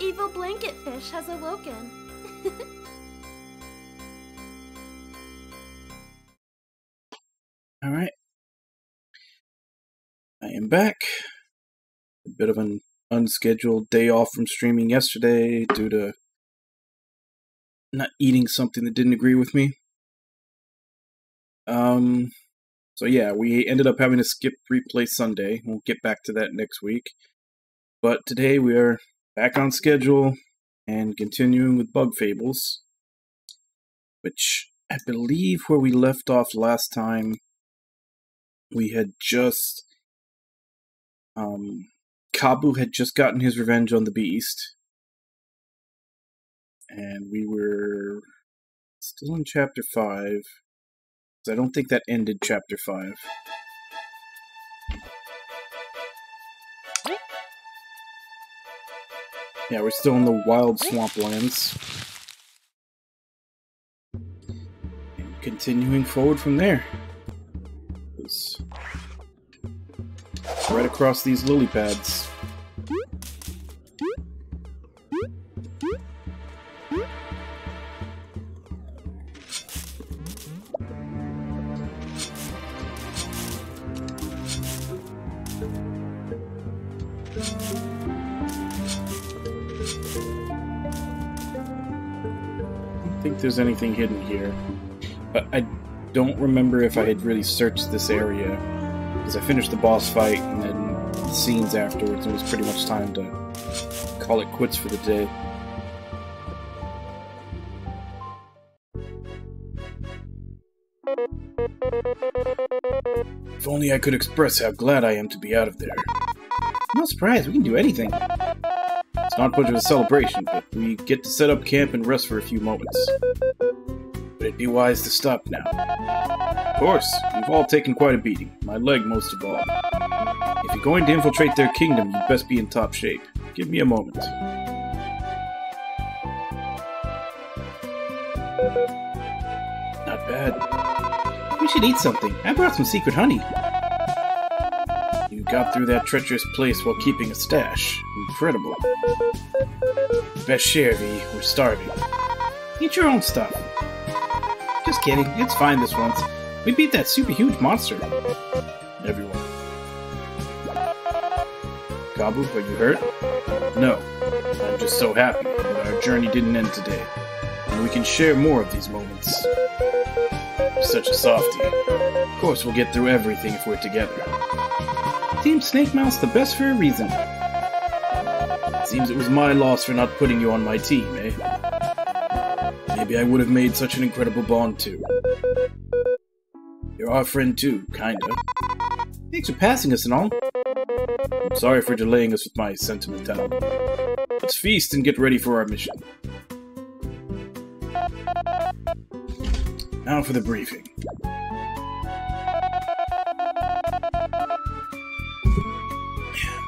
Evil blanket fish has awoken. All right. I am back. A bit of an unscheduled day off from streaming yesterday due to not eating something that didn't agree with me. Um so yeah, we ended up having to skip replay Sunday. We'll get back to that next week. But today we are back on schedule and continuing with Bug Fables, which I believe where we left off last time we had just um Kabbu had just gotten his revenge on the beast. And we were still in chapter 5 I don't think that ended chapter 5 yeah we're still in the wild swamplands and continuing forward from there is right across these lily pads. There's anything hidden here. But I don't remember if I had really searched this area because I finished the boss fight and then the scenes afterwards. It was pretty much time to call it quits for the day. If only I could express how glad I am to be out of there. No surprise, we can do anything. It's not much of a celebration, but we get to set up camp and rest for a few moments. Be wise to stop now. Of course, we've all taken quite a beating, my leg most of all. If you're going to infiltrate their kingdom, you'd best be in top shape. Give me a moment. Not bad. We should eat something. I brought some secret honey. You got through that treacherous place while keeping a stash. Incredible. Best share, Vi. We're starving. Eat your own stuff. Kidding. It's fine this once. We beat that super huge monster. Everyone. Kabbu, are you hurt? No. I'm just so happy that our journey didn't end today. And we can share more of these moments. You're such a softie. Of course we'll get through everything if we're together. Team Snakemouth the best for a reason. Seems it was my loss for not putting you on my team, eh? Maybe I would have made such an incredible bond too. You're our friend too, kinda. Thanks for passing us and all. I'm sorry for delaying us with my sentimentality. Uh, let's feast and get ready for our mission. Now for the briefing.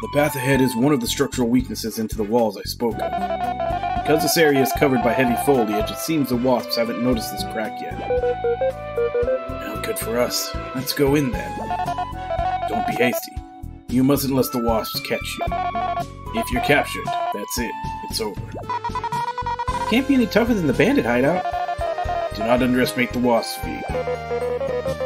The path ahead is one of the structural weaknesses into the walls I spoke of. Because this area is covered by heavy foliage, it seems the wasps haven't noticed this crack yet. Well, good for us. Let's go in then. Don't be hasty. You mustn't let the wasps catch you. If you're captured, that's it. It's over. Can't be any tougher than the bandit hideout. Do not underestimate the wasps.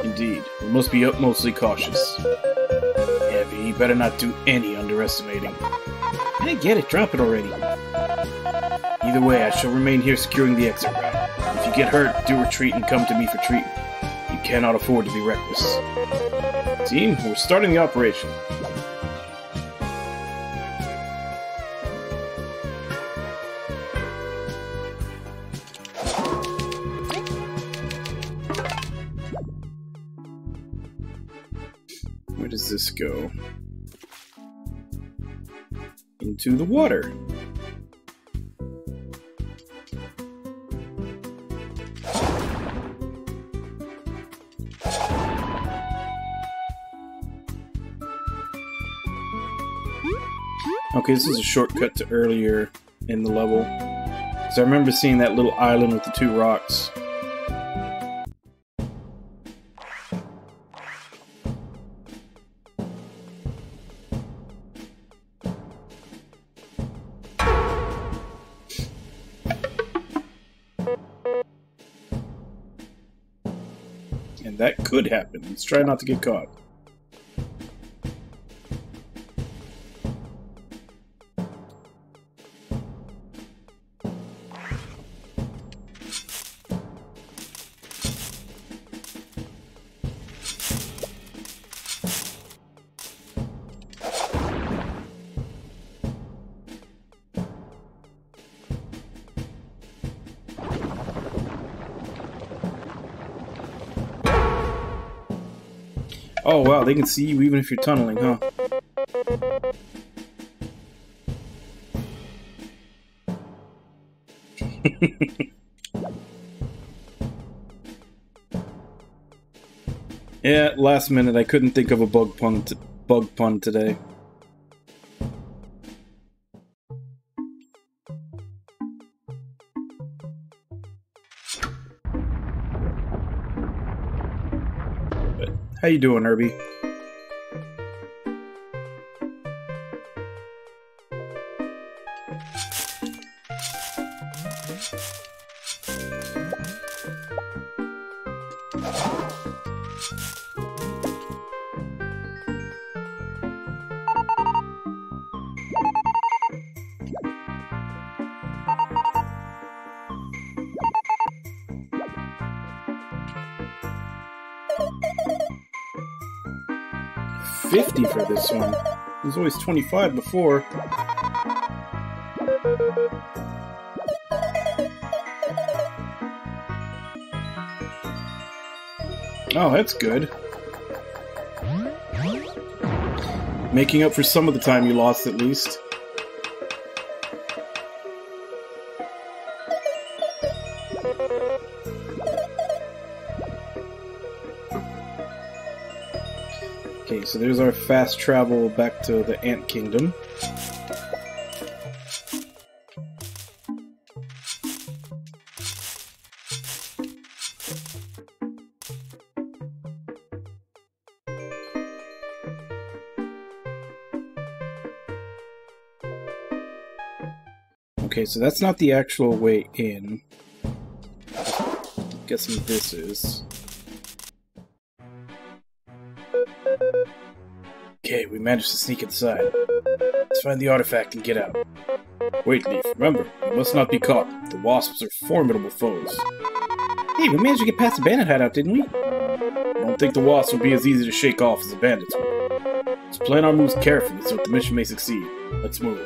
Indeed, we must be utmostly cautious. Yeah, you better not do any underestimating. I get it, drop it already. Either way, I shall remain here securing the exit route. If you get hurt, do retreat and come to me for treatment. You cannot afford to be reckless. Team, we're starting the operation. Where does this go? Into the water. okay, this is a shortcut to earlier in the level. Because I remember seeing that little island with the two rocks. And that could happen. Let's try not to get caught. Wow, they can see you even if you're tunneling, huh? yeah, last minute I couldn't think of a bug pun bug pun today. How you doing, Herbie? Always twenty-five before. Oh, that's good. Making up for some of the time you lost, at least. There's our fast travel back to the Ant Kingdom. Okay, so that's not the actual way in. I'm guessing this is. Managed to sneak inside. Let's find the artifact and get out. Wait, Leif, remember, we must not be caught. The wasps are formidable foes. Hey, we managed to get past the bandit hideout, didn't we? I don't think the wasps will be as easy to shake off as the bandits were. Let's plan our moves carefully so the mission may succeed. Let's move.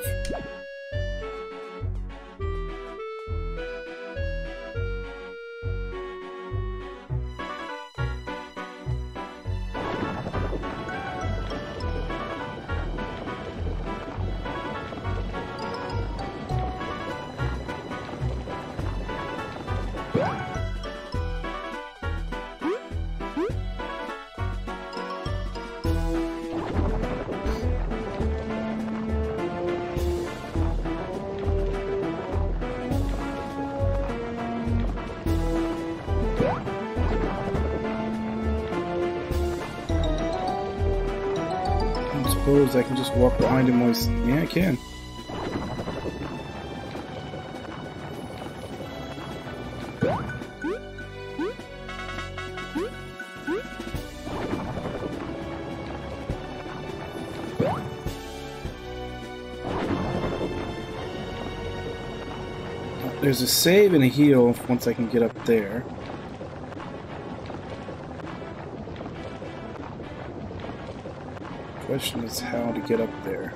Him while. Yeah, I can. There's a save and a heal once I can get up there. The question is how to get up there.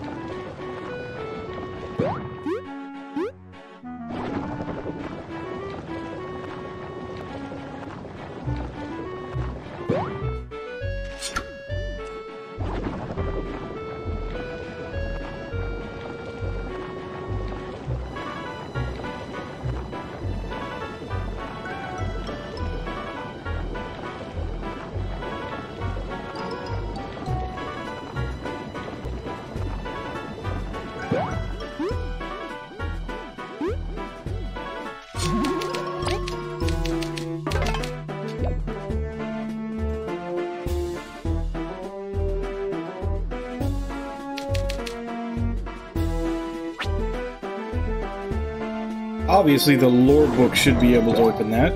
Obviously, the lore book should be able to open that.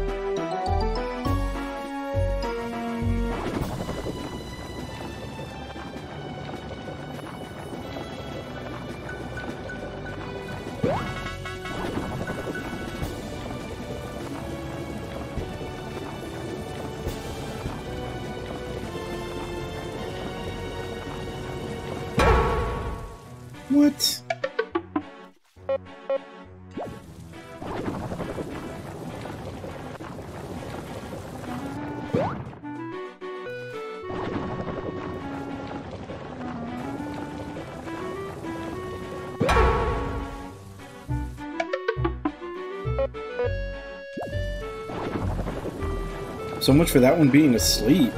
So much for that one being asleep.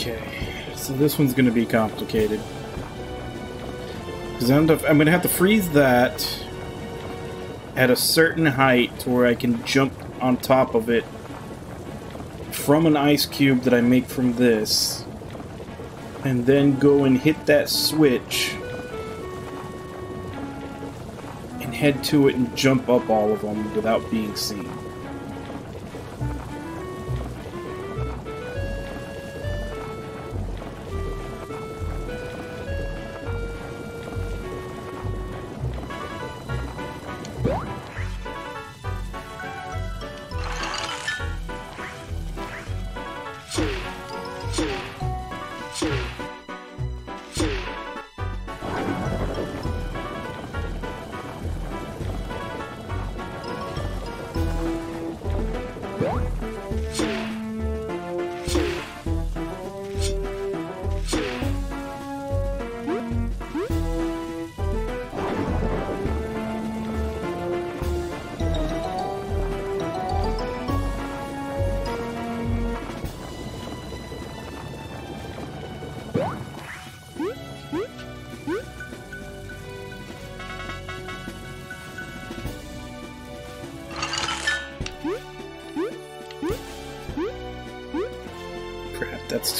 Okay, so this one's going to be complicated. Because I'm, going to have to freeze that at a certain height to where I can jump on top of it from an ice cube that I make from this, and then go and hit that switch and head to it and jump up all of them without being seen.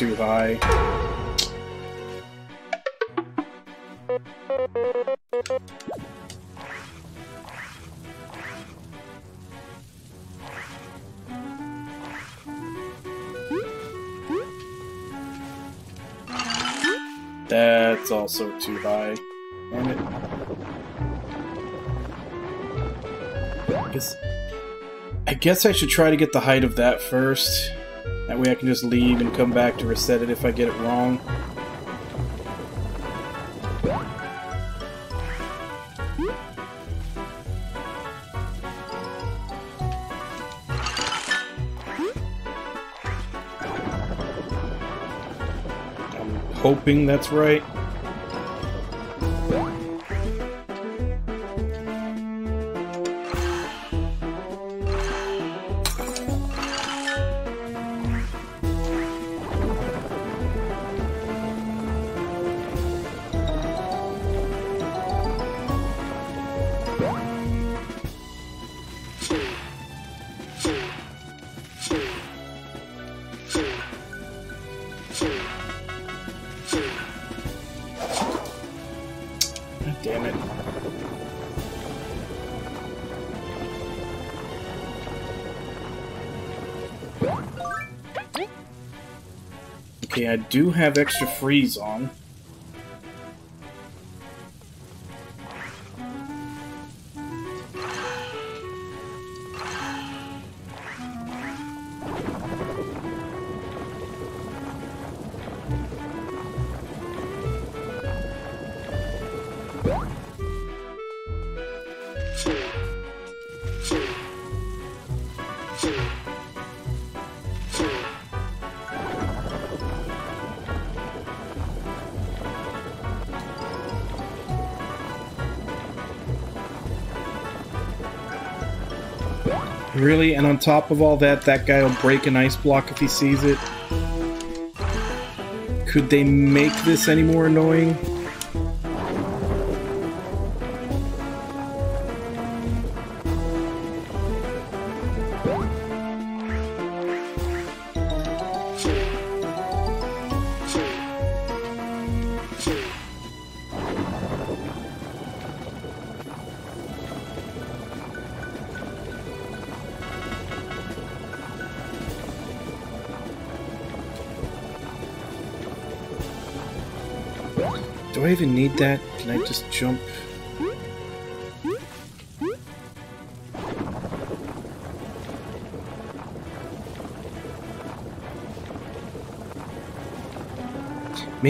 Too high. That's also too high. Damn it. I guess I should try to get the height of that first. Way I can just leave and come back to reset it if I get it wrong. I'm hoping that's right. Do have extra freeze on. Really? And on top of all that, that guy will break an ice block if he sees it? Could they make this any more annoying?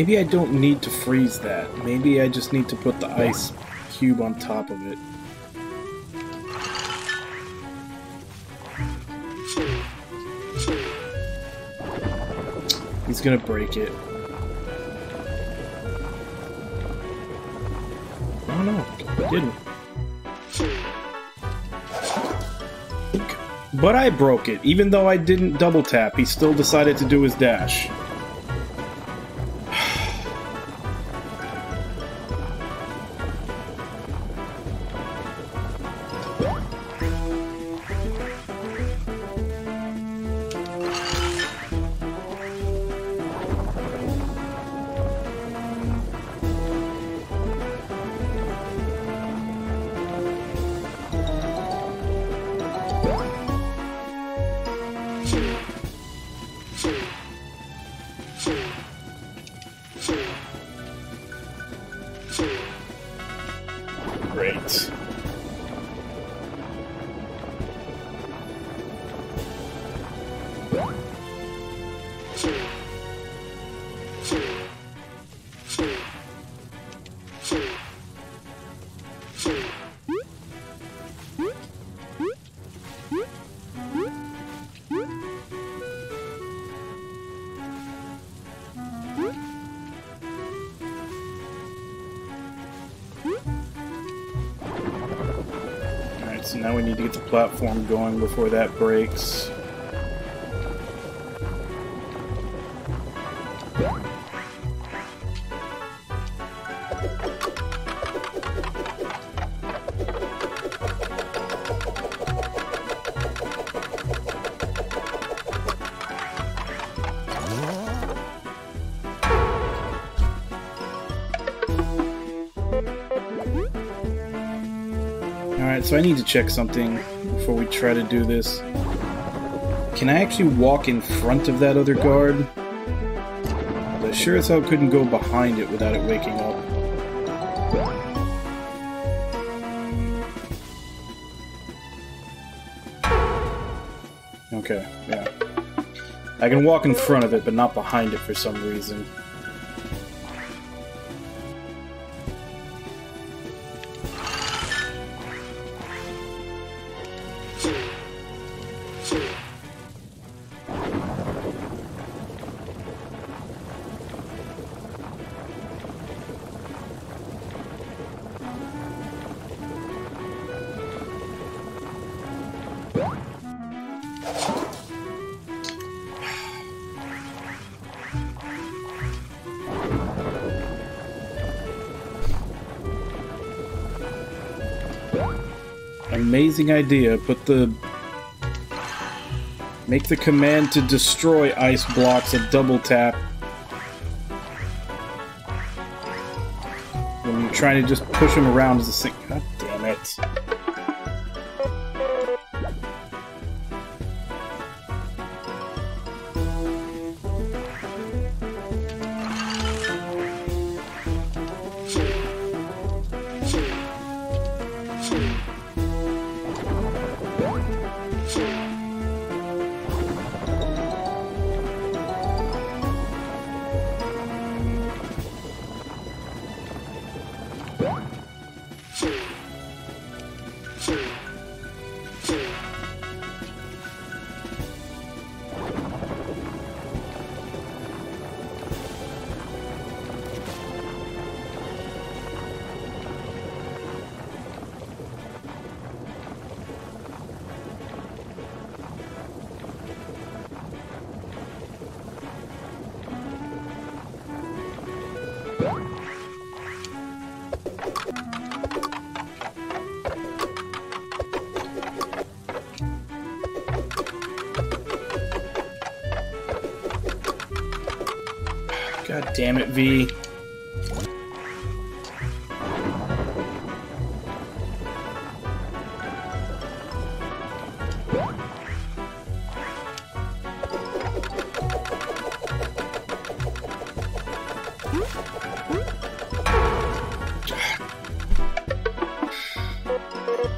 Maybe I don't need to freeze that. Maybe I just need to put the ice cube on top of it. He's gonna break it. Oh no, I didn't. But I broke it. Even though I didn't double tap, he still decided to do his dash. Platform going before that breaks. So I need to check something before we try to do this. Can I actually walk in front of that other guard? I sure as hell couldn't go behind it without it waking up. Okay, yeah. I can walk in front of it, but not behind it for some reason. Amazing idea. Put the... Make the command to destroy ice blocks a double tap. When you're trying to just push them around as a sing-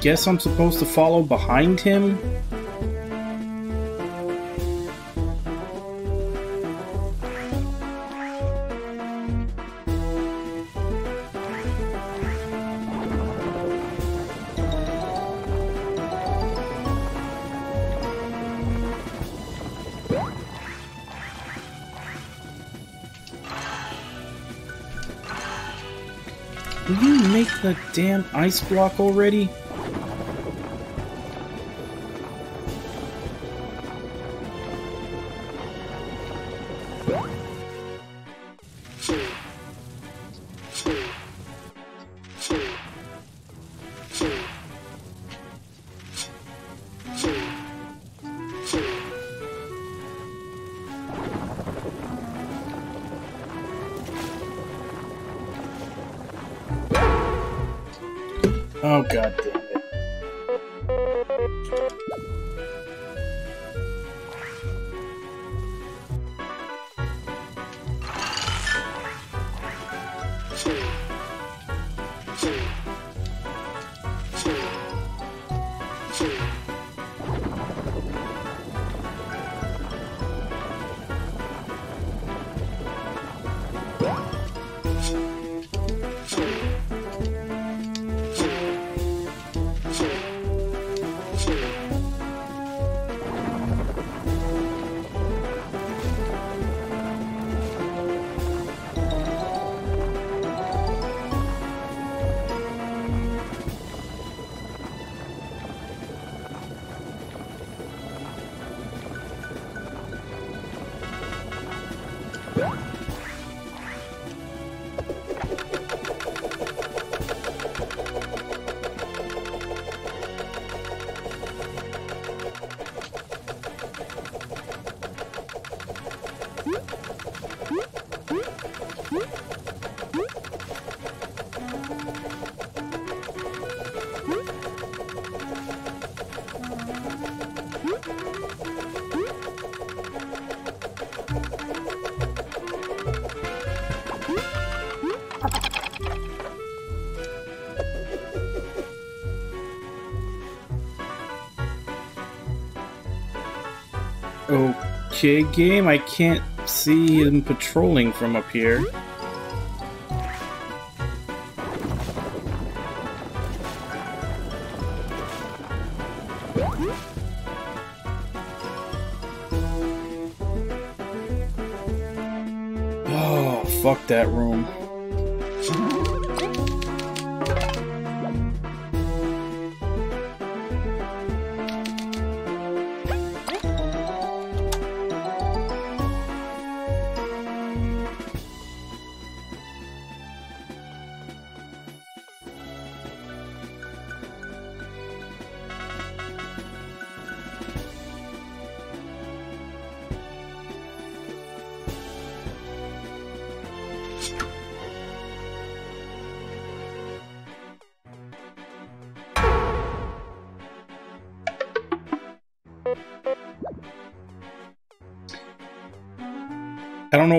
Guess I'm supposed to follow behind him? Will you make the damn ice block already? Okay, game, I can't see him patrolling from up here.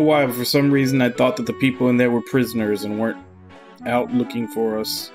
Why, but for some reason I thought that the people in there were prisoners and weren't out looking for us.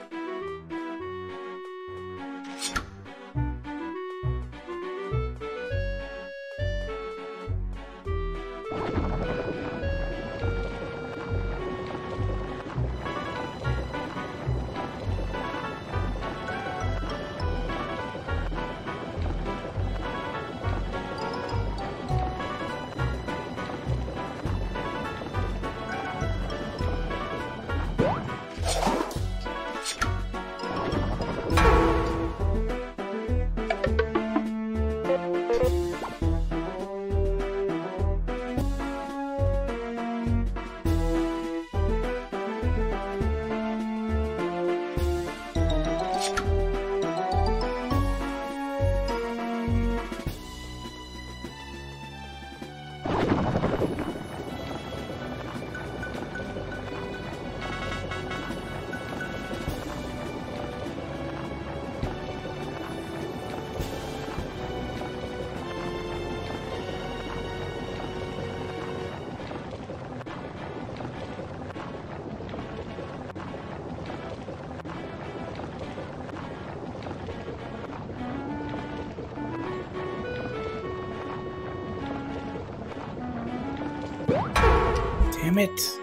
Damn it.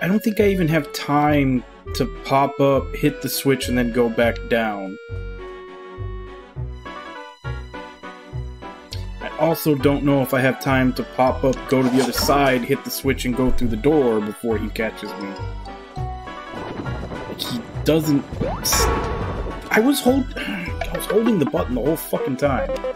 I don't think I even have time to pop up, hit the switch, and then go back down. I also don't know if I have time to pop up, go to the other side, hit the switch, and go through the door before he catches me. Like, he doesn't... I was hold... I was holding the button the whole fucking time.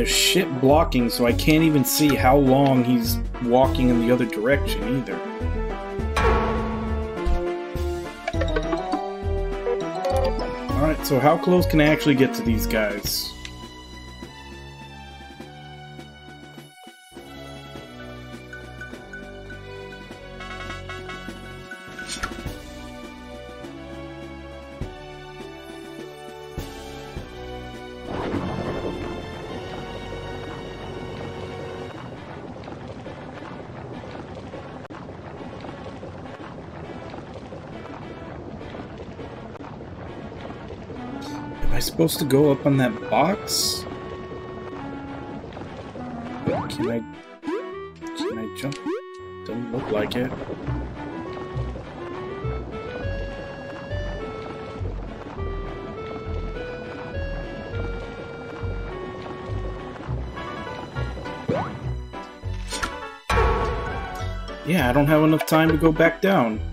There's shit blocking, so I can't even see how long he's walking in the other direction either. Alright, so how close can I actually get to these guys? Supposed to go up on that box? Can I... Can I jump? Doesn't look like it. Yeah, I don't have enough time to go back down.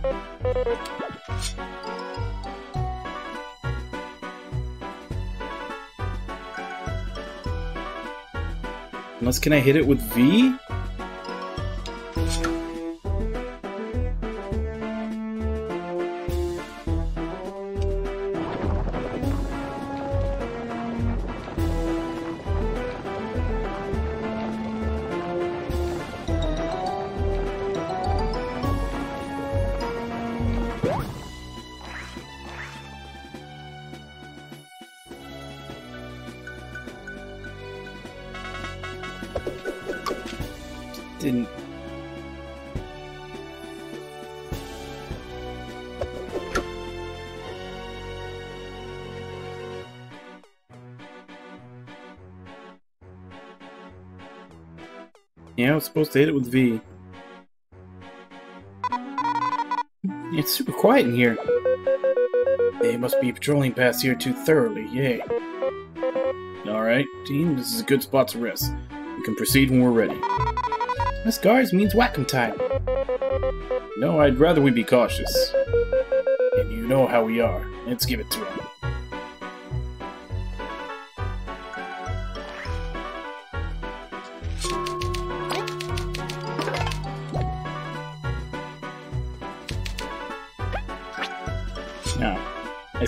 Unless can I hit it with Vi? Supposed to hit it with Vi. It's super quiet in here. They must be patrolling past here too thoroughly, yay. Alright, team, this is a good spot to rest. We can proceed when we're ready. This guards means whack 'em time. No, I'd rather we be cautious. And you know how we are. Let's give it to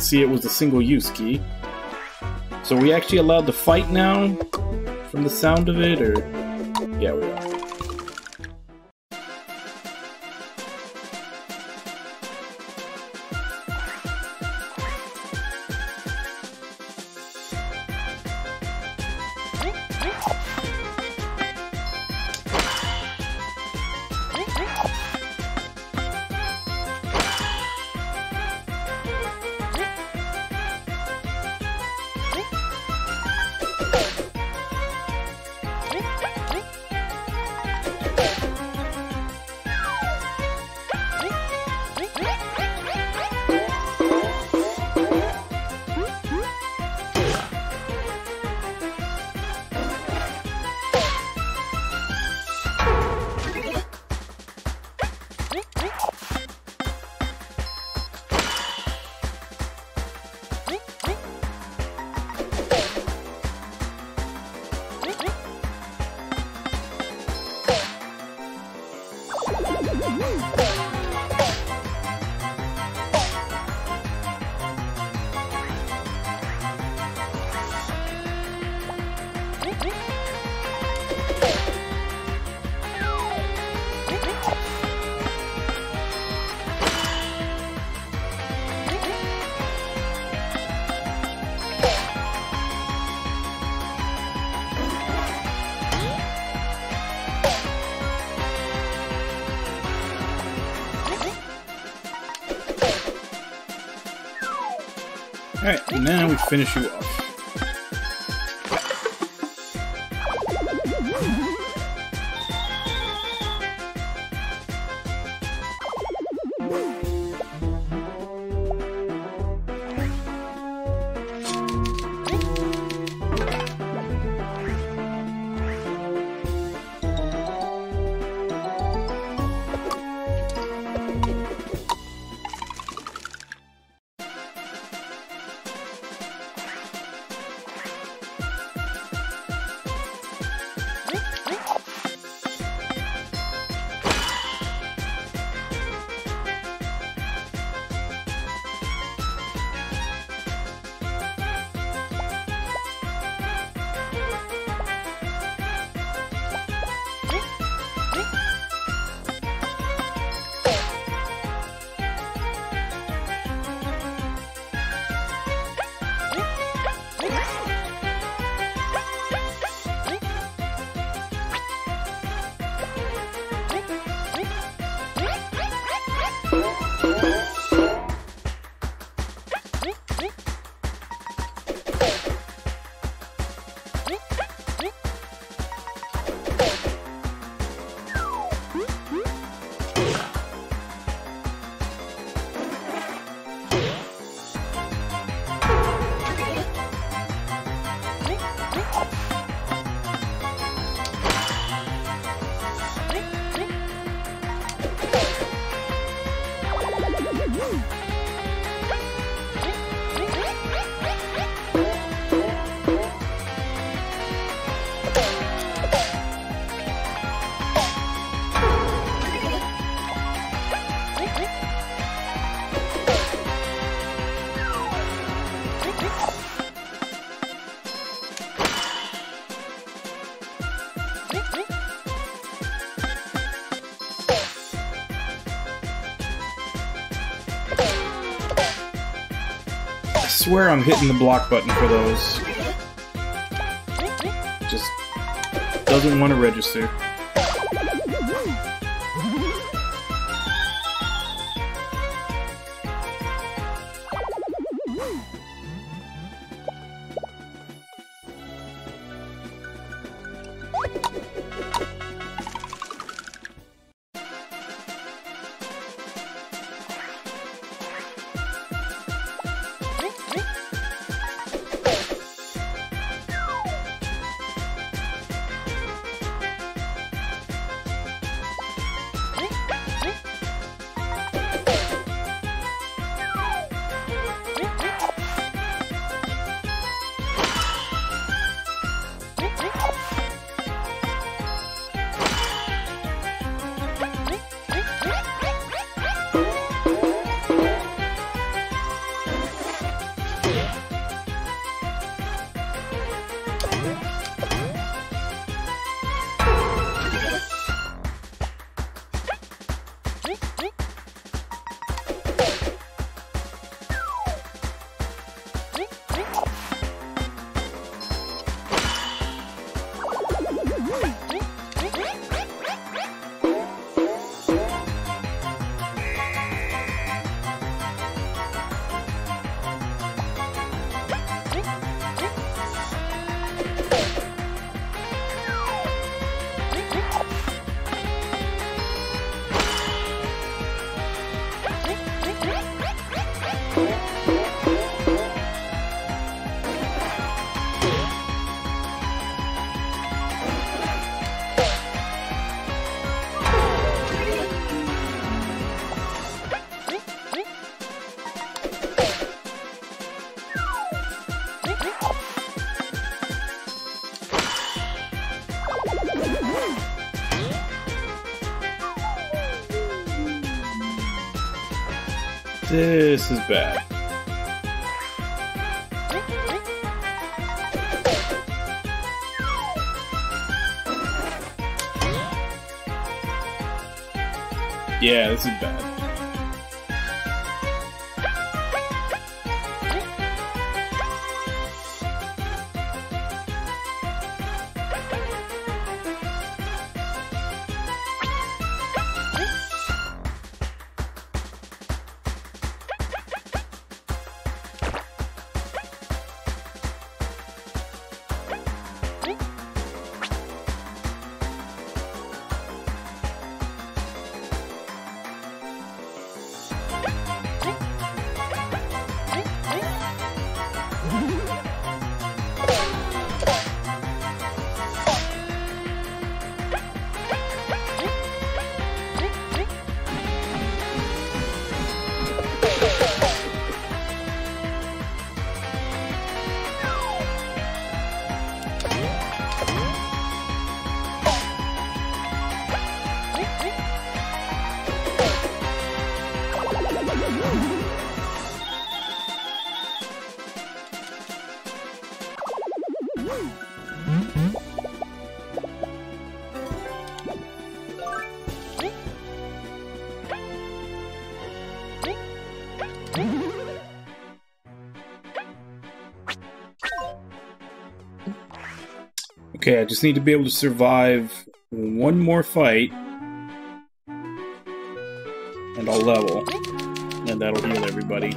see it was a single-use key. So we actually allowed to fight now? From the sound of it, or... Yeah, we are. Finish you swear I'm hitting the block button for those. Just doesn't want to register. This is bad. Yeah, this is bad. Okay, I just need to be able to survive one more fight. And I'll level. And that'll heal everybody.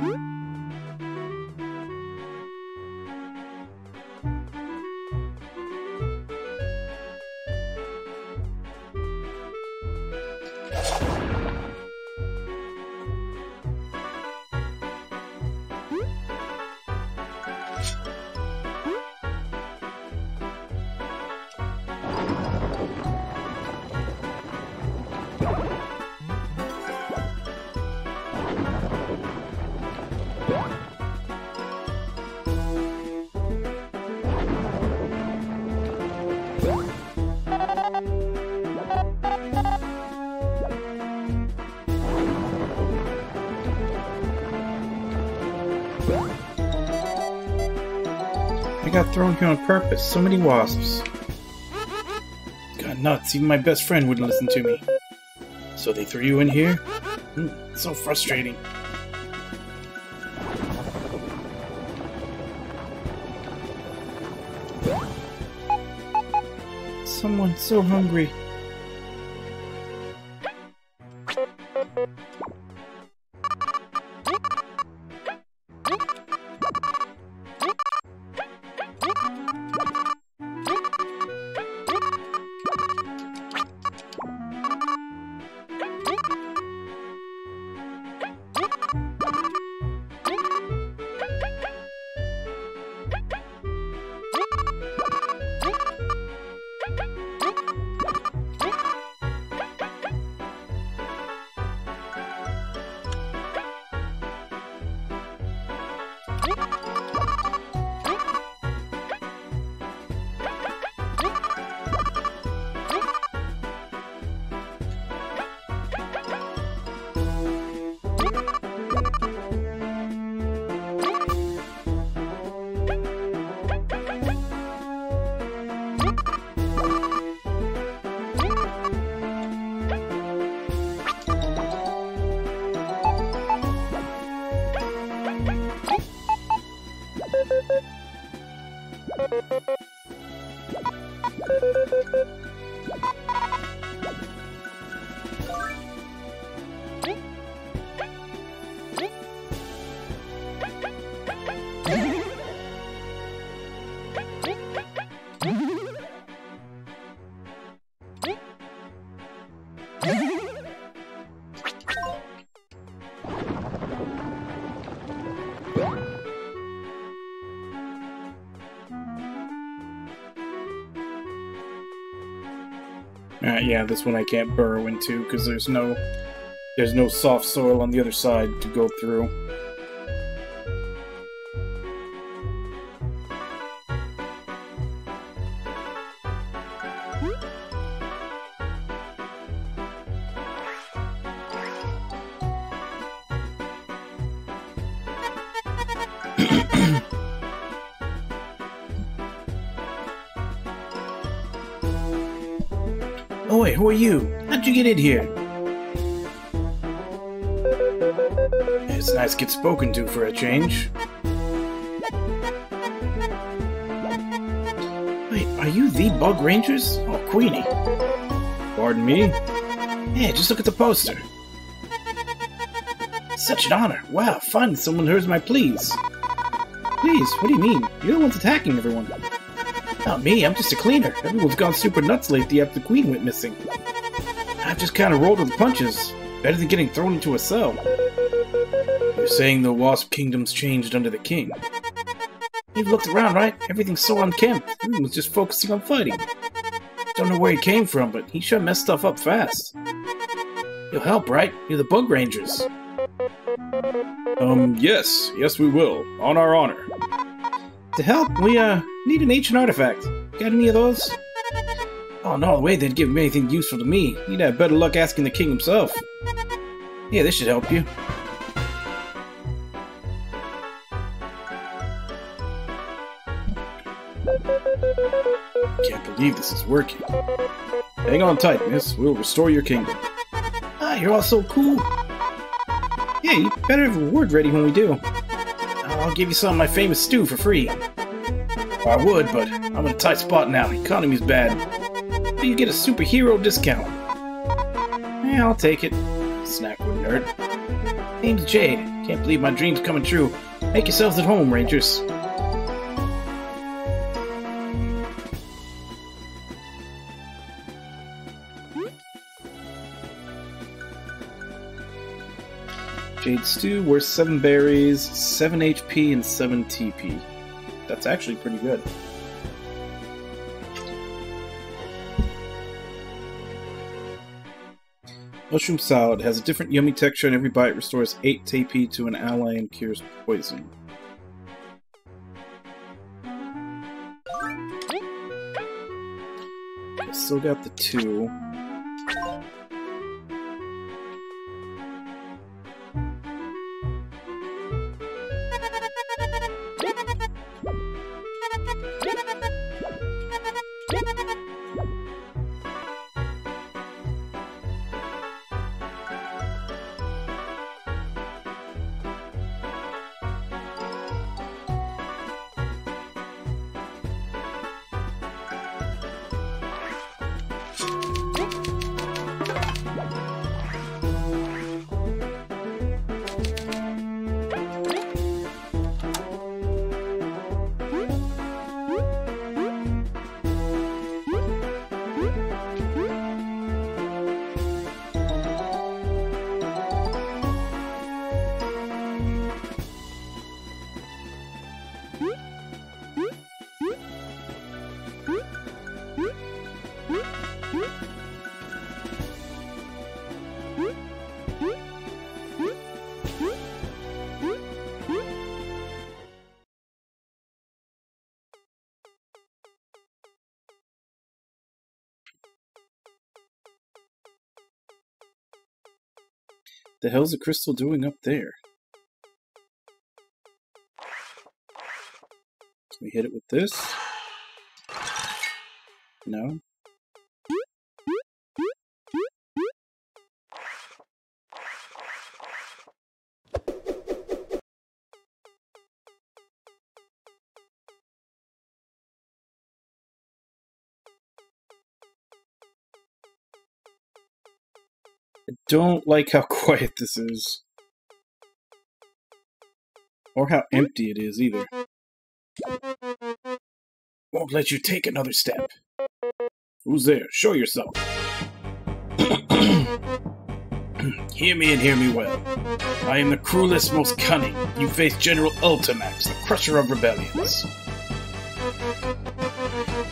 On purpose. So many wasps. God nuts, even my best friend wouldn't listen to me. So they threw you in here? Mm, so frustrating. Someone so hungry. Yeah, this one I can't burrow into because there's no there's no soft soil on the other side to go through. In here? It's nice to get spoken to for a change. Wait, are you the Bug Rangers? Oh, Queenie. Pardon me? Yeah, just look at the poster. Such an honor. Wow, fun. Someone hears my pleas. Please? What do you mean? You're the ones attacking everyone. Not me, I'm just a cleaner. Everyone's gone super nuts lately after the Queen went missing. Just kind of rolled with the punches. Better than getting thrown into a cell. You're saying the Wasp Kingdom's changed under the King. You've looked around, right? Everything's so unkempt. Everyone's just focusing on fighting. Don't know where he came from, but he sure messed stuff up fast. You'll help, right? You're the Bug Rangers. Um, yes. Yes, we will. On our honor. To help, we, uh, need an ancient artifact. Got any of those? Oh, no way they'd give me anything useful to me. You'd have better luck asking the king himself. Yeah, this should help you. Can't believe this is working. Hang on tight, miss. We'll restore your kingdom. Ah, you're all so cool. Yeah, you better have a reward ready when we do. I'll give you some of my famous stew for free. I would, but I'm in a tight spot now. The economy's bad. You get a superhero discount. Yeah, I'll take it. Snack nerd. Name's Jayde. Can't believe my dream's coming true. Make yourselves at home, Rangers. Jayde Stew, worth 7 berries, 7 HP, and 7 TP. That's actually pretty good. Mushroom salad has a different yummy texture and every bite restores 8 TP to an ally and cures poison. Still got the two. The hell's the crystal doing up there? Can we hit it with this? No? Don't like how quiet this is. Or how empty it is, either. Won't let you take another step. Who's there? Show yourself. hear me and hear me well. I am the cruelest, most cunning. You face General Ultimax, the crusher of rebellions.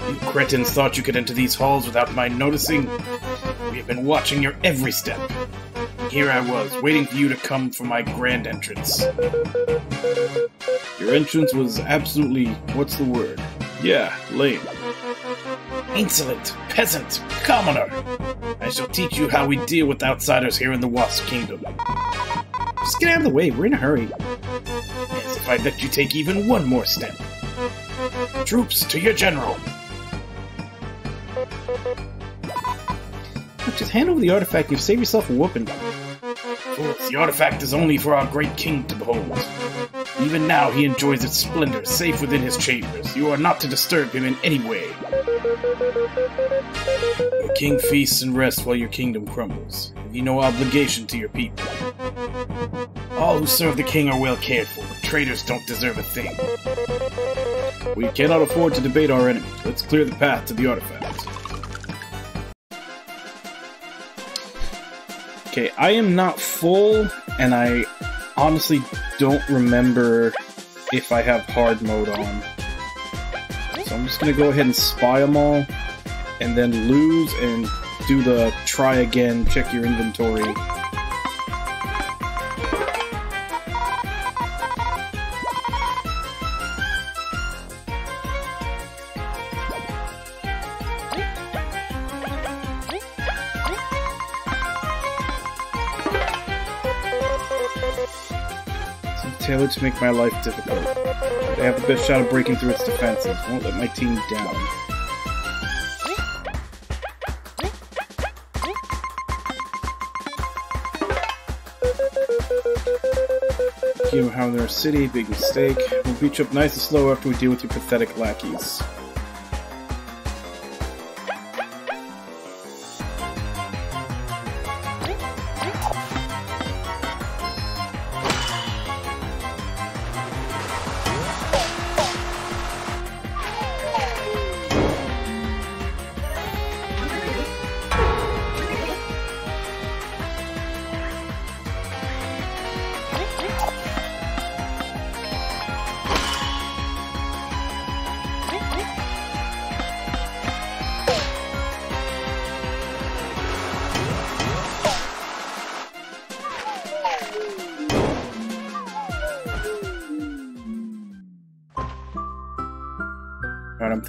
You cretins thought you could enter these halls without my noticing? We have been watching your every step. Here I was, waiting for you to come for my grand entrance. Your entrance was absolutely, what's the word? Yeah, lame. Insolent, peasant, commoner! I shall teach you how we deal with outsiders here in the Wasp Kingdom. Just get out of the way, we're in a hurry. As if I'd let you take even one more step. Troops, to your general! Just hand over the artifact, you've saved yourself a whooping. Fools, the artifact is only for our great king to behold. Even now he enjoys its splendor, safe within his chambers. You are not to disturb him in any way. Your king feasts and rests while your kingdom crumbles. Have you no obligation to your people? All who serve the king are well cared for, but traitors don't deserve a thing. We cannot afford to debate our enemies. Let's clear the path to the artifact. Okay, I am not full, and I honestly don't remember if I have hard mode on. So I'm just gonna go ahead and spy them all, and then lose and do the try again, check your inventory. To make my life difficult. They have the best shot of breaking through its defenses. Won't let my team down. Give them how they're a city, big mistake. We'll beat you up nice and slow after we deal with your pathetic lackeys.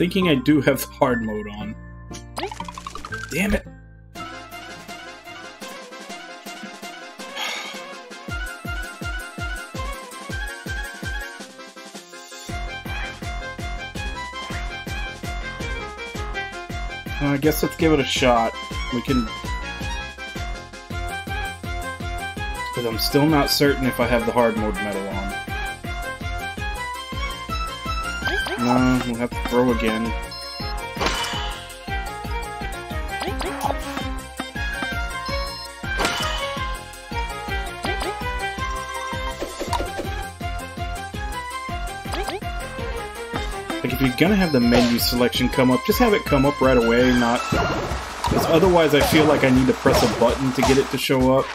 Thinking I do have hard mode on. Damn it! I guess let's give it a shot. We can... Because I'm still not certain if I have the hard mode medal on. No, we'll have to throw again. Like, if you're gonna have the menu selection come up, just have it come up right away, not... Because otherwise I feel like I need to press a button to get it to show up.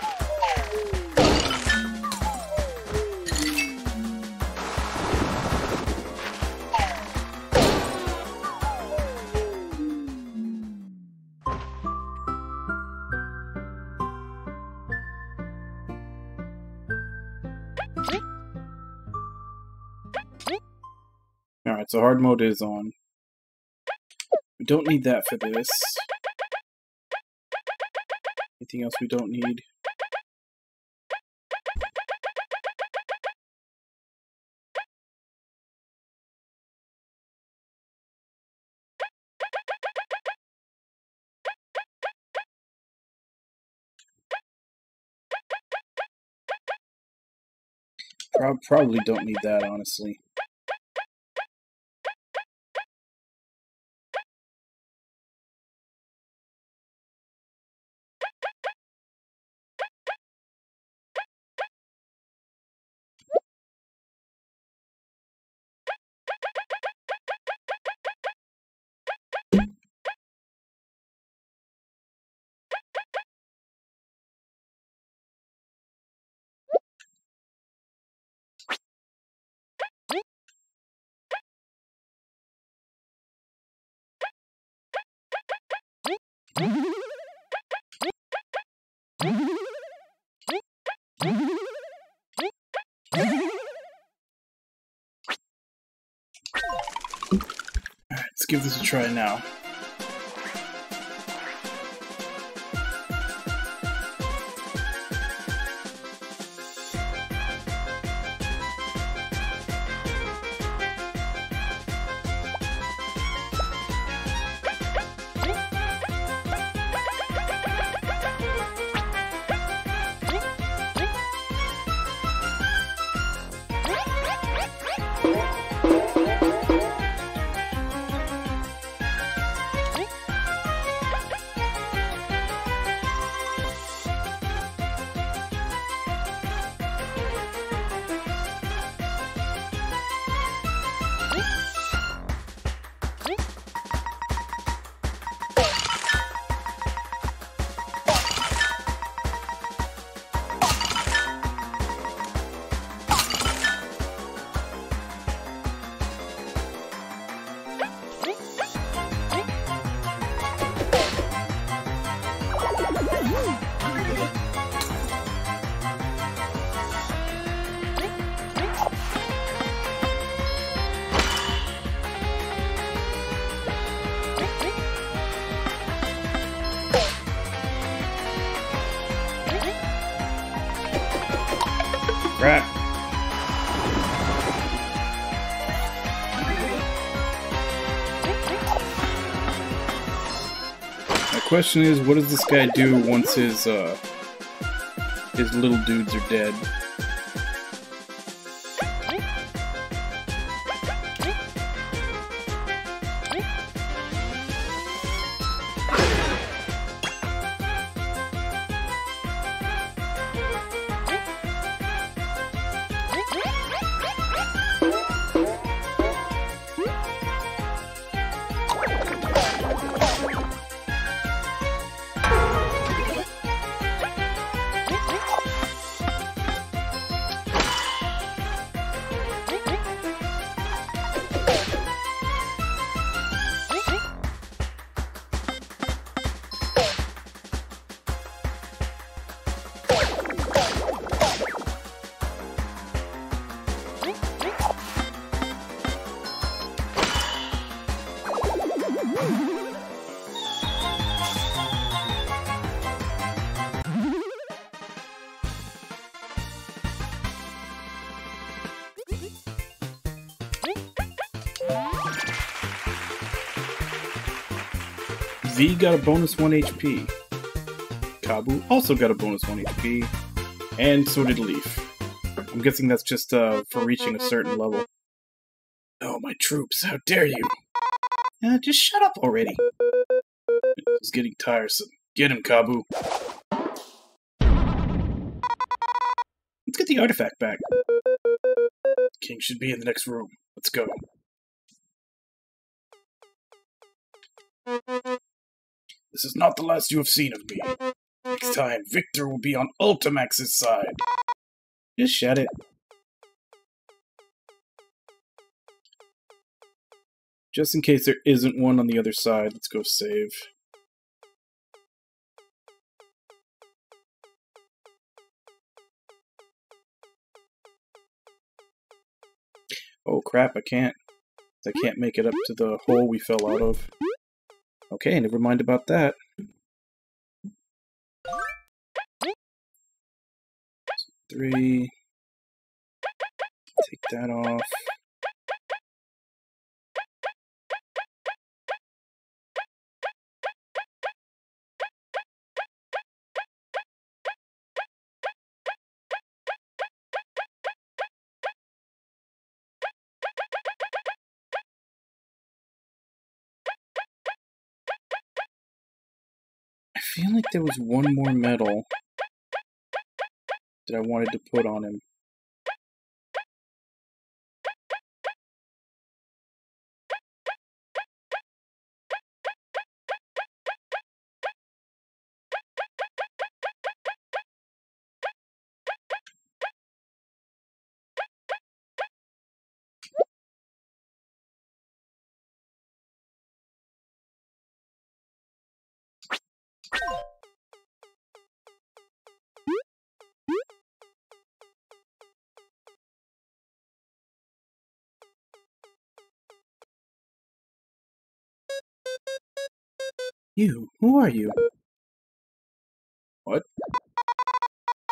So hard mode is on. We don't need that for this. Anything else we don't need? Prob- Probably don't need that, honestly. Alright, let's give this a try now. Question is, what does this guy do once his uh his little dudes are dead? Got a bonus 1 HP. Kabbu also got a bonus 1 HP. And so did Leif. I'm guessing that's just uh, for reaching a certain level. Oh, my troops, how dare you! Uh, just shut up already. It's getting tiresome. Get him, Kabbu. Let's get the artifact back. King should be in the next room. Let's go. This is not the last you have seen of me. Next time, Victor will be on Ultimax's side. Just shut it. Just in case there isn't one on the other side, let's go save. Oh crap, I can't. I can't make it up to the hole we fell out of. Okay, never mind about that. Three. Take that off. Feel like there was one more medal that I wanted to put on him. You, who are you? What?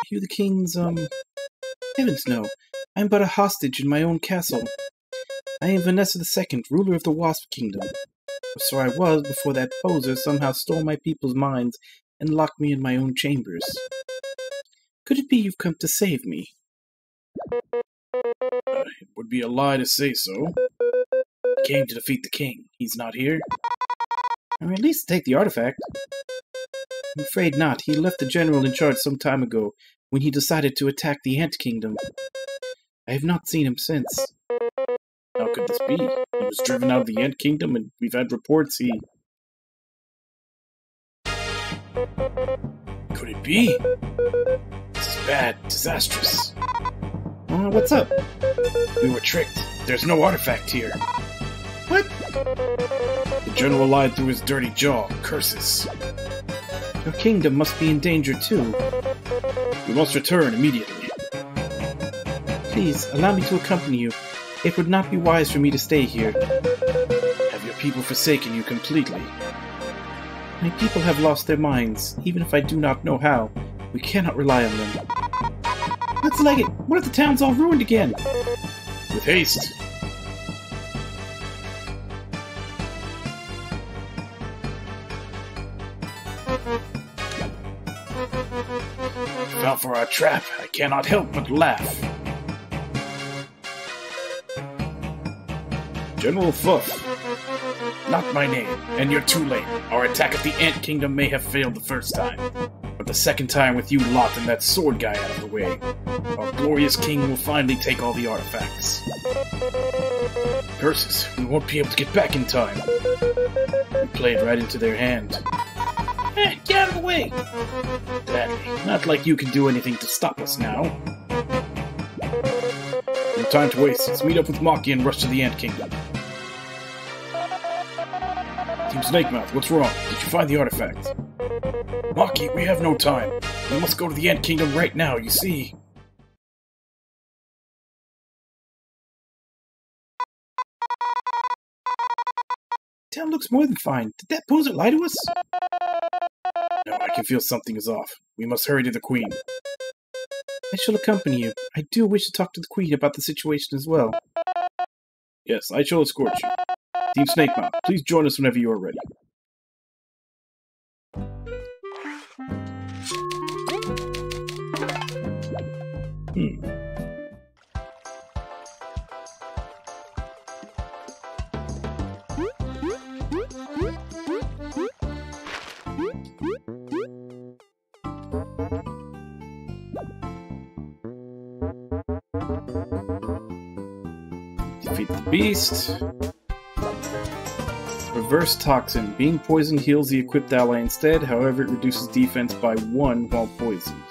You the king's, um... Heavens no, I am but a hostage in my own castle. I am Vanessa II, ruler of the Wasp Kingdom. Or so I was before that poser somehow stole my people's minds and locked me in my own chambers. Could it be you've come to save me? Uh, it would be a lie to say so. I came to defeat the king. He's not here. Or at least take the artifact. I'm afraid not. He left the general in charge some time ago, when he decided to attack the Ant Kingdom. I have not seen him since. How could this be? He was driven out of the Ant Kingdom, and we've had reports he... Could it be? This is bad, disastrous. Uh, what's up? We were tricked. There's no artifact here. What? The general lied through his dirty jaw. Curses. Your kingdom must be in danger too. We must return immediately. Please, allow me to accompany you. It would not be wise for me to stay here. Have your people forsaken you completely? My people have lost their minds, even if I do not know how. We cannot rely on them. Let's leg it! What if the town's all ruined again? With haste! Trap. I cannot help but laugh. General Fuff. Not my name, and you're too late. Our attack at the Ant Kingdom may have failed the first time. But the second time with you lot and that sword guy out of the way, our glorious king will finally take all the artifacts. Curses, we won't be able to get back in time. We played right into their hand. Get out of the way! Gladly. Not like you can do anything to stop us now. No time to waste. Let's meet up with Maki and rush to the Ant Kingdom. Team Snakemouth, what's wrong? Did you find the artifact? Maki, we have no time. We must go to the Ant Kingdom right now, you see. Town looks more than fine. Did that poser lie to us? No, I can feel something is off. We must hurry to the Queen. I shall accompany you. I do wish to talk to the Queen about the situation as well. Yes, I shall escort you. Team Snakemouth, please join us whenever you are ready. Hmm. Beast. Reverse Toxin. Being poisoned heals the equipped ally instead, however, it reduces defense by 1 while poisoned.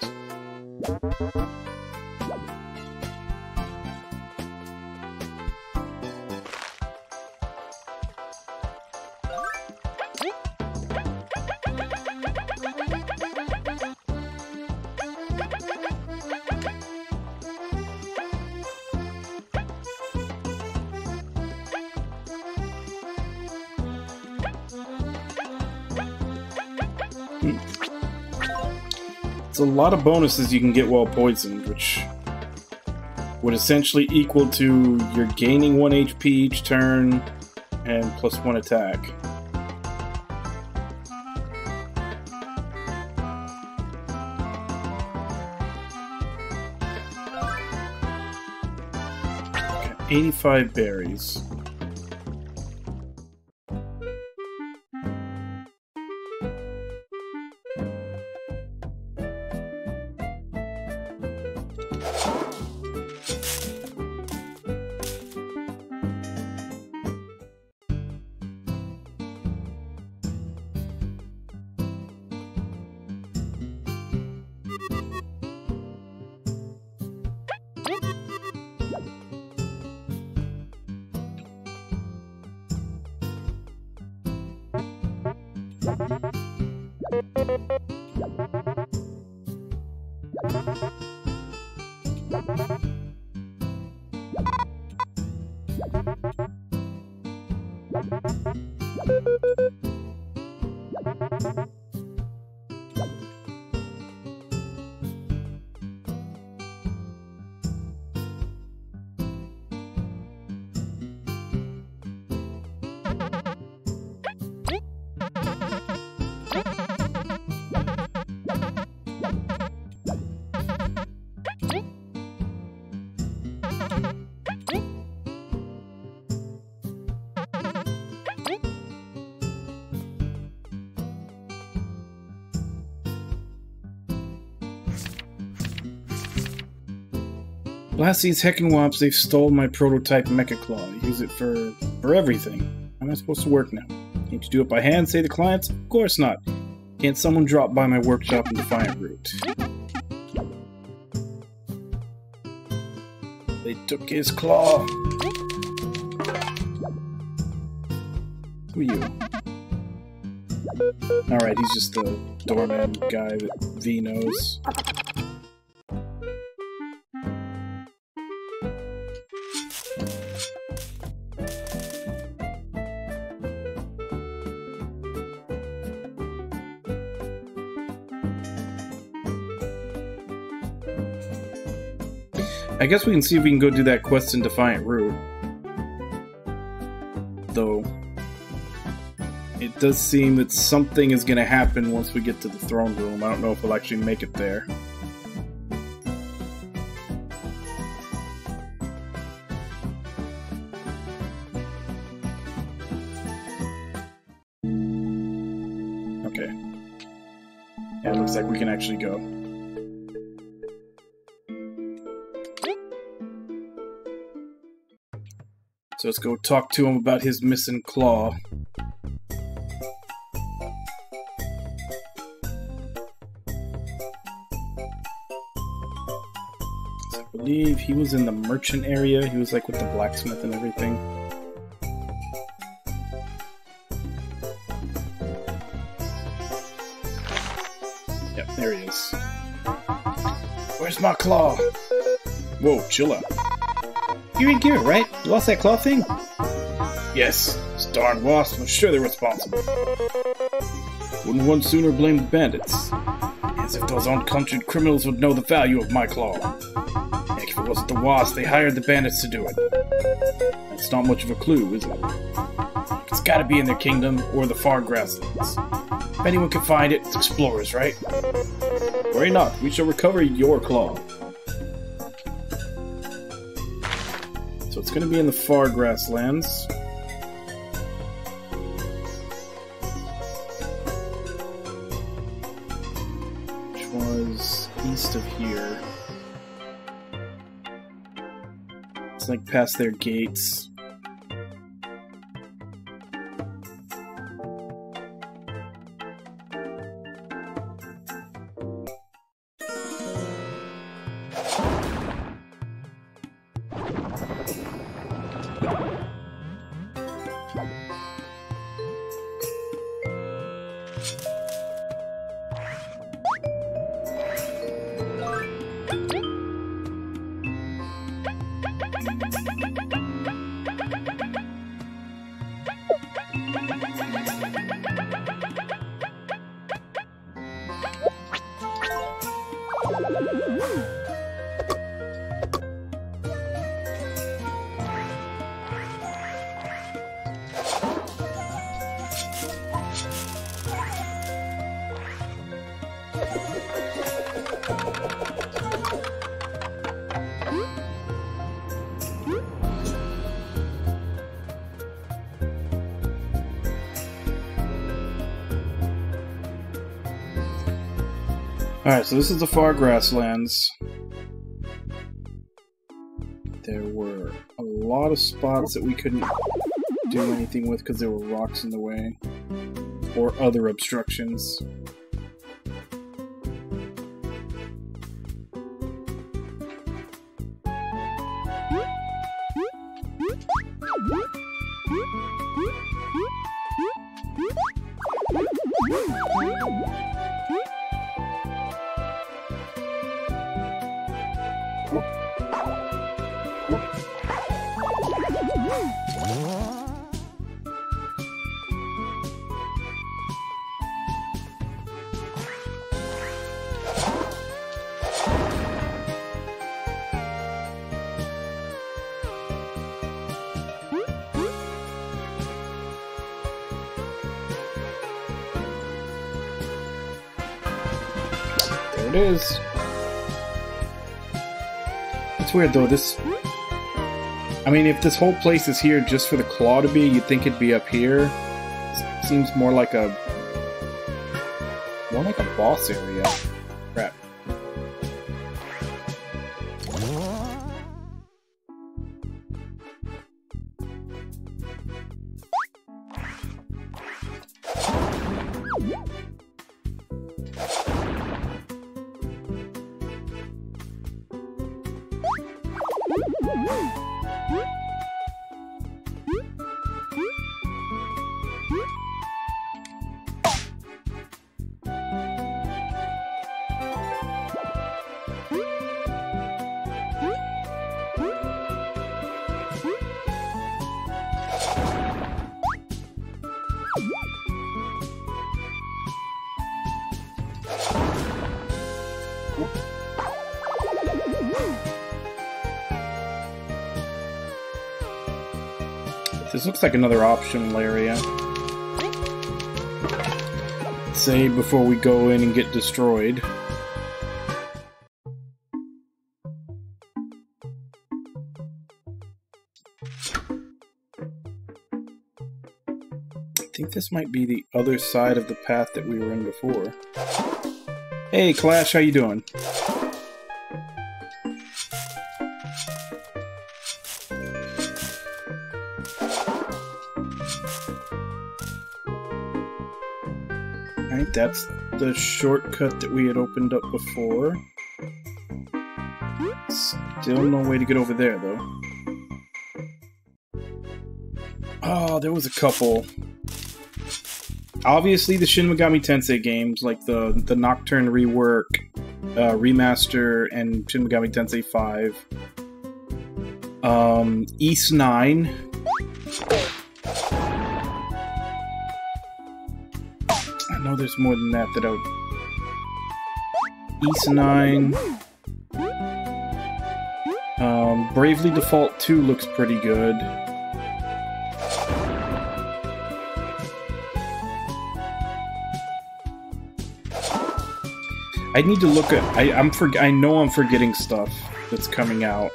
Lot of bonuses you can get while poisoned, which would essentially equal to you're gaining 1 HP each turn and plus 1 attack. Got 85 berries. Blast these heckin' wops, they've stole my prototype Mecha Claw. Use it for for everything. How am I supposed to work now? Need to do it by hand, say the clients? Of course not. Can't someone drop by my workshop in Defiant Root? They took his claw. Who are you? Alright, he's just the doorman guy that Vi knows. I guess we can see if we can go do that quest in Defiant Root. Though, it does seem that something is going to happen once we get to the throne room. I don't know if we'll actually make it there. Okay. Yeah, it looks like we can actually go. So let's go talk to him about his missing claw. So I believe he was in the merchant area. He was like with the blacksmith and everything. Yep, there he is. Where's my claw? Whoa, chill out. You didn't give it, right? You lost that claw thing? Yes, this darn was sure they're responsible. Wouldn't one sooner blame the bandits? As if those uncultured criminals would know the value of my claw. Heck, if it wasn't the wasp, they hired the bandits to do it. That's not much of a clue, is it? It's gotta be in their kingdom or the far grasslands. If anyone can find it, it's explorers, right? Worry not, we shall recover your claw. Going to be in the far grasslands. Which was east of here. It's like past their gates. So this is the far grasslands. There were a lot of spots that we couldn't do anything with because there were rocks in the way. Or other obstructions. Weird though, this... I mean, if this whole place is here just for the claw to be, you'd think it'd be up here. It seems more like a... More like a boss area. This looks like another optional area. Save before we go in and get destroyed. I think this might be the other side of the path that we were in before. Hey, Clash, how you doing? That's the shortcut that we had opened up before. Still no way to get over there, though. Oh, there was a couple. Obviously, the Shin Megami Tensei games, like the, the Nocturne rework, uh, remaster, and Shin Megami Tensei 5. Um, Ys IX. There's more than that that I would... Ys IX. Um, Bravely Default 2 looks pretty good. I need to look at. I, I'm for. I know I'm forgetting stuff that's coming out.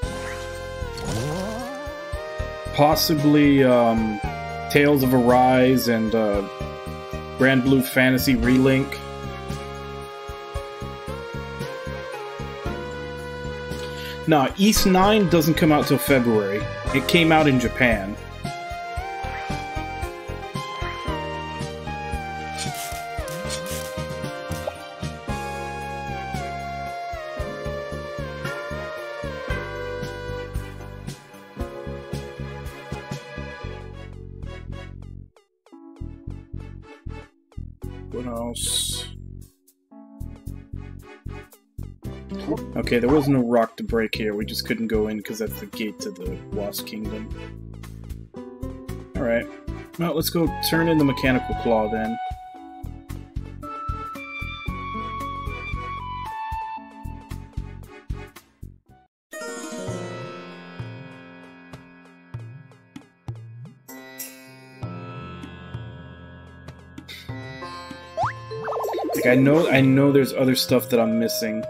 possibly um, Tales of Arise and uh, Granblue Fantasy Relink. Now, Ys IX doesn't come out till February. It came out in Japan. Okay, there was no rock to break here. We just couldn't go in because that's the gate to the Wasp Kingdom. Alright. Well, let's go turn in the Mechanical Claw then. Like I know I know there's other stuff that I'm missing.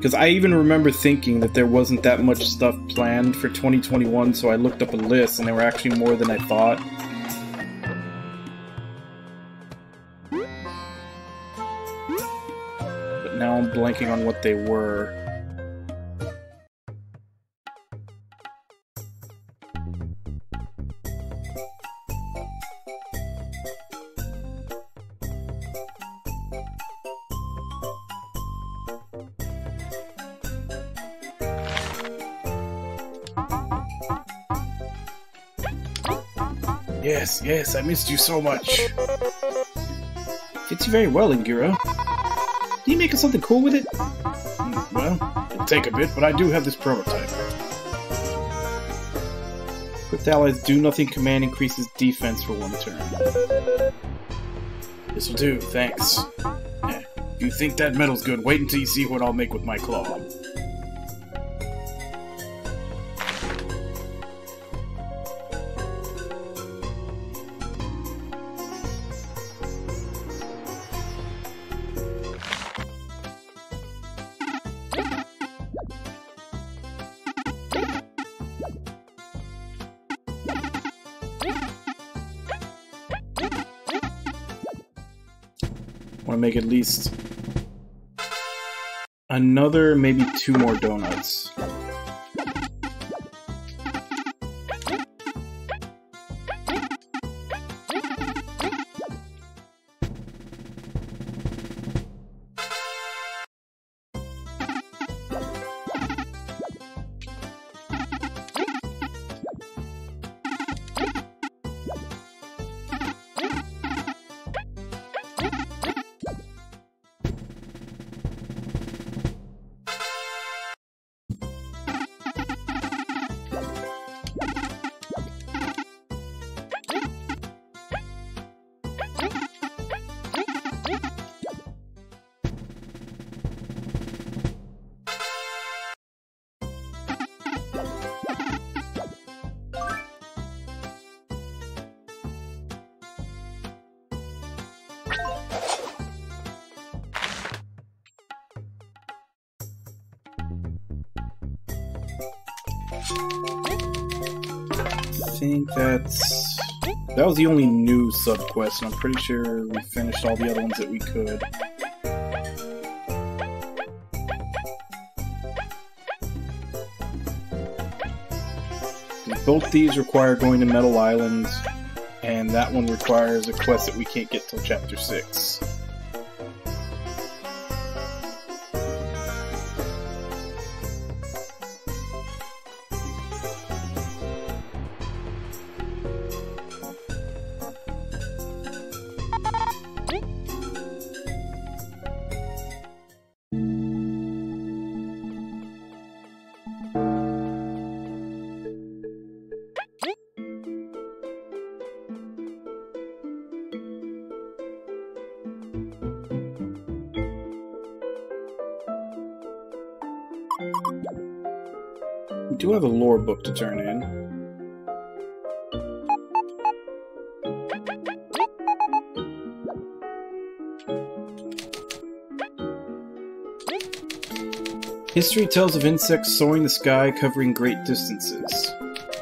Because I even remember thinking that there wasn't that much stuff planned for 2021, so I looked up a list and there were actually more than I thought. But now I'm blanking on what they were. Yes, I missed you so much. Fits you very well, Ingiro. Can you make something cool with it? Well, it'll take a bit, but I do have this prototype. With allies do nothing command increases defense for one turn. This'll do, thanks. If you think that metal's good, wait until you see what I'll make with my claw. Make at least another, maybe two more donuts. Was the only new sub-quest, and I'm pretty sure we finished all the other ones that we could. Both these require going to Metal Islands, and that one requires a quest that we can't get till Chapter 6. History tells of insects soaring the sky, covering great distances.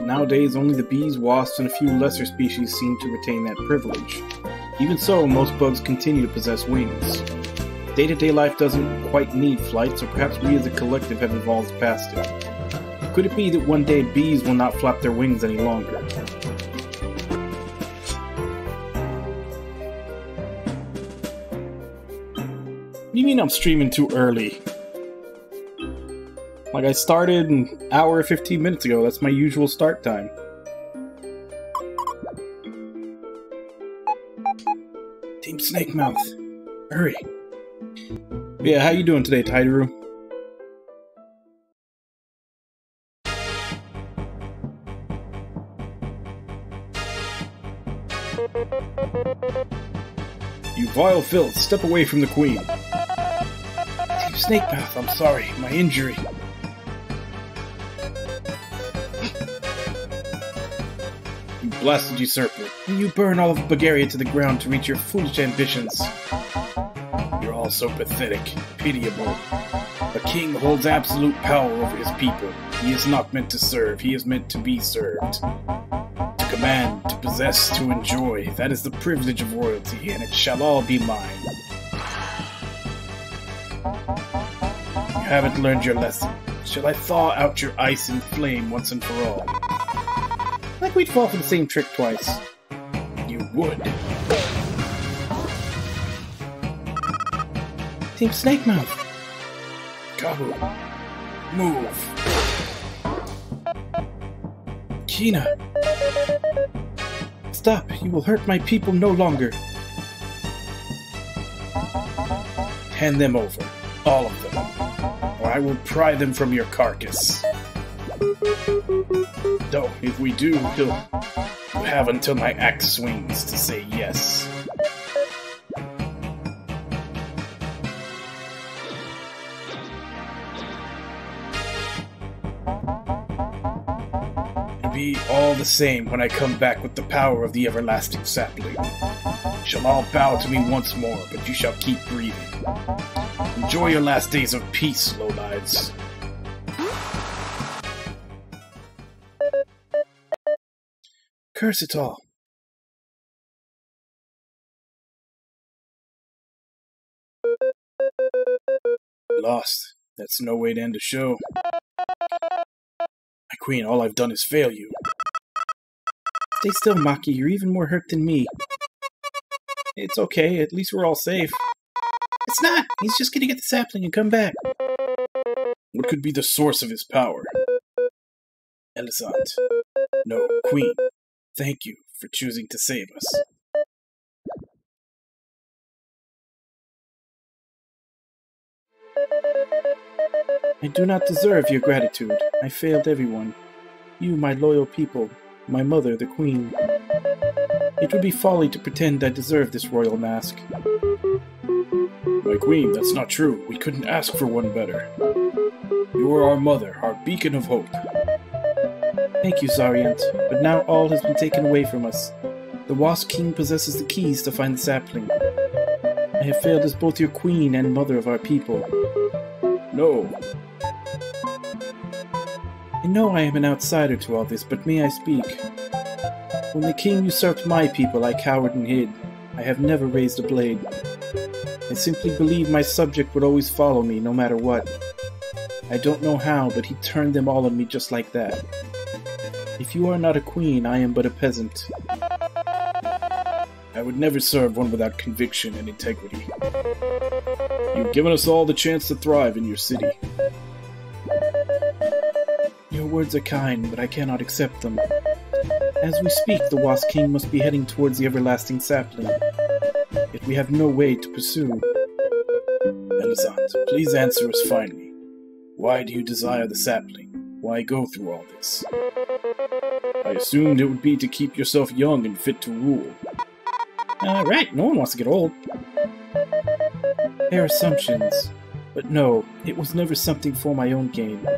Nowadays, only the bees, wasps, and a few lesser species seem to retain that privilege. Even so, most bugs continue to possess wings. Day to day life doesn't quite need flight, so perhaps we as a collective have evolved past it. Could it be that one day bees will not flap their wings any longer? What do you mean I'm streaming too early? Like I started an hour 15 minutes ago. That's my usual start time. Team Snakemouth, hurry. Yeah, how you doing today, Tidyru? You vile filth, step away from the queen. Team Snakemouth, I'm sorry, my injury. Blasted usurper, will you burn all of Bugaria to the ground to reach your foolish ambitions? You're all so pathetic, pitiable. A king holds absolute power over his people. He is not meant to serve, he is meant to be served. To command, to possess, to enjoy, that is the privilege of royalty, and it shall all be mine. You haven't learned your lesson. Shall I thaw out your ice and flame once and for all? We'd fall for the same trick twice. You would. Team Snake Mouth. Kabbu. Move. Kina. Stop. You will hurt my people no longer. Hand them over. All of them. Or I will pry them from your carcass. Though, if we do, he'll have until my axe swings to say yes. It'll be all the same when I come back with the power of the everlasting sapling. You shall all bow to me once more, but you shall keep breathing. Enjoy your last days of peace, lowlives. Curse it all. Lost. That's no way to end a show. My queen, all I've done is fail you. Stay still, Maki. You're even more hurt than me. It's okay. At least we're all safe. It's not. He's just gonna get the sapling and come back. What could be the source of his power? Elizant. No, Queen. Thank you for choosing to save us. I do not deserve your gratitude. I failed everyone. You, my loyal people, my mother, the queen. It would be folly to pretend I deserve this royal mask. My queen, that's not true. We couldn't ask for one better. You are our mother, our beacon of hope. Thank you, Zaryant, but now all has been taken away from us. The Wasp King possesses the keys to find the sapling. I have failed as both your queen and mother of our people. No. I know I am an outsider to all this, but may I speak? When the king usurped my people, I cowered and hid. I have never raised a blade. I simply believed my subject would always follow me, no matter what. I don't know how, but he turned them all on me just like that. If you are not a queen, I am but a peasant. I would never serve one without conviction and integrity. You've given us all the chance to thrive in your city. Your words are kind, but I cannot accept them. As we speak, the Wasp King must be heading towards the everlasting sapling. Yet we have no way to pursue. Elizant, please answer us finally. Why do you desire the sapling? Why go through all this? I assumed it would be to keep yourself young and fit to rule. Uh, right, no one wants to get old. Fair assumptions. But no, it was never something for my own gain.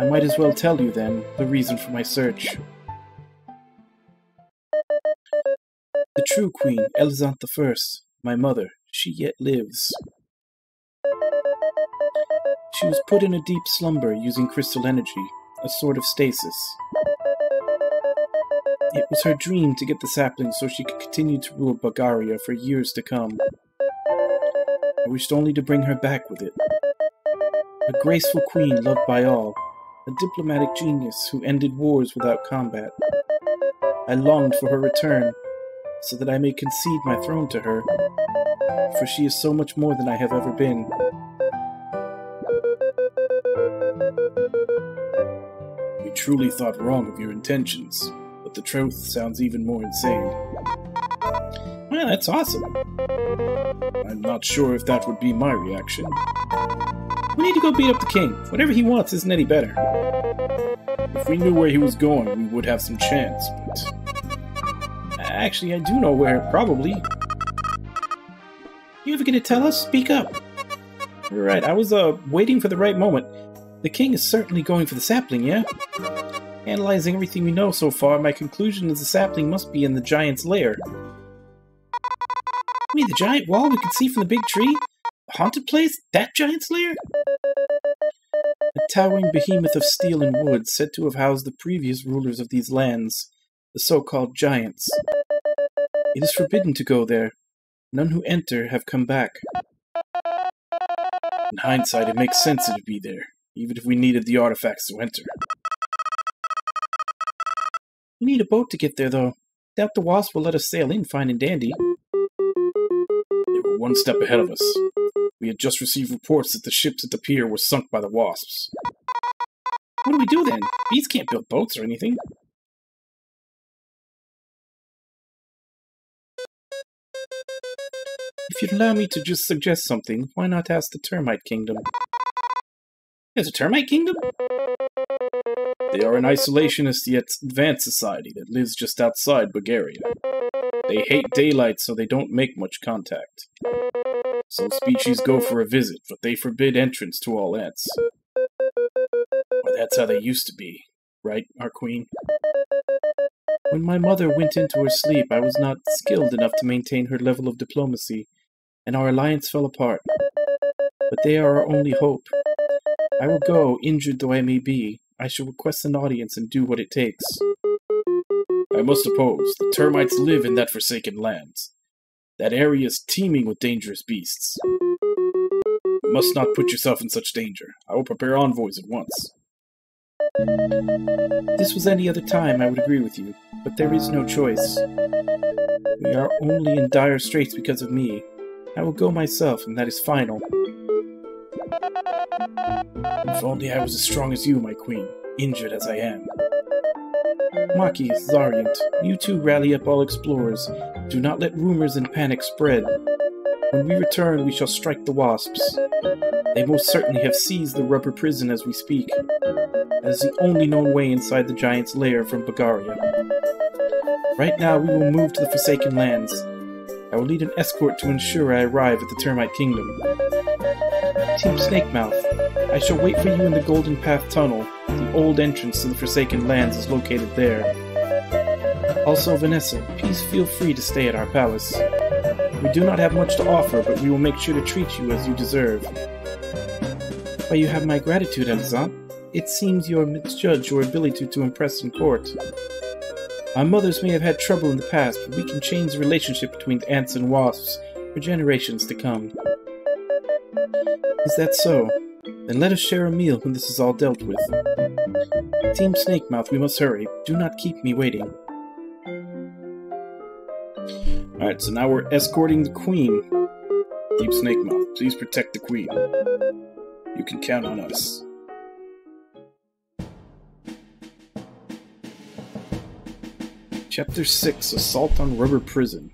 I might as well tell you, then, the reason for my search. The true queen, Elizant I, my mother, she yet lives. She was put in a deep slumber using crystal energy, a sort of stasis. It was her dream to get the sapling so she could continue to rule Bugaria for years to come. I wished only to bring her back with it. A graceful queen loved by all, a diplomatic genius who ended wars without combat. I longed for her return, so that I may concede my throne to her, for she is so much more than I have ever been. We truly thought wrong of your intentions, but the truth sounds even more insane. Well, that's awesome. I'm not sure if that would be my reaction. We need to go beat up the king. Whatever he wants isn't any better. If we knew where he was going, we would have some chance, but. Actually, I do know where, probably. You ever gonna tell us? Speak up. You're right, I was, uh, waiting for the right moment. The king is certainly going for the sapling, yeah? Analyzing everything we know so far, my conclusion is the sapling must be in the giant's lair. You mean the giant wall we could see from the big tree? A haunted place? That giant's lair? A towering behemoth of steel and wood said to have housed the previous rulers of these lands, the so-called giants. It is forbidden to go there. None who enter have come back. In hindsight, it makes sense it to be there, even if we needed the artifacts to enter. We need a boat to get there, though. Doubt the Wasp will let us sail in fine and dandy. They were one step ahead of us. We had just received reports that the ships at the pier were sunk by the Wasps. What do we do then? Bees can't build boats or anything. If you'd allow me to just suggest something, why not ask the Termite Kingdom? There's a Termite Kingdom? They are an isolationist yet advanced society that lives just outside Bugaria. They hate daylight, so they don't make much contact. Some species go for a visit, but they forbid entrance to all ants. But that's how they used to be, right, our queen? When my mother went into her sleep, I was not skilled enough to maintain her level of diplomacy, and our alliance fell apart. But they are our only hope. I will go, injured though I may be. I shall request an audience and do what it takes. I must oppose. The termites live in that forsaken land. That area is teeming with dangerous beasts. You must not put yourself in such danger. I will prepare envoys at once. If this was any other time, I would agree with you, but there is no choice. We are only in dire straits because of me. I will go myself, and that is final. If only I was as strong as you, my queen, injured as I am. Maki, Zaryant, you two rally up all explorers. Do not let rumors and panic spread. When we return, we shall strike the wasps. They most certainly have seized the rubber prison as we speak. That is the only known way inside the giant's lair from Bugaria. Right now, we will move to the Forsaken Lands. I will lead an escort to ensure I arrive at the Termite Kingdom. Team Snakemouth, I shall wait for you in the Golden Path Tunnel. The old entrance to the Forsaken Lands is located there. Also, Vanessa, please feel free to stay at our palace. We do not have much to offer, but we will make sure to treat you as you deserve. Why, you have my gratitude, Elizant. It seems you misjudge your ability to impress in court. Our mothers may have had trouble in the past, but we can change the relationship between ants and wasps for generations to come. Is that so? Then let us share a meal when this is all dealt with. Team Snakemouth, we must hurry. Do not keep me waiting. Alright, so now we're escorting the queen. Deep Snakemouth, please protect the queen. You can count on us. Chapter 6 Assault on Rubber Prison.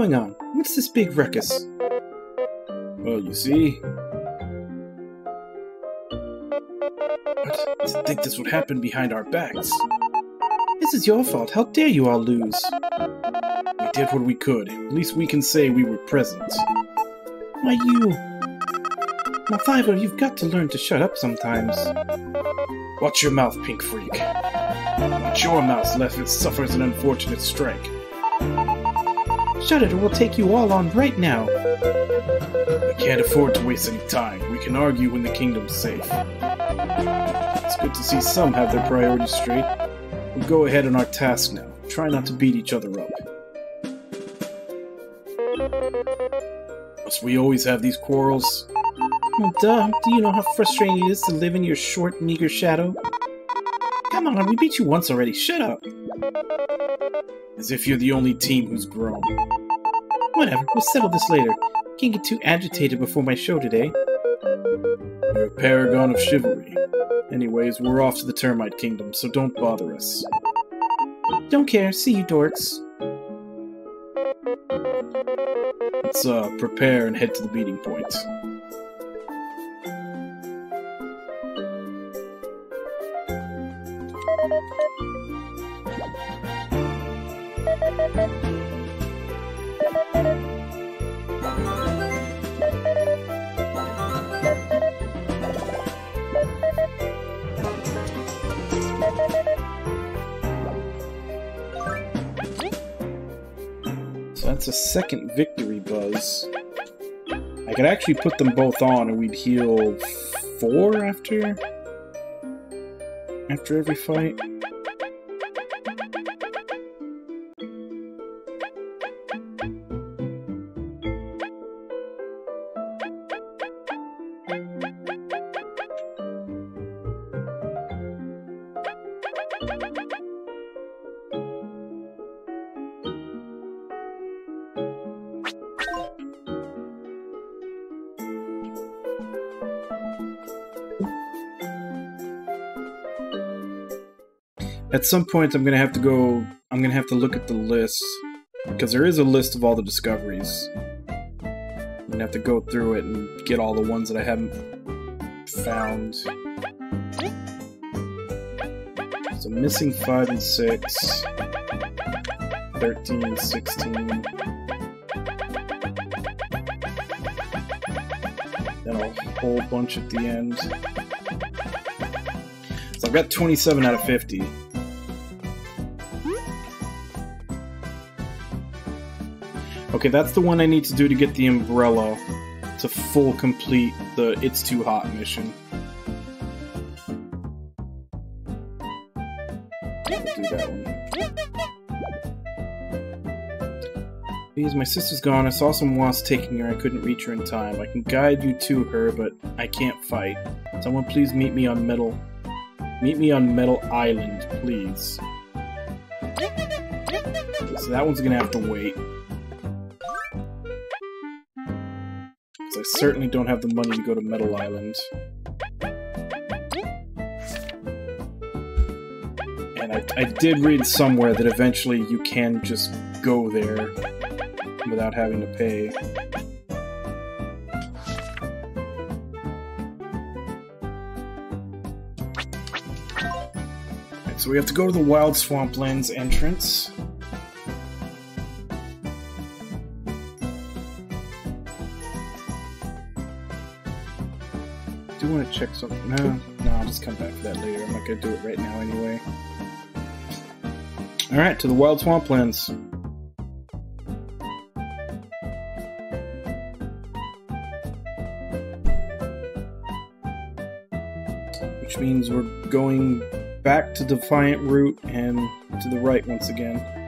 Going on? What's this big ruckus? Well, you see. What? To think this would happen behind our backs. This is your fault. How dare you all lose? We did what we could. At least we can say we were present. Why, you. Fiver, you've got to learn to shut up sometimes. Watch your mouth, Pink Freak. Watch your mouth, lest it suffers an unfortunate strike. Shut it, or we'll take you all on right now. We can't afford to waste any time. We can argue when the kingdom's safe. It's good to see some have their priorities straight. We'll go ahead on our task now. Try not to beat each other up. Must we always have these quarrels? Well, duh. Do you know how frustrating it is to live in your short, meager shadow? Come on, we beat you once already. Shut up. As if you're the only team who's grown. Whatever, we'll settle this later. Can't get too agitated before my show today. You're a paragon of chivalry. Anyways, we're off to the Termite Kingdom, so don't bother us. Don't care. See you, dorks. Let's uh, prepare and head to the meeting point. So that's a second victory buzz. I could actually put them both on and we'd heal four after after every fight. At some point, I'm gonna have to go. I'm gonna have to look at the list because there is a list of all the discoveries. I'm gonna have to go through it and get all the ones that I haven't found. So missing five and six, 13 and 16. Then a whole bunch at the end. So I've got 27 out of 50. Okay, that's the one I need to do to get the umbrella to full complete the It's Too Hot mission. Please, my sister's gone. I saw some wasps taking her. I couldn't reach her in time. I can guide you to her, but I can't fight. Someone please meet me on Metal. Meet me on Metal Island, please. So that one's gonna have to wait. I certainly don't have the money to go to Metal Island. And I, I did read somewhere that eventually you can just go there without having to pay. So we have to go to the Wild Swamplands entrance. Want to check something. No, no, I'll just come back for that later. I'm not going to do it right now anyway. Alright, to the Wild Swamplands. Which means we're going back to Defiant Root and to the right once again.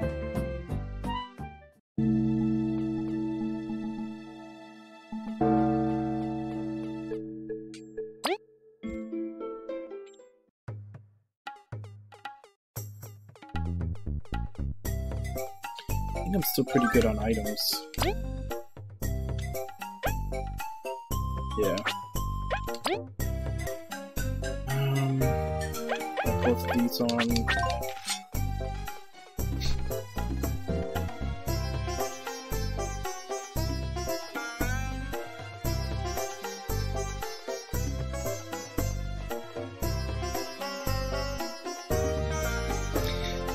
I'm still pretty good on items. Yeah. Um, I'll put these on.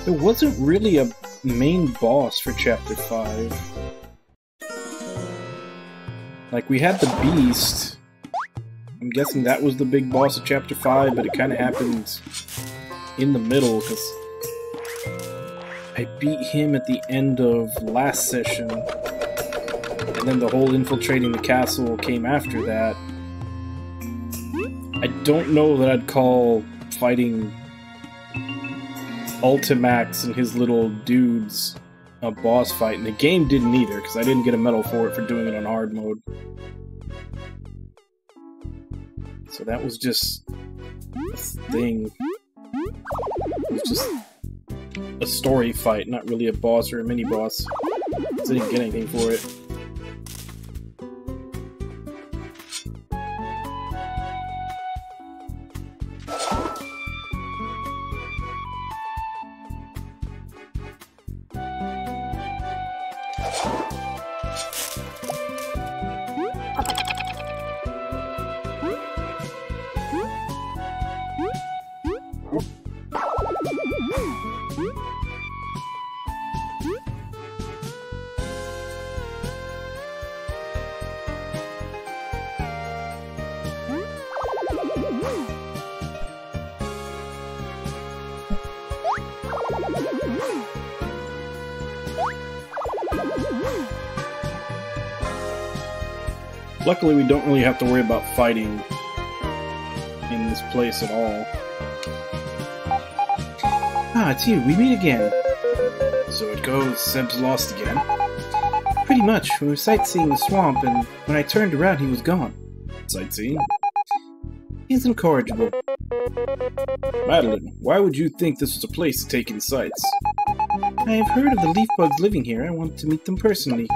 It wasn't really a main boss for Chapter 5. Like, we had the Beast. I'm guessing that was the big boss of Chapter 5, but it kind of happened in the middle, because I beat him at the end of last session. And then the whole infiltrating the castle came after that. I don't know that I'd call fighting Ultimax and his little dudes a boss fight, and the game didn't either, because I didn't get a medal for it for doing it on hard mode. So that was just a thing. It was just a story fight, not really a boss or a mini boss. I didn't get anything for it. Luckily, we don't really have to worry about fighting in this place at all. Ah, it's you. We meet again. So it goes, Seb's lost again. Pretty much. We were sightseeing the swamp, and when I turned around, he was gone. Sightseeing? He's incorrigible. Madeline, why would you think this was a place to take in sights? I have heard of the leaf bugs living here. I want to meet them personally.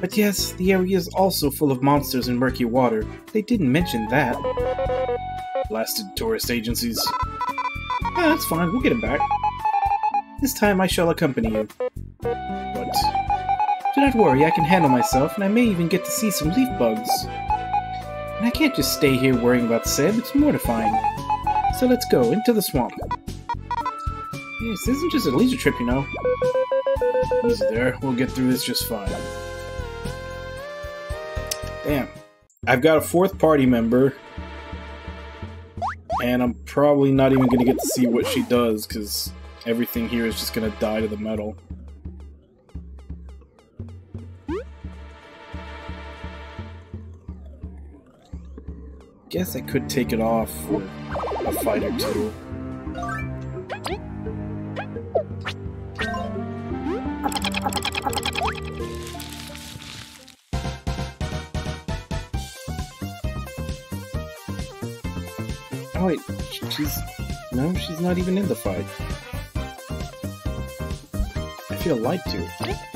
But yes, the area is also full of monsters and murky water. They didn't mention that. Blasted tourist agencies. Ah, that's fine. We'll get him back. This time I shall accompany you. But Do not worry, I can handle myself, and I may even get to see some leaf bugs. And I can't just stay here worrying about Seb, it's mortifying. So let's go, into the swamp. Yes, this isn't just a leisure trip, you know. easy there. We'll get through this just fine. I've got a fourth party member. And I'm probably not even going to get to see what she does, because everything here is just going to die to the metal. Guess I could take it off for a fight or two. She's... No, she's not even in the fight. I feel lied to.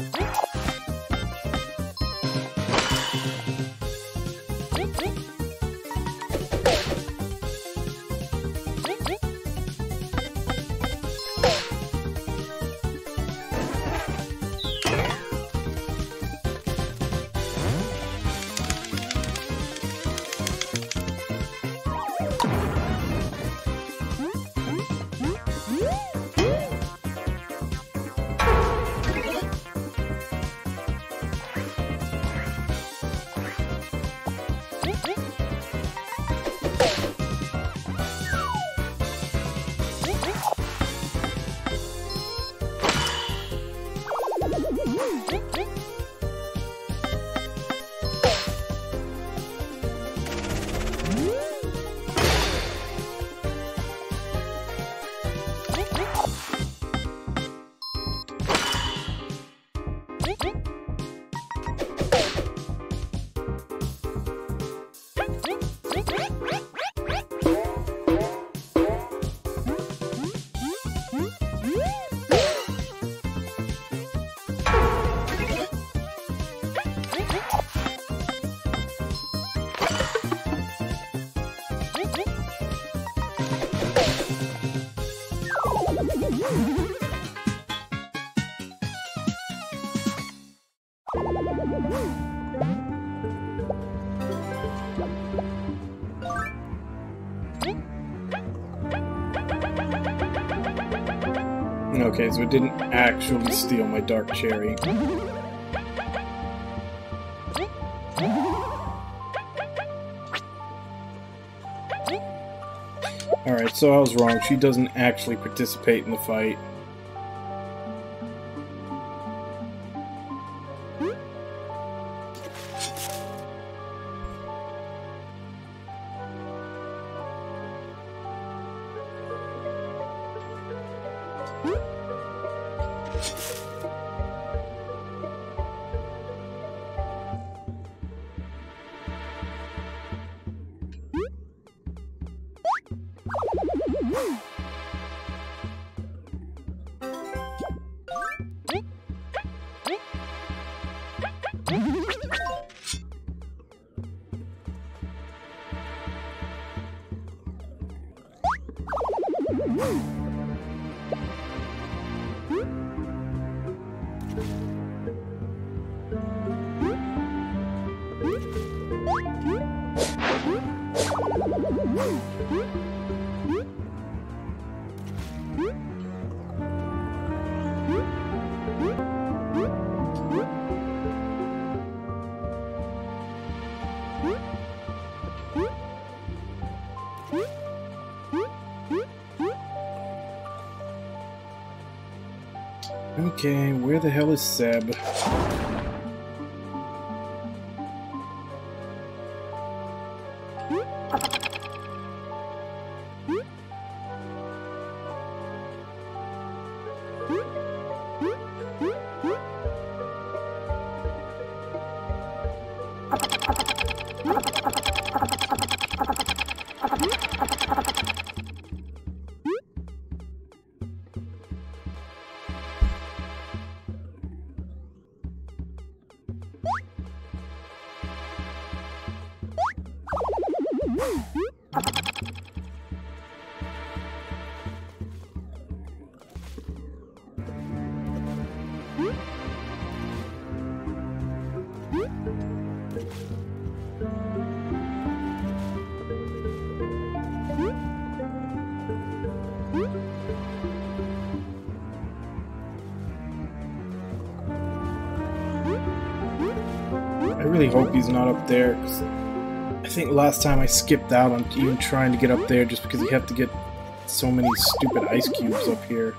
So it didn't actually steal my dark cherry. Alright, so I was wrong. She doesn't actually participate in the fight. The hell is Seb? He's not up there. I think last time I skipped out on even trying to get up there just because you have to get so many stupid ice cubes up here.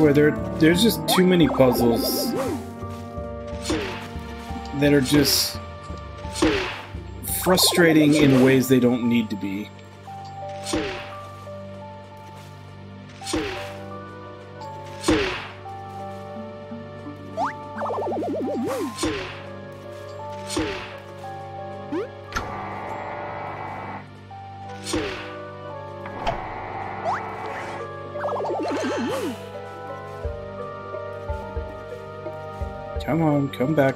Swear, there there's just too many puzzles that are just frustrating in ways they don't need to be.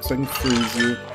Can freeze you.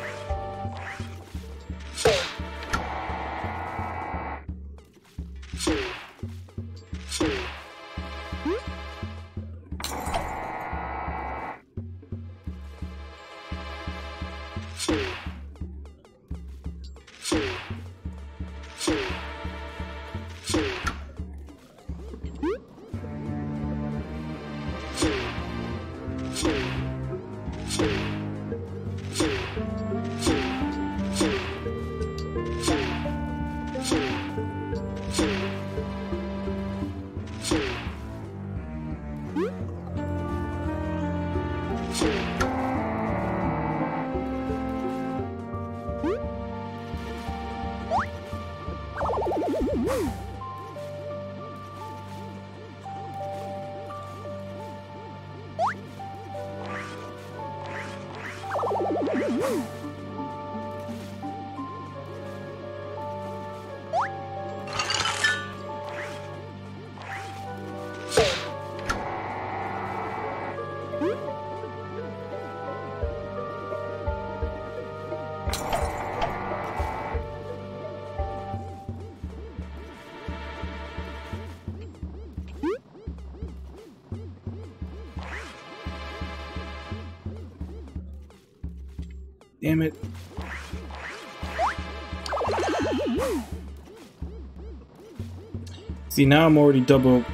See, now I'm already double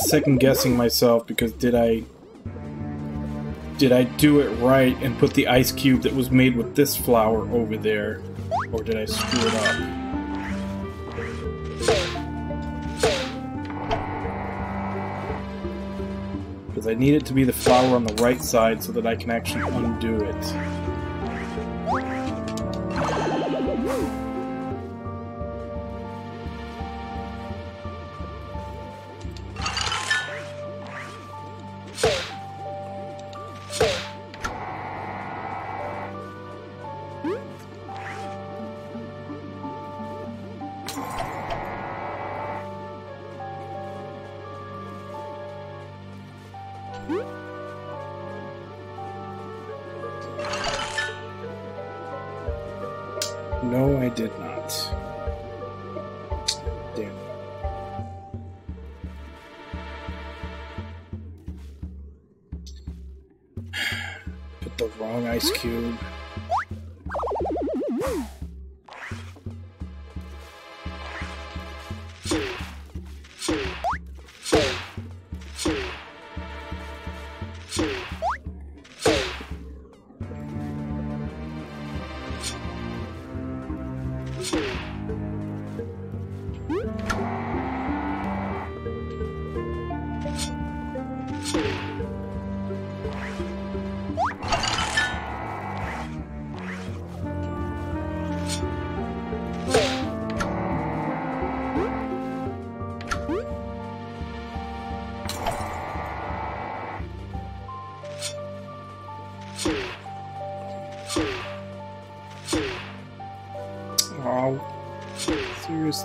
second guessing myself because did I did I do it right and put the ice cube that was made with this flower over there or did I screw it up? Because I need it to be the flower on the right side so that I can actually undo it.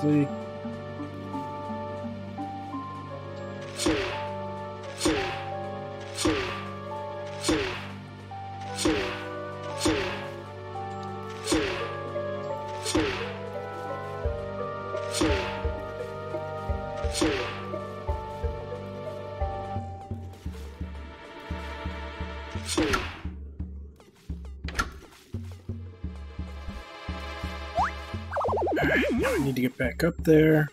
Seriously. Need to get back up there.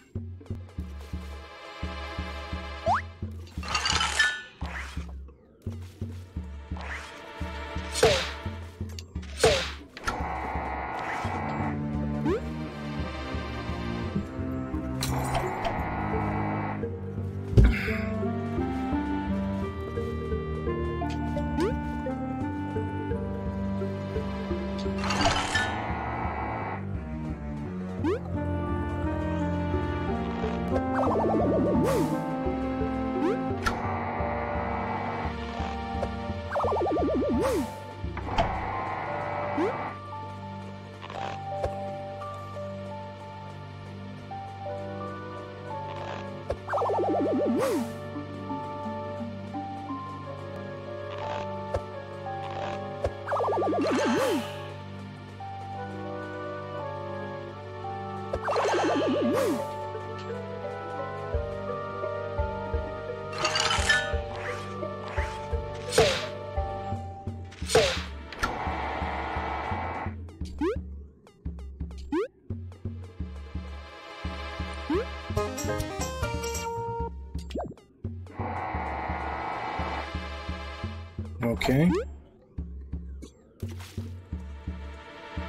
Okay.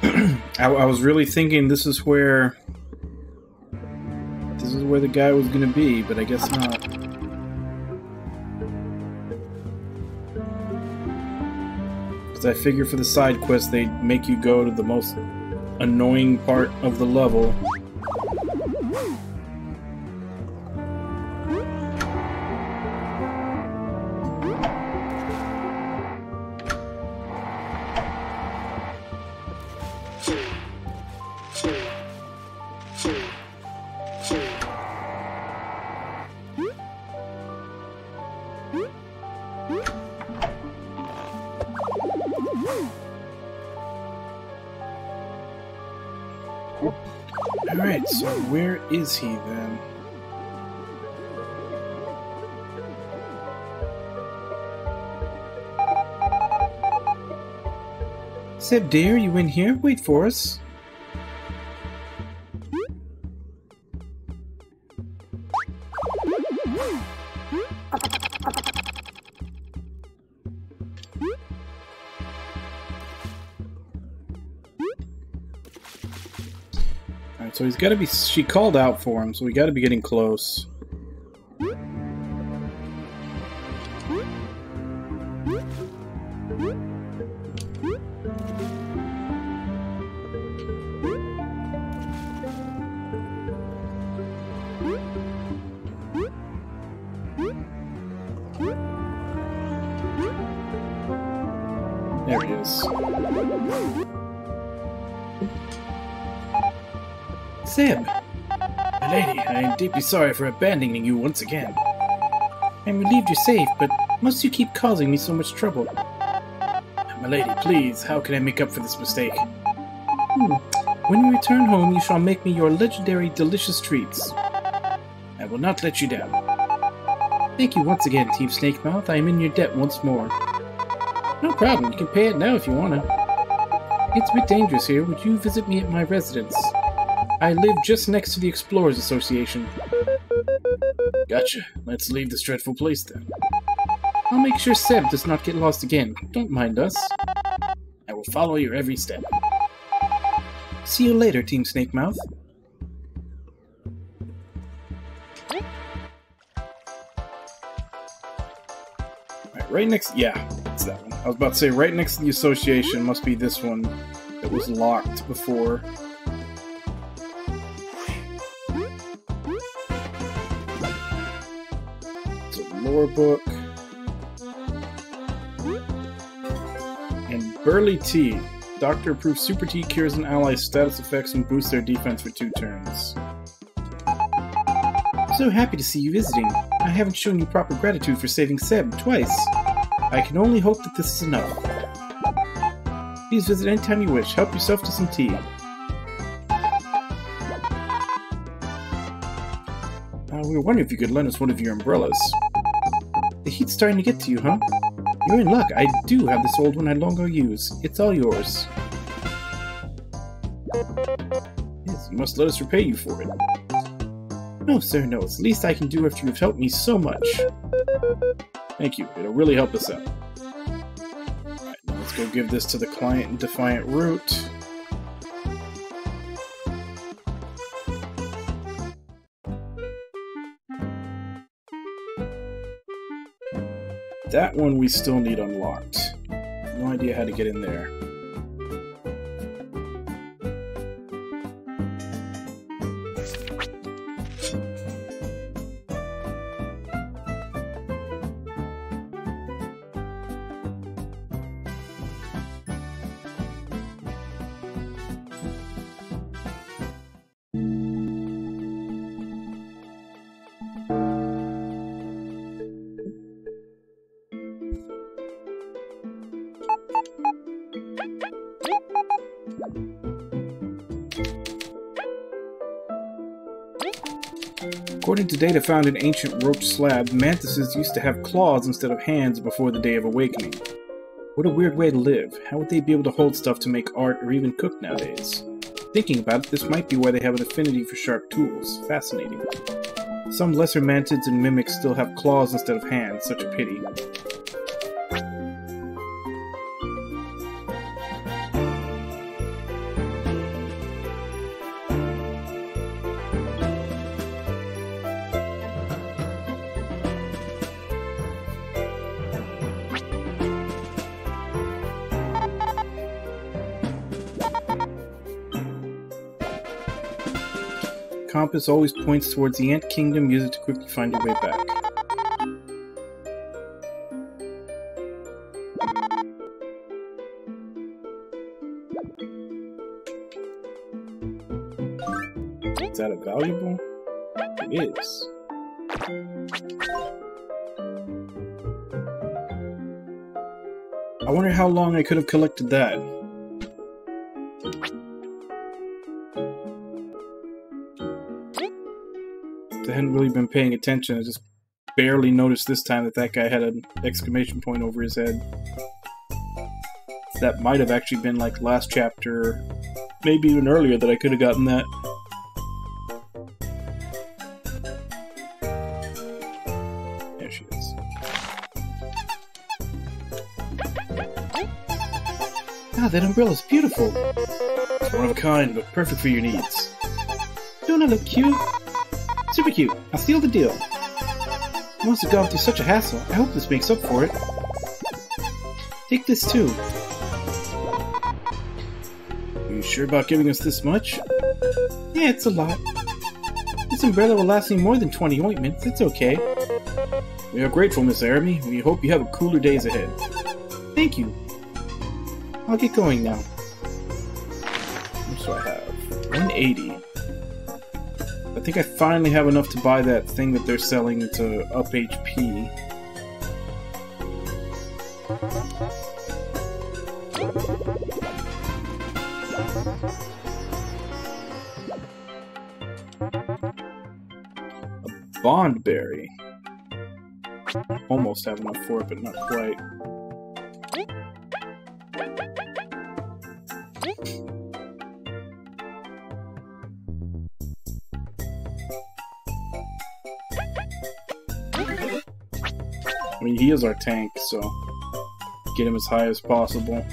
I, I was really thinking this is where this is where the guy was gonna be, but I guess not. Because I figure for the side quest they'd make you go to the most annoying part of the level. Seb, dear, you in here? Wait for us. Alright, so he's gotta be. She called out for him, so we gotta be getting close. Sorry for abandoning you once again. I'm relieved you're safe, but must you keep causing me so much trouble? My lady, please, how can I make up for this mistake? Hmm. When you return home, you shall make me your legendary delicious treats. I will not let you down. Thank you once again, Team Snakemouth. I am in your debt once more. No problem, you can pay it now if you wanna. It's a bit dangerous here. Would you visit me at my residence? I live just next to the Explorers Association. Gotcha. Let's leave this dreadful place then. I'll make sure Seb does not get lost again. Don't mind us. I will follow your every step. See you later, Team Snakemouth. Right, right next. Yeah, it's that one. I was about to say right next to the association must be this one that was locked before. Book. And Burly Tea. Doctor approved Super Tea cures an ally's status effects and boosts their defense for two turns. So happy to see you visiting. I haven't shown you proper gratitude for saving Seb twice. I can only hope that this is enough. Please visit anytime you wish. Help yourself to some tea. Uh, we were wondering if you could lend us one of your umbrellas. Heat's starting to get to you, huh? You're in luck. I do have this old one I long ago use. It's all yours. Yes, you must let us repay you for it. No, sir, no. It's the least I can do after you've helped me so much. Thank you. It'll really help us out. Alright, now let's go give this to the client in Defiant Root. That one we still need unlocked. No idea how to get in there. Data found in ancient roach slabs, mantises used to have claws instead of hands before the Day of Awakening. What a weird way to live. How would they be able to hold stuff to make art or even cook nowadays? Thinking about it, this might be why they have an affinity for sharp tools. Fascinating. Some lesser mantids and mimics still have claws instead of hands, such a pity. Compass always points towards the Ant Kingdom. Use it to quickly find your way back. Is that a valuable? It is. I wonder how long I could have collected that. Hadn't really been paying attention. I just barely noticed this time that that guy had an exclamation point over his head. That might have actually been like last chapter, maybe even earlier that I could have gotten that. There she is. Ah, that umbrella's beautiful. It's one of a kind, but perfect for your needs. Don't I look cute? Super cute. I'll seal the deal. I must have gone through such a hassle. I hope this makes up for it. Take this too. Are you sure about giving us this much? Yeah, it's a lot. This umbrella will last me more than 20 ointments. It's okay. We are grateful, Miss Aramy. We hope you have cooler days ahead. Thank you. I'll get going now. Do I have? 180. I think I finally have enough to buy that thing that they're selling to up HP. A Bondberry. Almost have enough for it, but not quite. He is our tank, so get him as high as possible.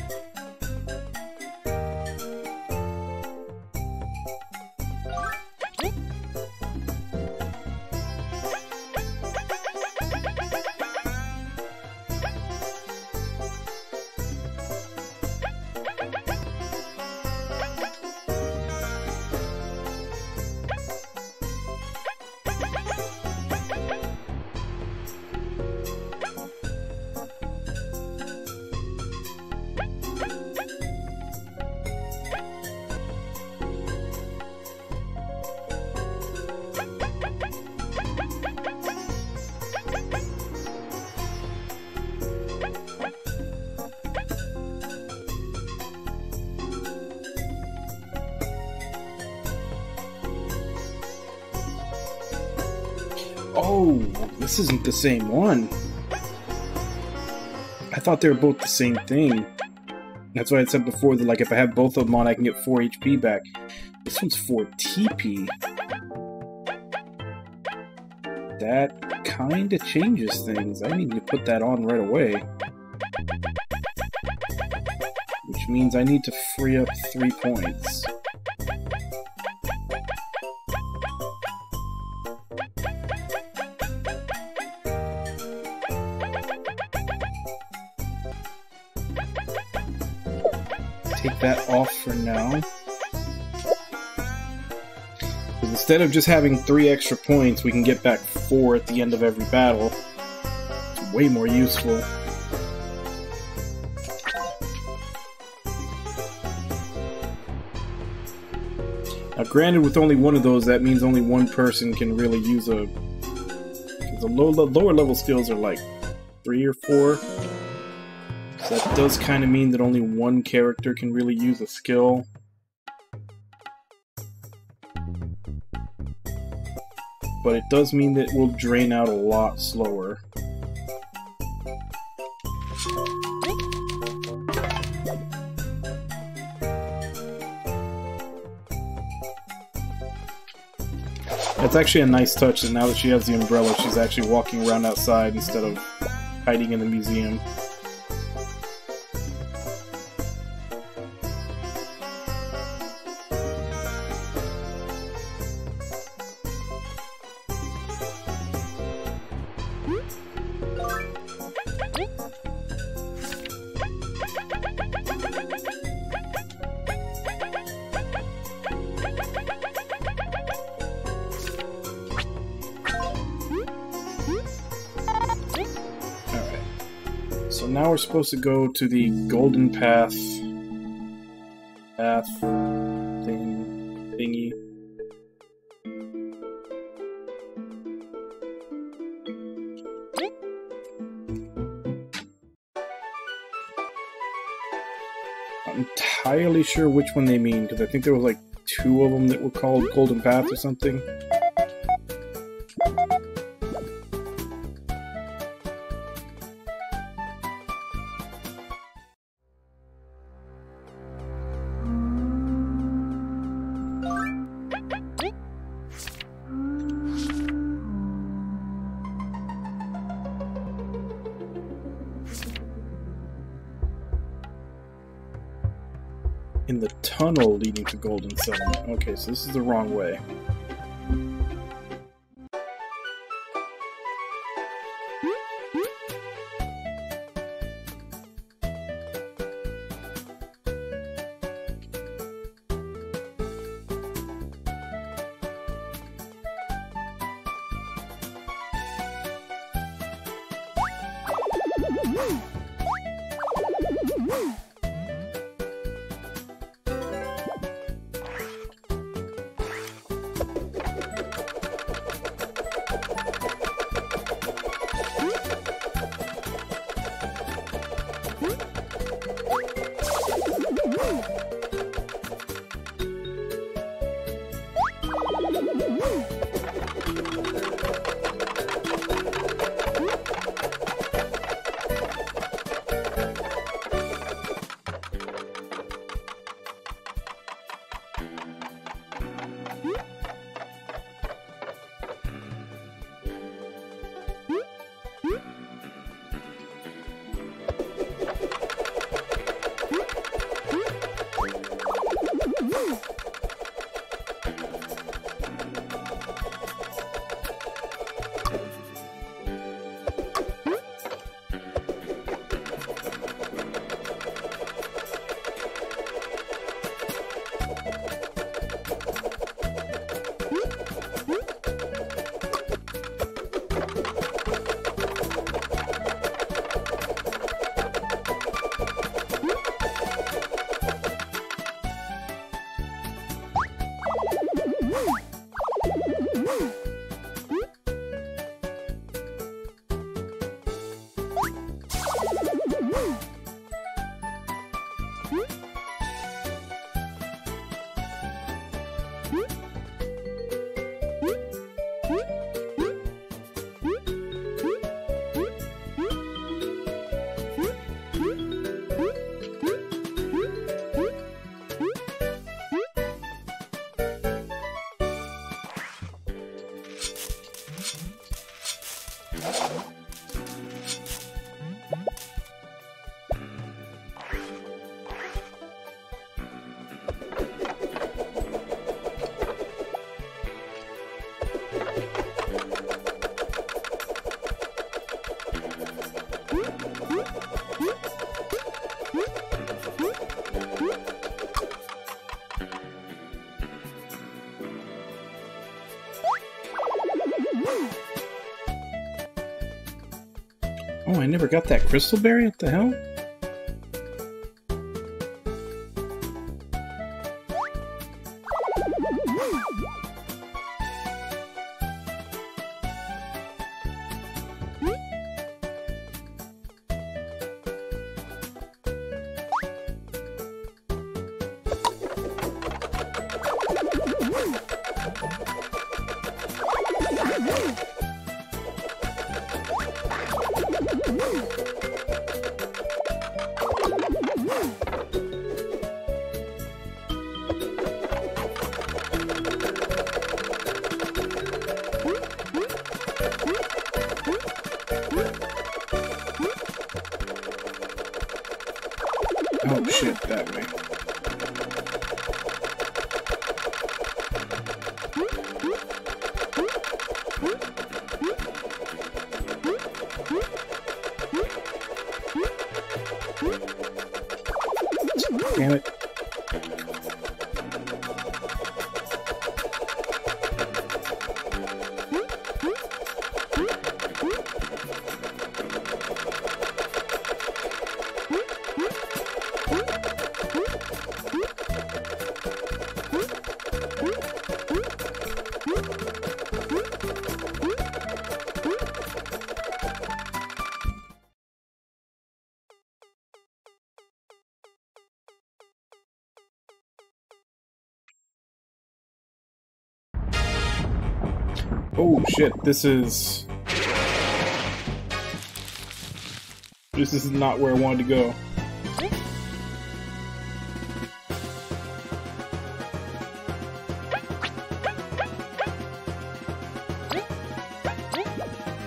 The same one. I thought they were both the same thing. That's why I said before that, like, if I have both of them on, I can get 4 HP back. This one's 4 TP. That kinda changes things. I need to put that on right away. Which means I need to free up 3 points. Now. Instead of just having three extra points, we can get back four at the end of every battle. It's way more useful. Now, granted, with only one of those, that means only one person can really use a. The low, lower level skills are like three or four. That does kind of mean that only one character can really use a skill. but it does mean that it will drain out a lot slower. It's actually a nice touch that now that she has the umbrella, she's actually walking around outside instead of hiding in the museum. Supposed to go to the Golden Path path thing thingy. Not entirely sure which one they mean because I think there was like two of them that were called Golden Path or something. Okay, so this is the wrong way. Never got that crystal berry? What the hell? Oh shit, this is... This is not where I wanted to go.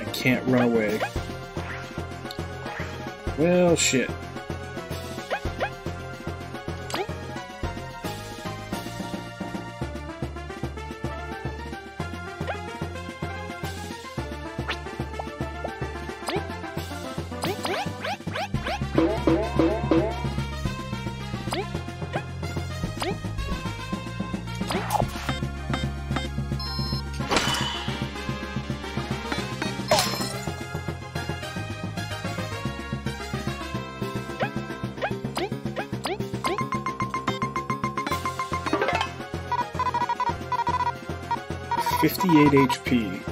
I can't run away. Well, shit. Fifty-eight HP.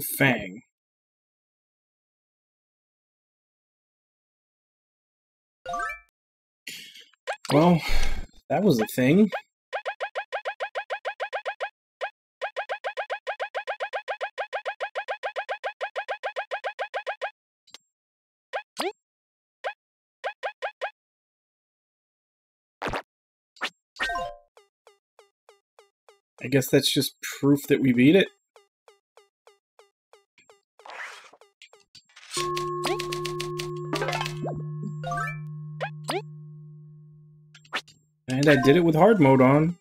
Fang. Well, that was a thing. I guess that's just proof that we beat it. And I did it with hard mode on.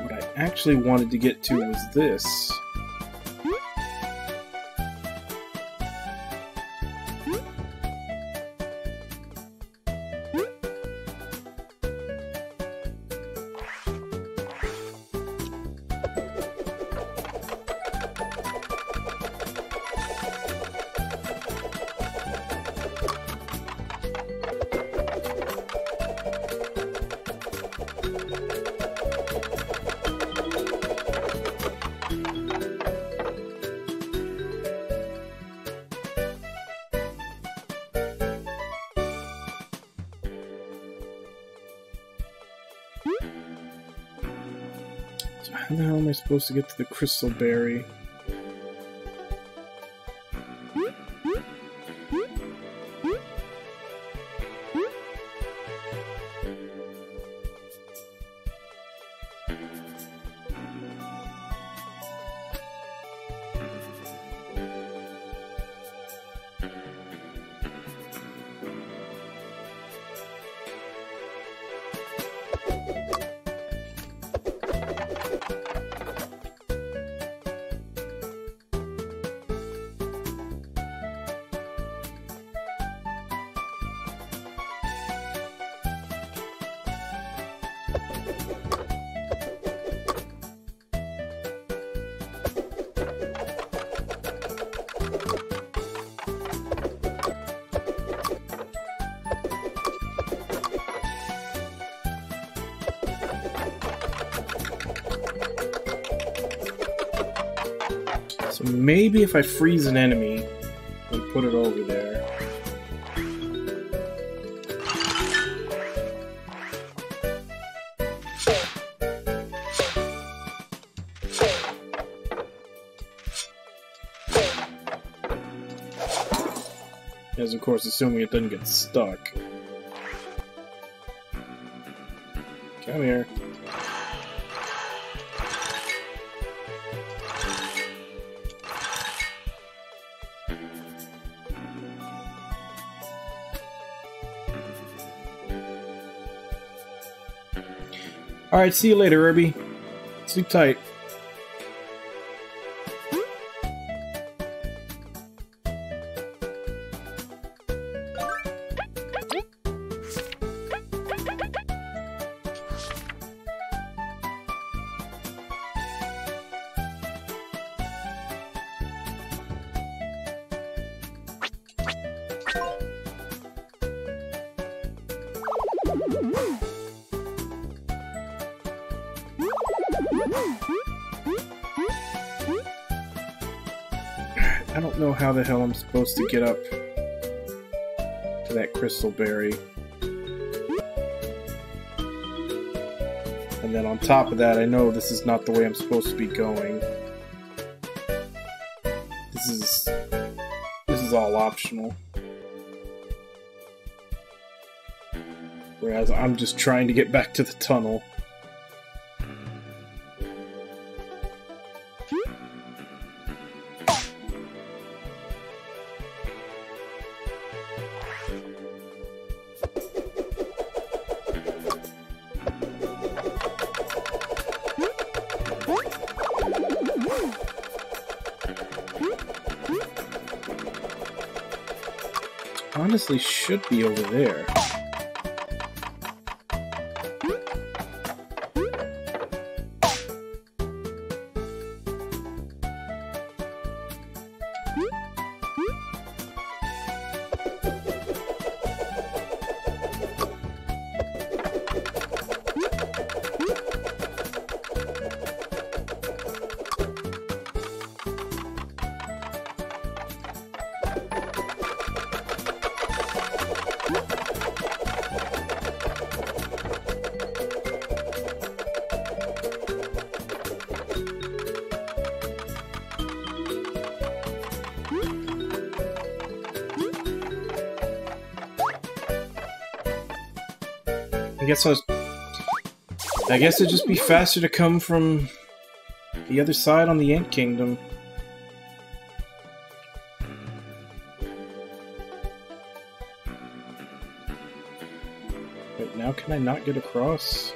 What I actually wanted to get to was this. Supposed to get to the crystal berry? If I freeze an enemy and put it over there. As of course, assuming it doesn't get stuck. Come here. Alright, see you later, Irby. Sleep tight. Supposed to get up to that crystal berry. And then on top of that, I know this is not the way I'm supposed to be going. This is this is all optional. Whereas I'm just trying to get back to the tunnel. Should be over there. Guess I was. I guess it'd just be faster to come from the other side on the Ant Kingdom. Wait, now can I not get across?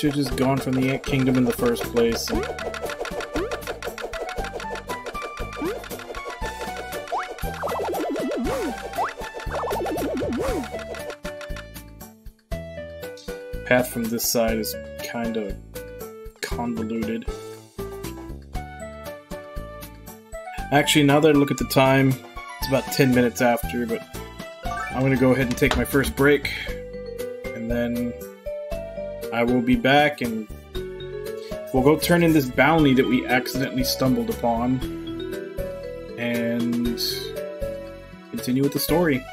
Should have just gone from the Ant Kingdom in the first place. Path from this side is kind of convoluted. Actually, now that I look at the time, it's about 10 minutes after, but I'm gonna go ahead and take my first break, I will be back and we'll go turn in this bounty that we accidentally stumbled upon and continue with the story.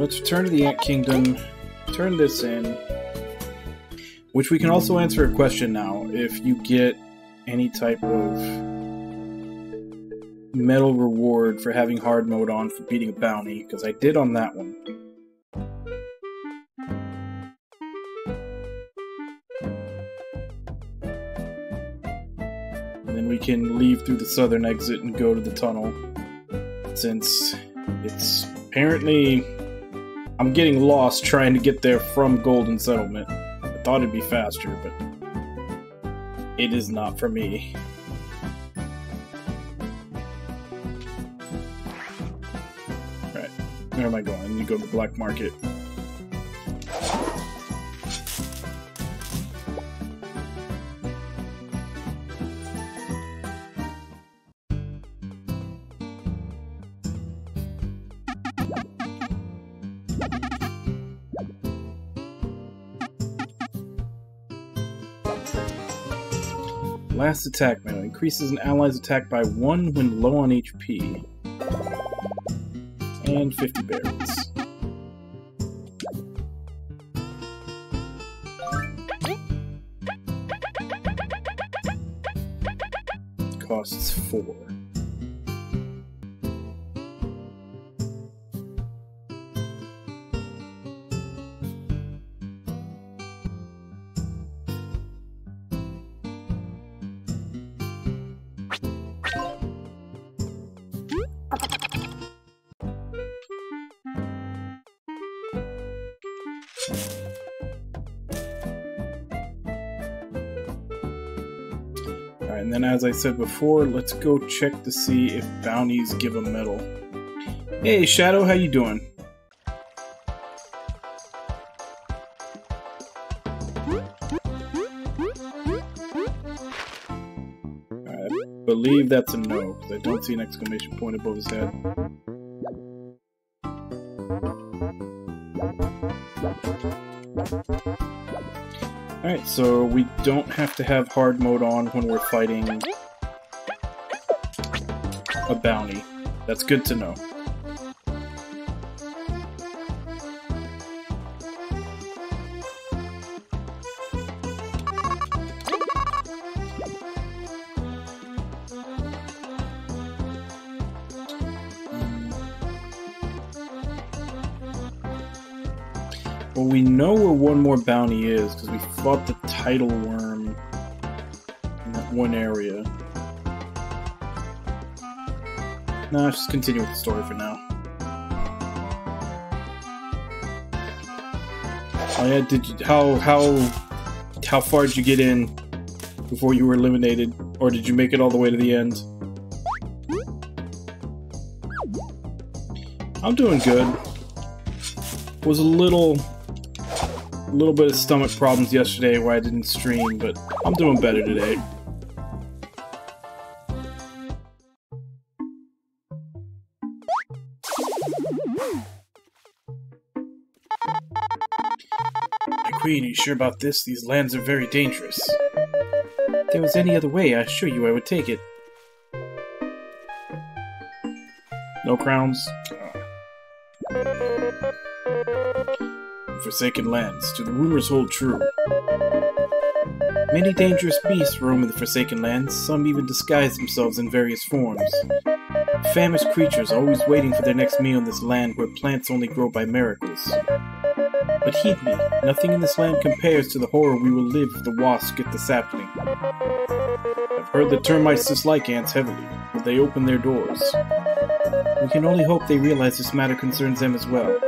Let's return to the Ant Kingdom, turn this in, which we can also answer a question now. If you get any type of medal reward for having hard mode on for beating a bounty, because I did on that one. And then we can leave through the southern exit and go to the tunnel, since it's apparently I'm getting lost trying to get there from Golden Settlement. I thought it'd be faster, but it is not for me. Alright, where am I going? I need to go to the black market. Last attack menu increases an ally's attack by 1 when low on HP. And 50 berries. Costs 4. I said before, let's go check to see if bounties give a medal. Hey Shadow, how you doing? I believe that's a no, because I don't see an exclamation point above his head. Alright, so we don't have to have hard mode on when we're fighting a bounty. That's good to know. Hmm. Well, we know where one more bounty is because we fought the Tidal Wyrm in that one area. Nah, let's just continue with the story for now. Oh yeah, did you, how how how far did you get in before you were eliminated, or did you make it all the way to the end? I'm doing good. Was a little little bit of stomach problems yesterday where I didn't stream, but I'm doing better today. Queen, are you sure about this? These lands are very dangerous. If there was any other way, I assure you I would take it. No crowns? Forsaken lands. Do the rumors hold true? Many dangerous beasts roam in the Forsaken lands. Some even disguise themselves in various forms. Famished creatures always waiting for their next meal in this land where plants only grow by miracles. But heed me, nothing in this land compares to the horror we will live if the wasps get the sapling. I've heard that termites dislike ants heavily, but they open their doors. We can only hope they realize this matter concerns them as well.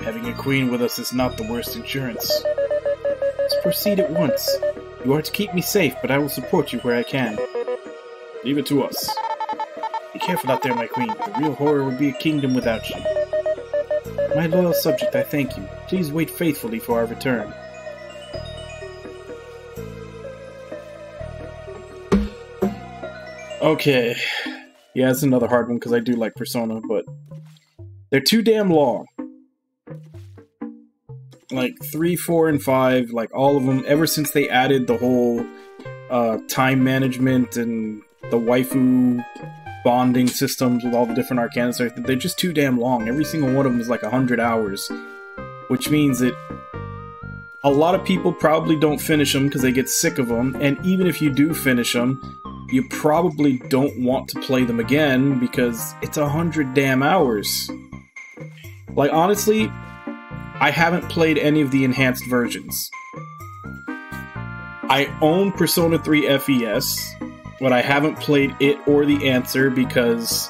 Having a queen with us is not the worst insurance. Let's proceed at once. You are to keep me safe, but I will support you where I can. Leave it to us. Be careful out there, my queen. The real horror would be a kingdom without you. My loyal subject, I thank you. Please wait faithfully for our return. Okay. Yeah, it's another hard one because I do like Persona, but they're too damn long. Like 3, 4, and 5, like all of them, ever since they added the whole uh, time management and the waifu bonding systems with all the different arcanas. They're just too damn long. Every single one of them is like 100 hours, which means that a lot of people probably don't finish them because they get sick of them. And even if you do finish them, you probably don't want to play them again because it's a hundred damn hours. Like, honestly, I haven't played any of the enhanced versions. I own Persona 3 FES, but I haven't played it or the answer because,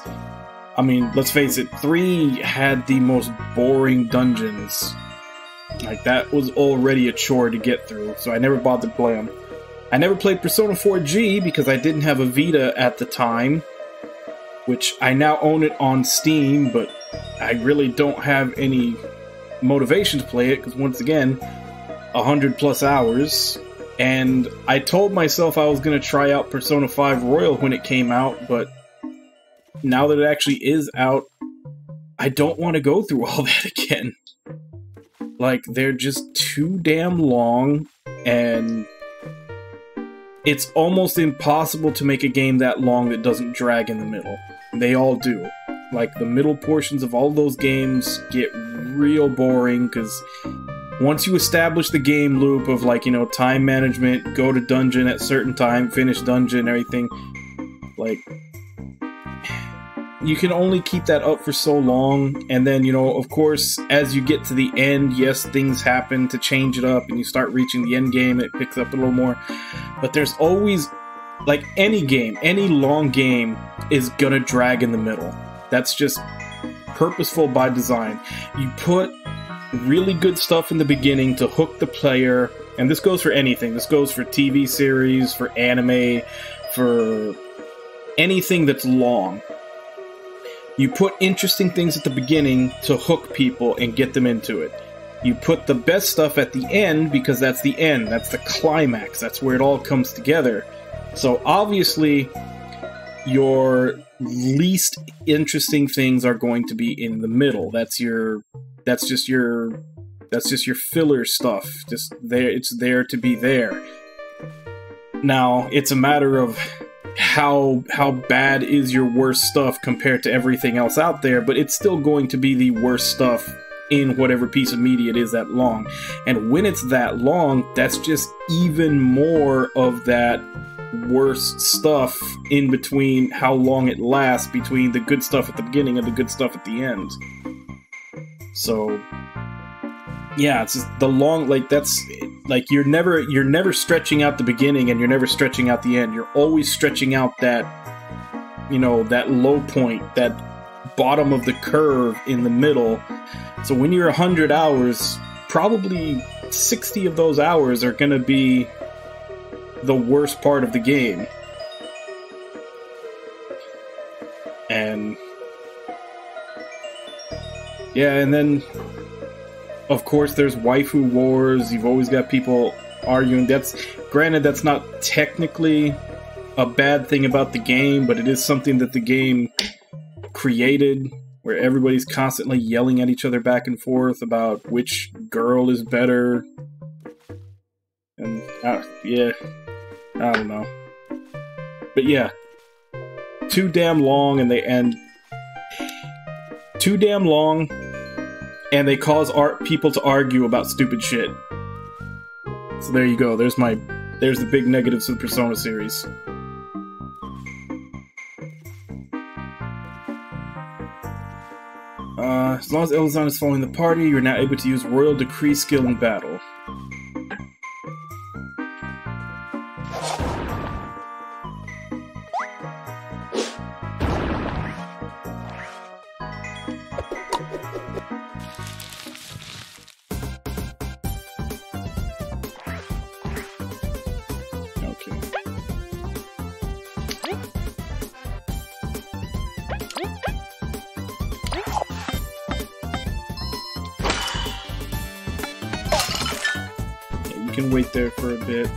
I mean, let's face it, 3 had the most boring dungeons. Like, that was already a chore to get through, so I never bothered to play them. I never played Persona 4G because I didn't have a Vita at the time, which I now own it on Steam, but I really don't have any motivation to play it because, once again, 100 plus hours. And I told myself I was going to try out Persona 5 Royal when it came out, but now that it actually is out, I don't want to go through all that again. Like, they're just too damn long, and it's almost impossible to make a game that long that doesn't drag in the middle. They all do. Like the middle portions of all those games get real boring because once you establish the game loop of like, you know, time management, go to dungeon at certain time, finish dungeon, everything, like you can only keep that up for so long. And then you know of course as you get to the end yes things happen to change it up and you start reaching the end game it picks up a little more. But there's always like any game any long game is gonna drag in the middle. That's just purposeful by design. You put really good stuff in the beginning to hook the player and this goes for anything this goes for tv series for anime for anything that's long you put interesting things at the beginning to hook people and get them into it. You put the best stuff at the end because that's the end, that's the climax, that's where it all comes together. So obviously, your least interesting things are going to be in the middle. That's your that's just your that's just your filler stuff. Just there it's there to be there. Now, it's a matter of how how bad is your worst stuff compared to everything else out there, but it's still going to be the worst stuff in whatever piece of media it is that long. And when it's that long, that's just even more of that worst stuff in between how long it lasts between the good stuff at the beginning and the good stuff at the end. So yeah, it's the long like that's like you're never you're never stretching out the beginning and you're never stretching out the end. You're always stretching out that you know, that low point, that bottom of the curve in the middle. So when you're 100 hours, probably 60 of those hours are going to be the worst part of the game. Yeah, and then of course, there's waifu wars. You've always got people arguing. That's granted, that's not technically a bad thing about the game, but it is something that the game created where everybody's constantly yelling at each other back and forth about which girl is better. And uh, yeah, I don't know. But yeah, too damn long, and they end too damn long and they cause art people to argue about stupid shit. So there you go. There's my there's the big negatives of the Persona series. Uh, as long as Elizant is following the party, you're now able to use Royal Decree skill in battle. wait there for a bit.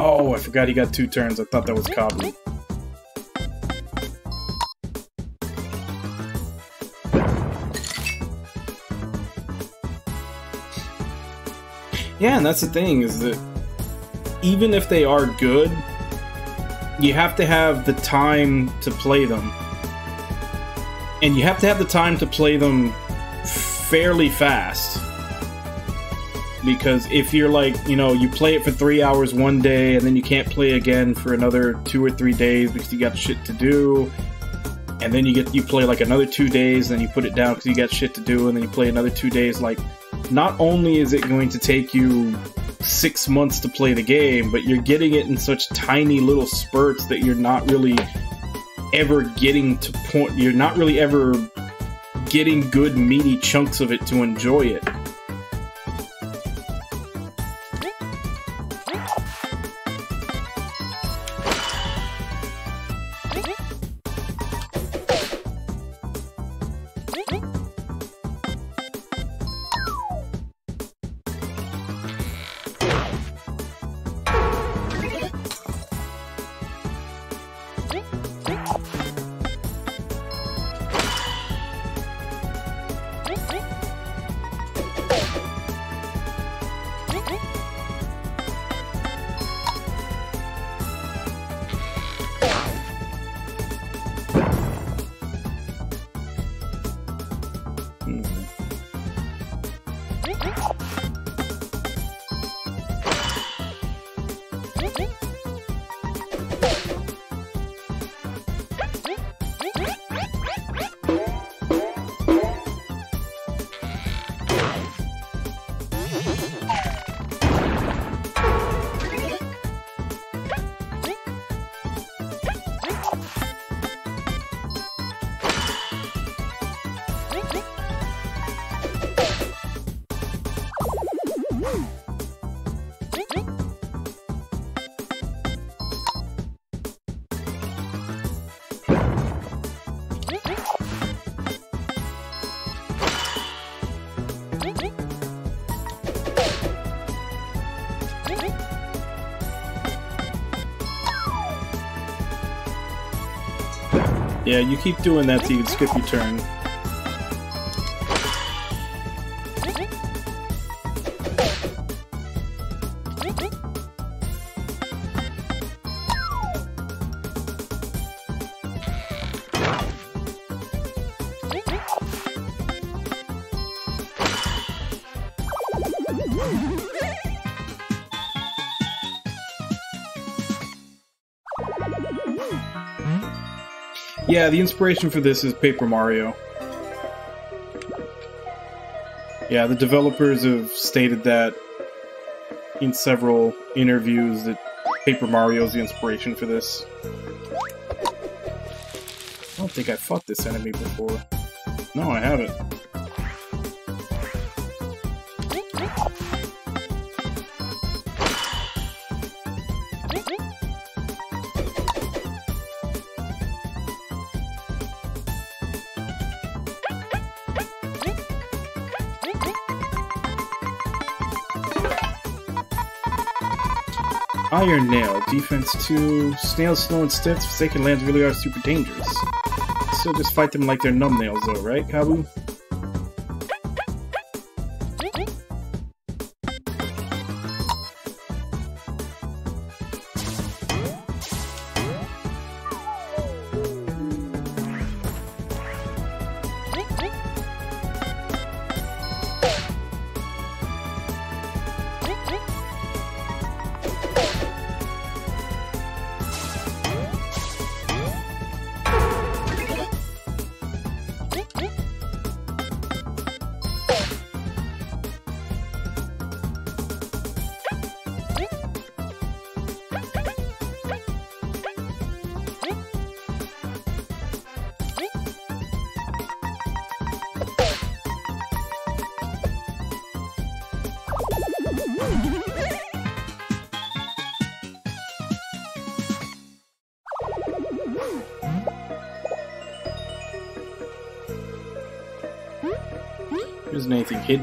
Oh, I forgot he got two turns. I thought that was Cobb. Yeah, and that's the thing, is that even if they are good, you have to have the time to play them. And you have to have the time to play them fairly fast. Because if you're like, you know, you play it for three hours one day and then you can't play again for another two or three days because you got shit to do, and then you get you play like another two days, and then you put it down because you got shit to do, and then you play another two days. Like, not only is it going to take you six months to play the game, but you're getting it in such tiny little spurts that you're not really ever getting to point. You're not really ever getting good meaty chunks of it to enjoy it. Yeah, you keep doing that so you skip your turn. Yeah, the inspiration for this is Paper Mario. Yeah, the developers have stated that in several interviews that Paper Mario is the inspiration for this. I don't think I fought this enemy before. No, I haven't. Iron Nail, defense 2. Snails slow and stiff, Forsaken Lands really are super dangerous. Still just fight them like they're numbnails though, right, Kabbu?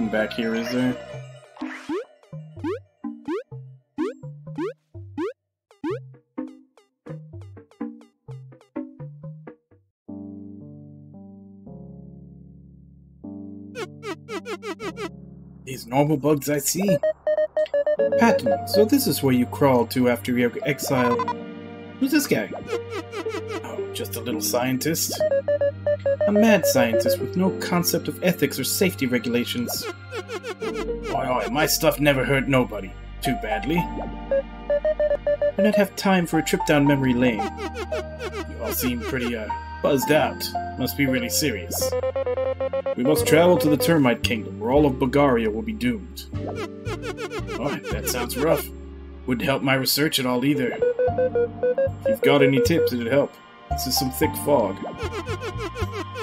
Anything back here, is there? These normal bugs I see. Patton, so this is where you crawled to after your exile. Who's this guy? Oh, just a little scientist. A mad scientist with no concept of ethics or safety regulations. Oi, oi, my stuff never hurt nobody. Too badly. I Do not have time for a trip down memory lane. You all seem pretty, uh, buzzed out. Must be really serious. We must travel to the Termite Kingdom, where all of Bugaria will be doomed. Oh, that sounds rough. Wouldn't help my research at all either. If you've got any tips, it'd help. This is some thick fog.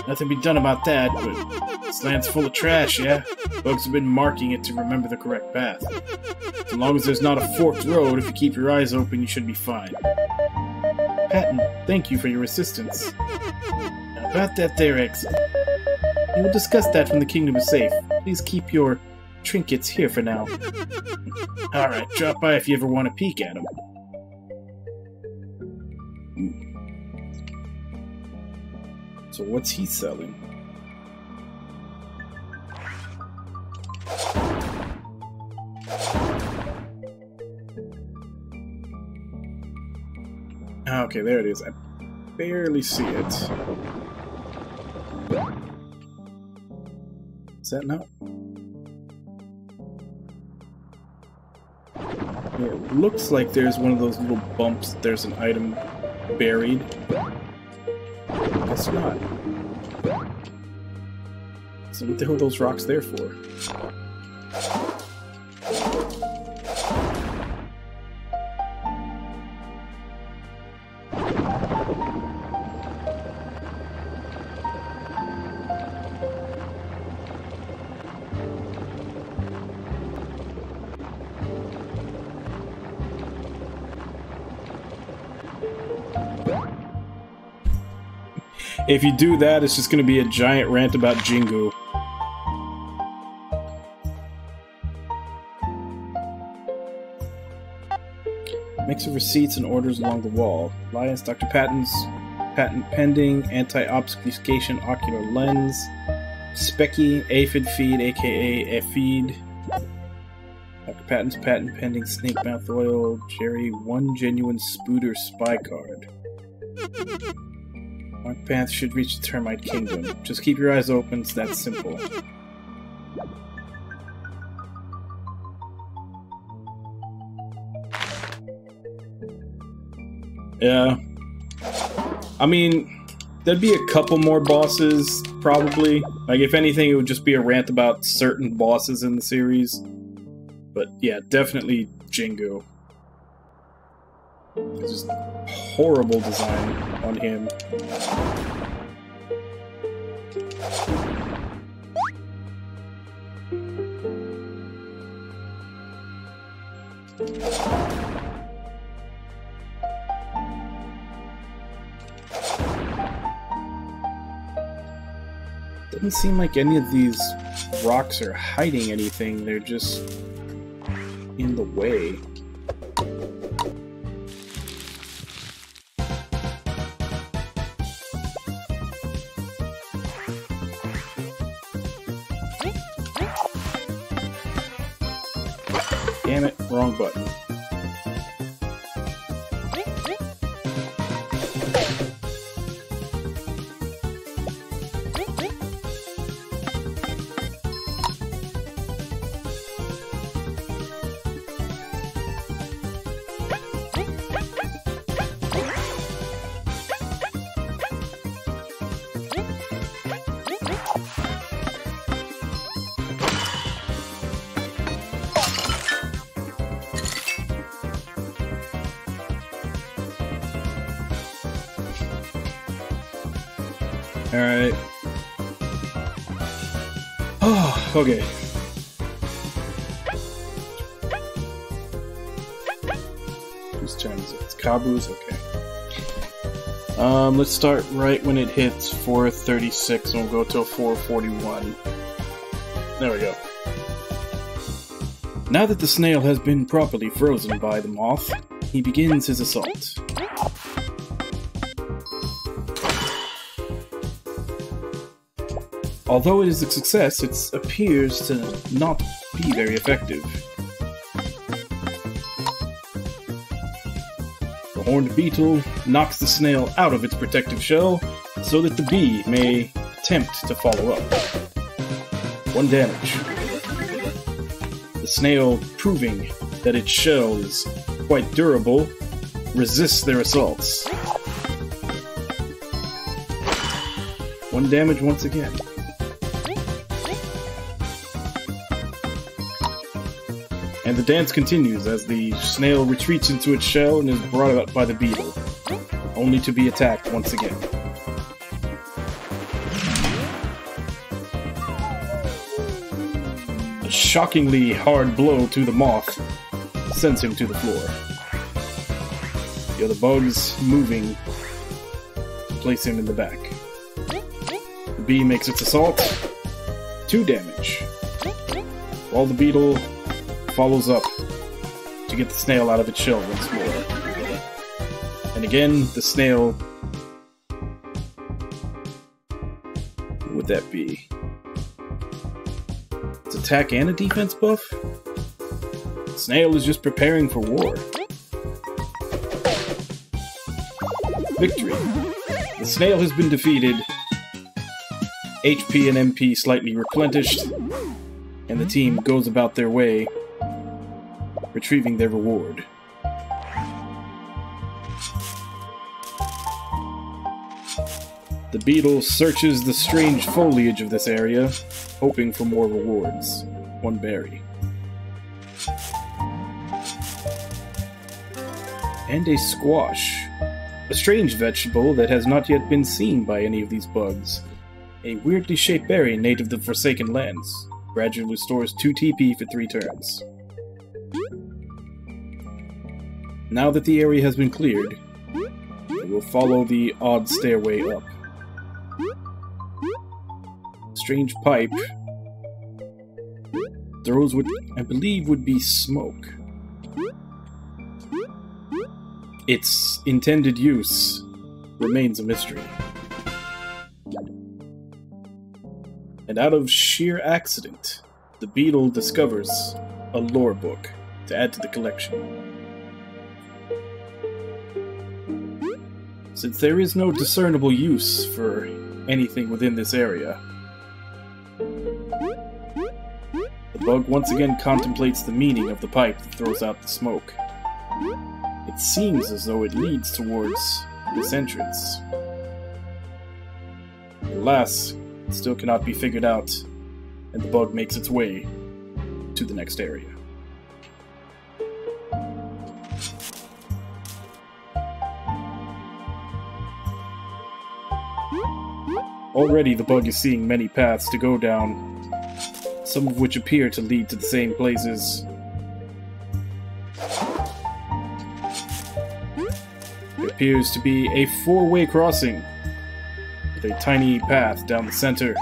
Nothing be done about that, but this land's full of trash, yeah? Bugs have been marking it to remember the correct path. As long as there's not a forked road, if you keep your eyes open, you should be fine. Patton, thank you for your assistance. Now about that there exit. We will discuss that when the kingdom is safe. Please keep your trinkets here for now. Alright, drop by if you ever want to peek at them. So what's he selling? Ah, Okay, there it is. I barely see it. Is that not? Yeah, it looks like there's one of those little bumps. There's an item buried. Guess not. So what the hell are those rocks there for? If you do that, it's just going to be a giant rant about Jingu. Mix of receipts and orders along the wall. Alliance, Dr. Patton's patent pending, anti-obfuscation ocular lens, Specky, aphid feed, aka Feed. Dr. Patton's patent pending Snakemouth oil, Jerry, one genuine spooter spy card. Mark Path should reach the Termite Kingdom. Just keep your eyes open, it's that simple. Yeah. I mean, there'd be a couple more bosses, probably. Like, if anything, it would just be a rant about certain bosses in the series. But yeah, definitely Jingo. Just horrible design on him. Doesn't seem like any of these rocks are hiding anything, they're just in the way. Okay. Whose turn is it? It's Kabbu's? Okay. Um, let's start right when it hits 436 and we'll go till 441. There we go. Now that the snail has been properly frozen by the moth, he begins his assault. Although it is a success, it appears to not be very effective. The horned beetle knocks the snail out of its protective shell so that the bee may attempt to follow up. One damage. The snail, proving that its shell is quite durable, resists their assaults. One damage once again. And the dance continues as the snail retreats into its shell and is brought up by the beetle, only to be attacked once again. A shockingly hard blow to the moth sends him to the floor. The other bugs moving place him in the back. The bee makes its assault. Two damage. While the beetle follows up to get the snail out of its shell once more. And again, the snail. What would that be? It's attack and a defense buff? Snail is just preparing for war. Victory. The snail has been defeated. HP and MP slightly replenished, and the team goes about their way retrieving their reward. The beetle searches the strange foliage of this area, hoping for more rewards. One berry. And a squash. A strange vegetable that has not yet been seen by any of these bugs. A weirdly shaped berry native to the Forsaken Lands. Gradually restores 2 TP for 3 turns. Now that the area has been cleared, we will follow the odd stairway up. Strange pipe throws what I believe would be smoke. Its intended use remains a mystery. And out of sheer accident, the beetle discovers a lore book to add to the collection. Since there is no discernible use for anything within this area. The bug once again contemplates the meaning of the pipe that throws out the smoke. It seems as though it leads towards this entrance. Alas, it still cannot be figured out, and the bug makes its way to the next area. Already the bug is seeing many paths to go down, some of which appear to lead to the same places. It appears to be a four-way crossing, with a tiny path down the center.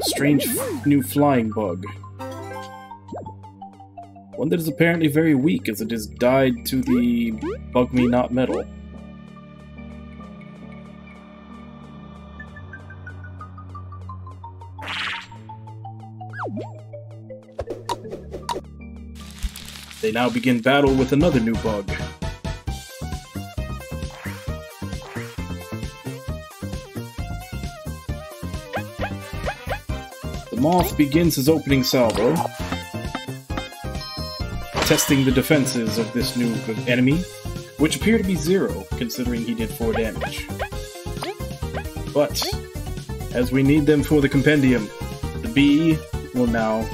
Strange new flying bug. One that is apparently very weak as it is died to the Bug Me Not medal. They now begin battle with another new bug. The moth begins his opening salvo, testing the defenses of this new enemy, which appear to be zero, considering he did 4 damage. But, as we need them for the compendium, the bee will now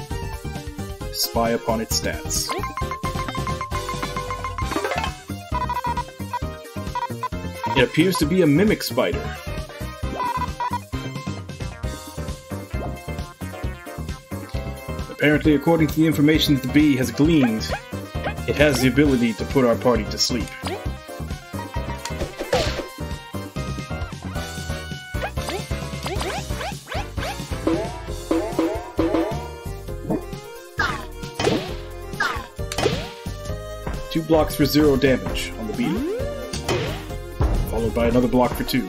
spy upon its stats. It appears to be a mimic spider. Apparently, according to the information that the bee has gleaned, it has the ability to put our party to sleep. Two blocks for zero damage by another block for two.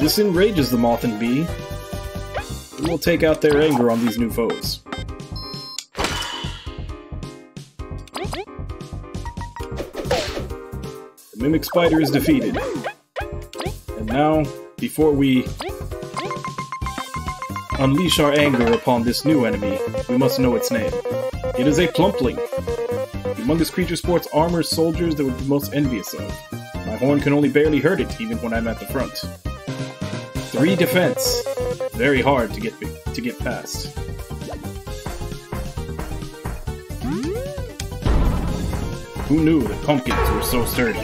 This enrages the Moth and Bee, and will take out their anger on these new foes. The Mimic Spider is defeated. And now, before we unleash our anger upon this new enemy, we must know its name. It is a Plumpling. The humongous creature sports armor soldiers that would be most envious of. Horn can only barely hurt it, even when I'm at the front. Three defense. Very hard to get to get past. Who knew that pumpkins were so sturdy?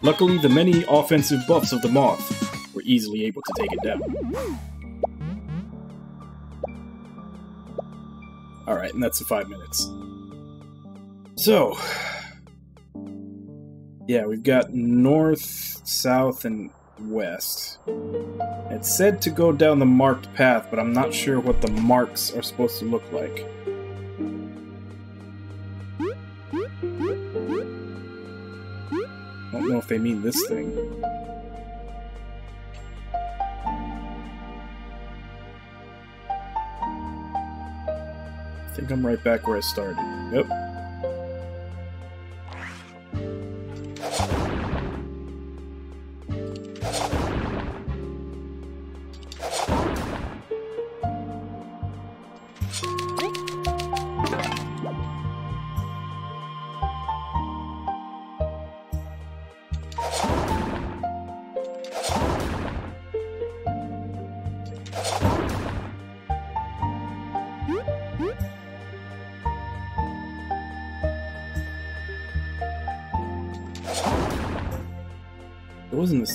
Luckily, the many offensive buffs of the Moth were easily able to take it down. Alright, and that's the five minutes. So, yeah, we've got north, south, and west. It's said to go down the marked path, but I'm not sure what the marks are supposed to look like. I don't know if they mean this thing. Think I'm right back where I started. Yep.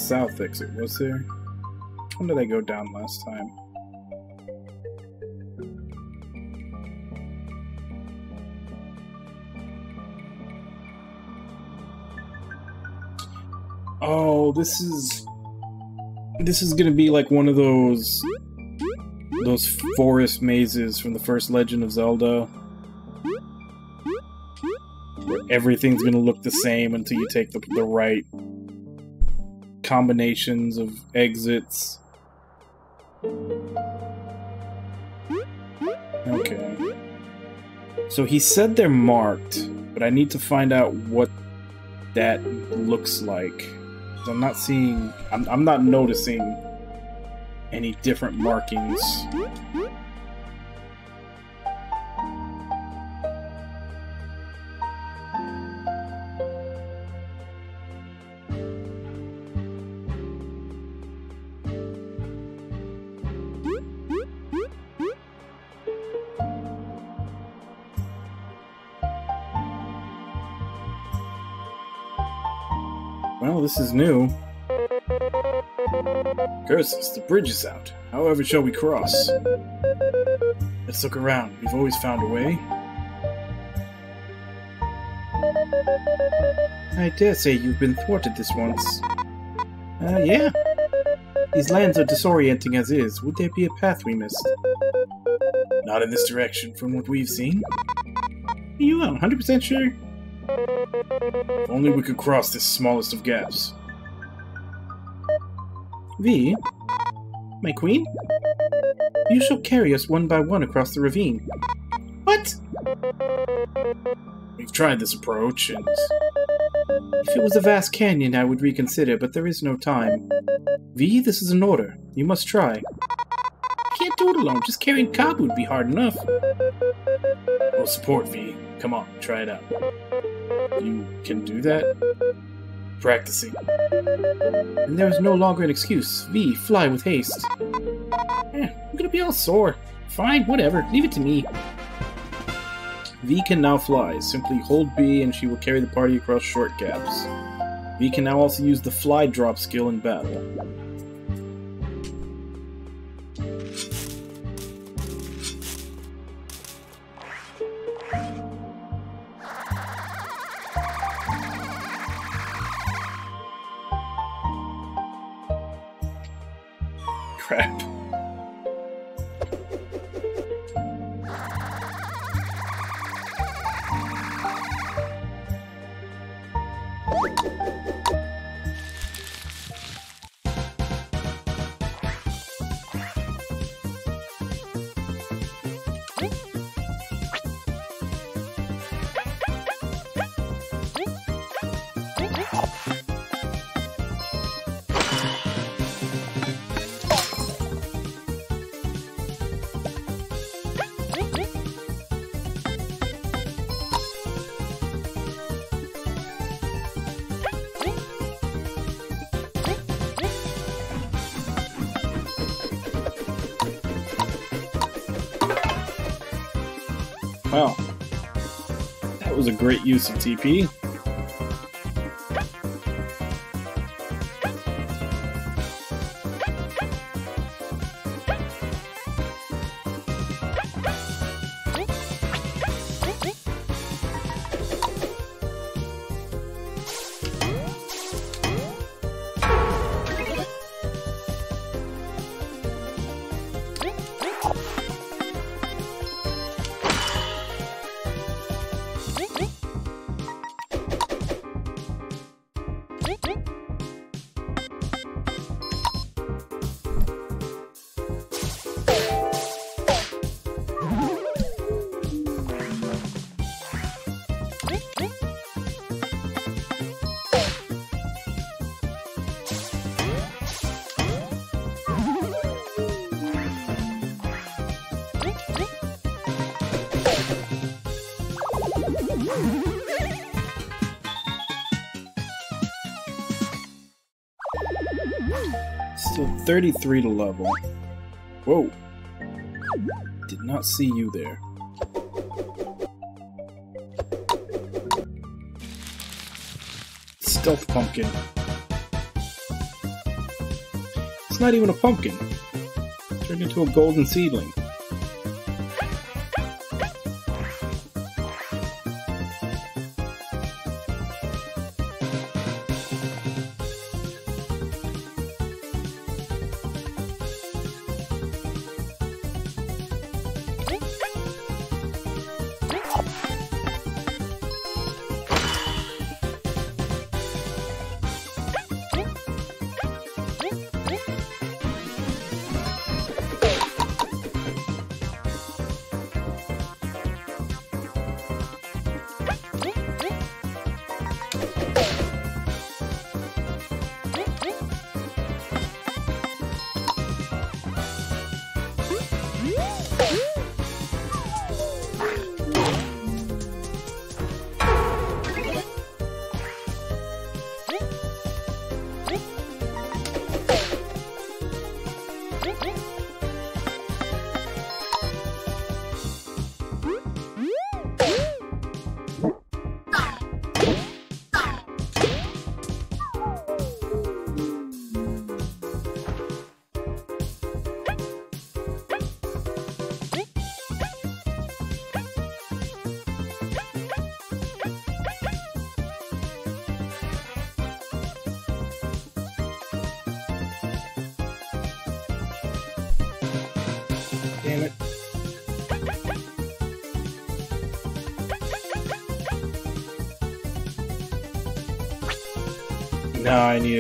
South exit, was there? When did I go down last time? Oh, this is this is gonna be like one of those those forest mazes from the first Legend of Zelda. Where everything's gonna look the same until you take the, the right combinations of exits. Okay. So he said they're marked, but I need to find out what that looks like. I'm not seeing, I'm, I'm not noticing any different markings. This is new. Curses, the bridge is out. However shall we cross? Let's look around. We've always found a way. I dare say you've been thwarted this once. Uh, yeah. These lands are disorienting as is. Would there be a path we missed? Not in this direction, from what we've seen. You Are you 100% sure? If only we could cross this smallest of gaps. Vi? My queen? You shall carry us one by one across the ravine. What? We've tried this approach, and... If it was a vast canyon, I would reconsider, but there is no time. Vi, this is an order. You must try. I can't do it alone. Just carrying Kabbu would be hard enough. We'll support Vi. Come on, try it out. Can do that? Practicing. And there is no longer an excuse. Vi, fly with haste. Eh, I'm gonna be all sore. Fine, whatever. Leave it to me. Vi can now fly. Simply hold B and she will carry the party across short gaps. Vi can now also use the fly drop skill in battle. Great use of TP. 33 to level. Whoa. Did not see you there. Stealth pumpkin. It's not even a pumpkin. Turned into a golden seedling.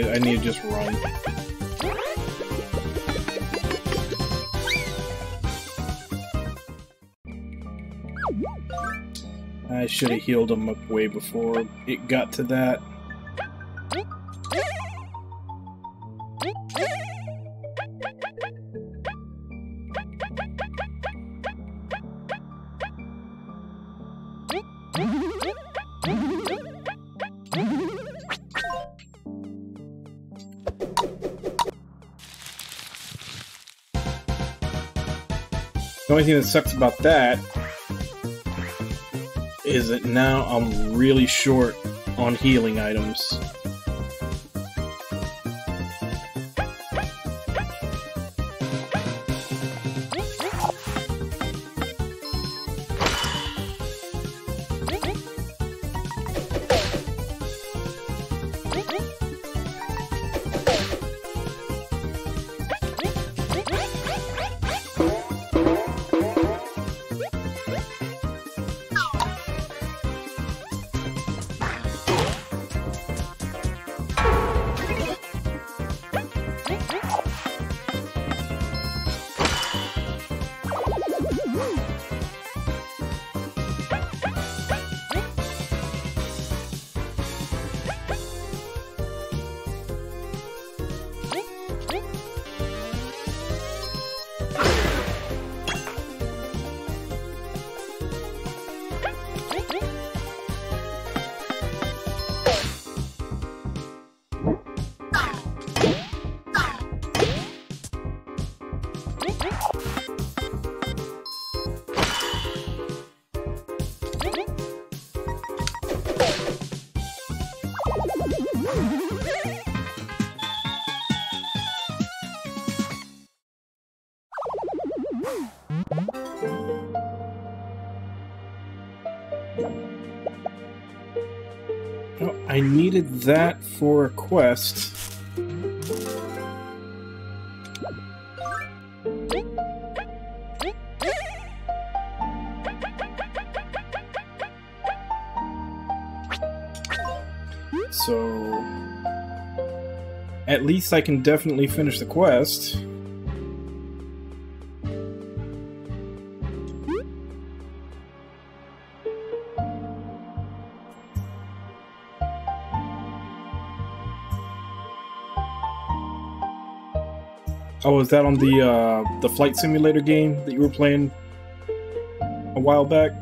I need to just run. I should have healed him up way before it got to that. The only thing that sucks about that is that now I'm really short on healing items. That for a quest. So... At least I can definitely finish the quest. Oh, is that on the uh, the flight simulator game that you were playing a while back?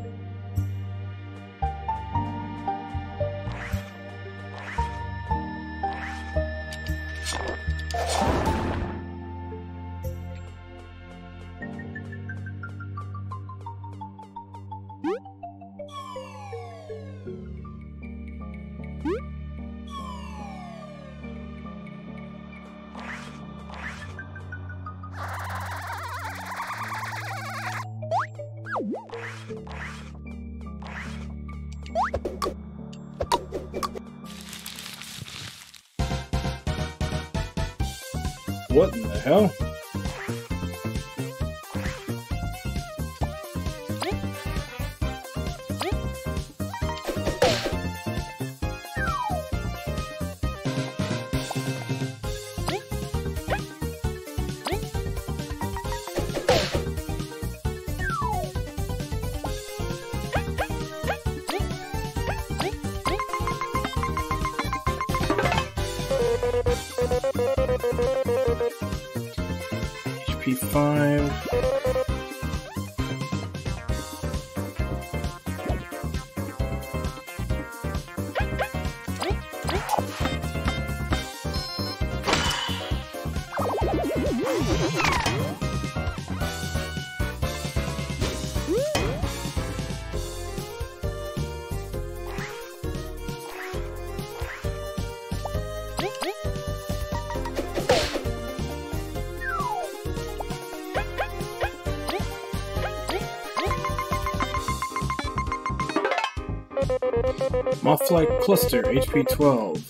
Flight Cluster, HP 12.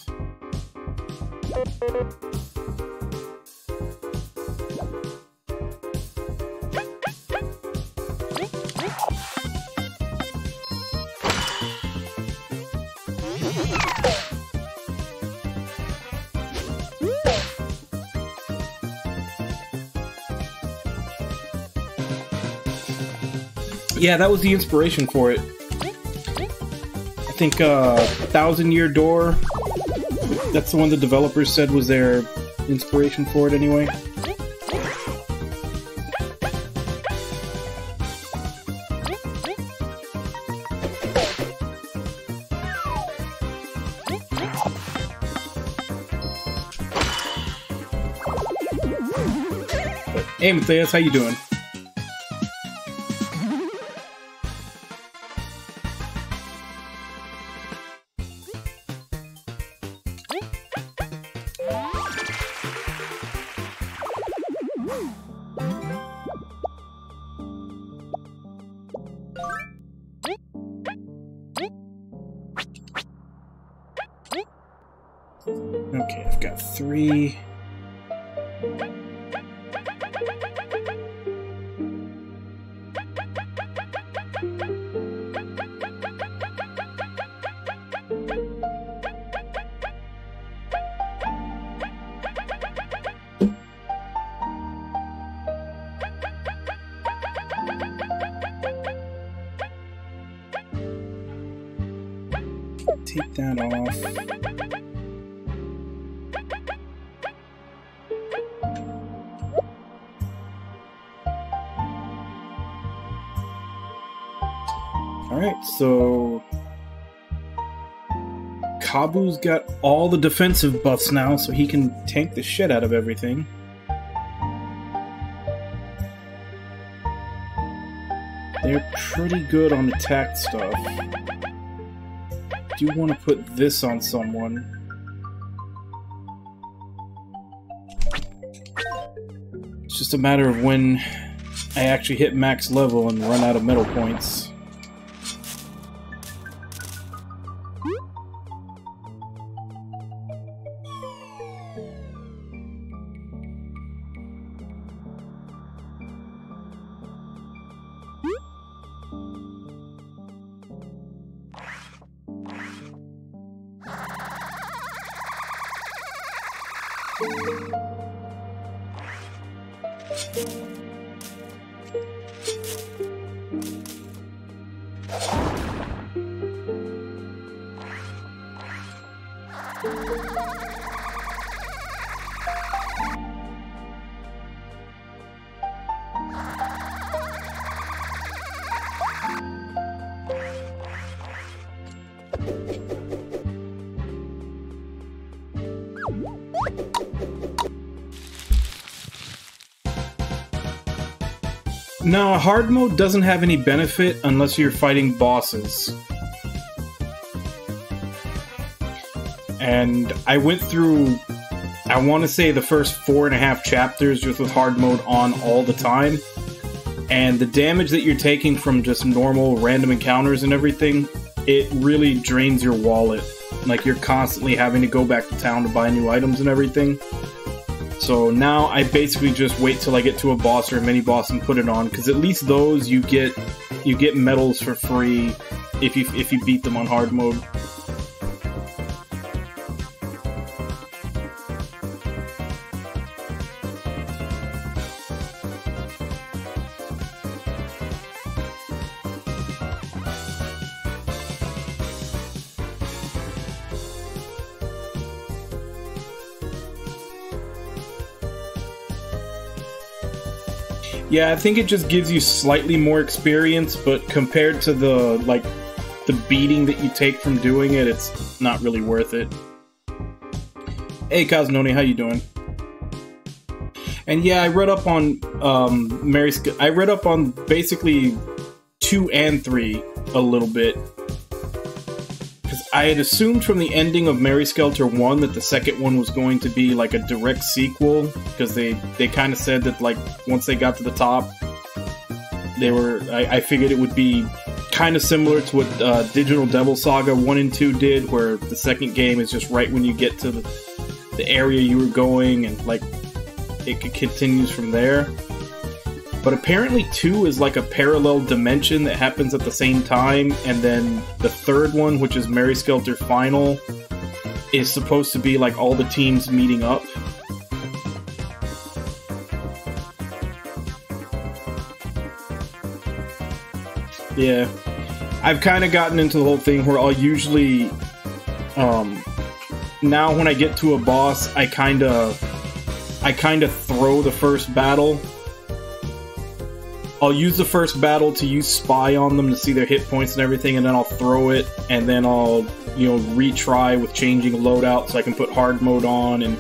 Yeah, that was the inspiration for it. Think uh, Thousand Year Door. That's the one the developers said was their inspiration for it, anyway. Hey, Matthias, how you doing? Kabbu's got all the defensive buffs now, so he can tank the shit out of everything. They're pretty good on attack stuff. Do you want to put this on someone. It's just a matter of when I actually hit max level and run out of medal points. No, hard mode doesn't have any benefit unless you're fighting bosses. And I went through, I want to say, the first four and a half chapters just with hard mode on all the time. And the damage that you're taking from just normal random encounters and everything, it really drains your wallet. Like you're constantly having to go back to town to buy new items and everything. So now I basically just wait till I get to a boss or a mini boss and put it on because at least those you get you get medals for free if you if you beat them on hard mode. Yeah, I think it just gives you slightly more experience, but compared to the like the beating that you take from doing it, it's not really worth it. Hey Kaznoni, how you doing? And yeah, I read up on um, Mary. I read up on basically two and three a little bit I had assumed from the ending of Mary Skelter 1 that the second one was going to be like a direct sequel because they they kind of said that like once they got to the top they were I, I figured it would be kind of similar to what uh, Digital Devil Saga 1 and 2 did where the second game is just right when you get to the, the area you were going and like it continues from there. But apparently, two is like a parallel dimension that happens at the same time, and then the third one, which is Mary Skelter Final, is supposed to be like all the teams meeting up. Yeah. I've kind of gotten into the whole thing where I'll usually, um, now when I get to a boss, I kind of, I kind of throw the first battle I'll use the first battle to use spy on them to see their hit points and everything, and then I'll throw it, and then I'll you know retry with changing loadout so I can put hard mode on and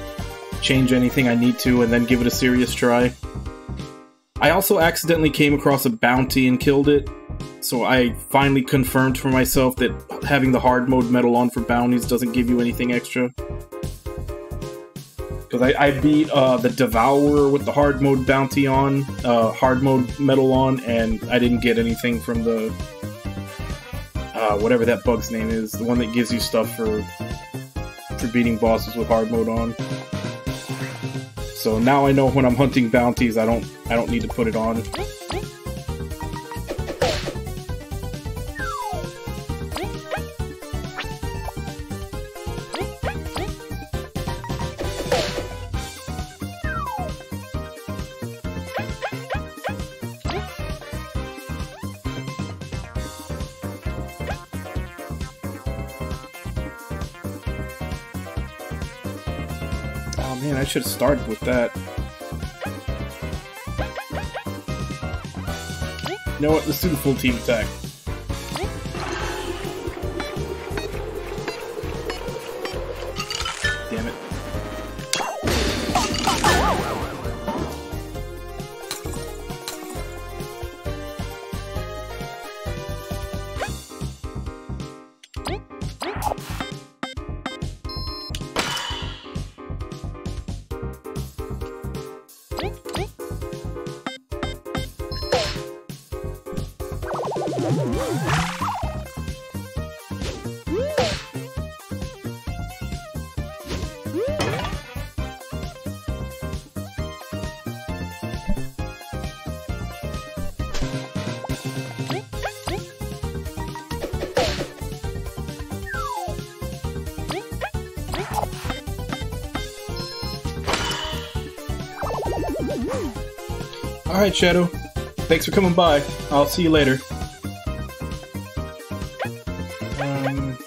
change anything I need to, and then give it a serious try. I also accidentally came across a bounty and killed it, so I finally confirmed for myself that having the hard mode medal on for bounties doesn't give you anything extra. Because I, I, beat uh, the Devourer with the hard mode bounty on, uh, hard mode medal on, and I didn't get anything from the uh, whatever that bug's name is, the one that gives you stuff for for beating bosses with hard mode on. So now I know when I'm hunting bounties, I don't I don't need to put it on. Should have started with that. You know what? Let's do the full team attack. Alright, Shadow. Thanks for coming by. I'll see you later. Um,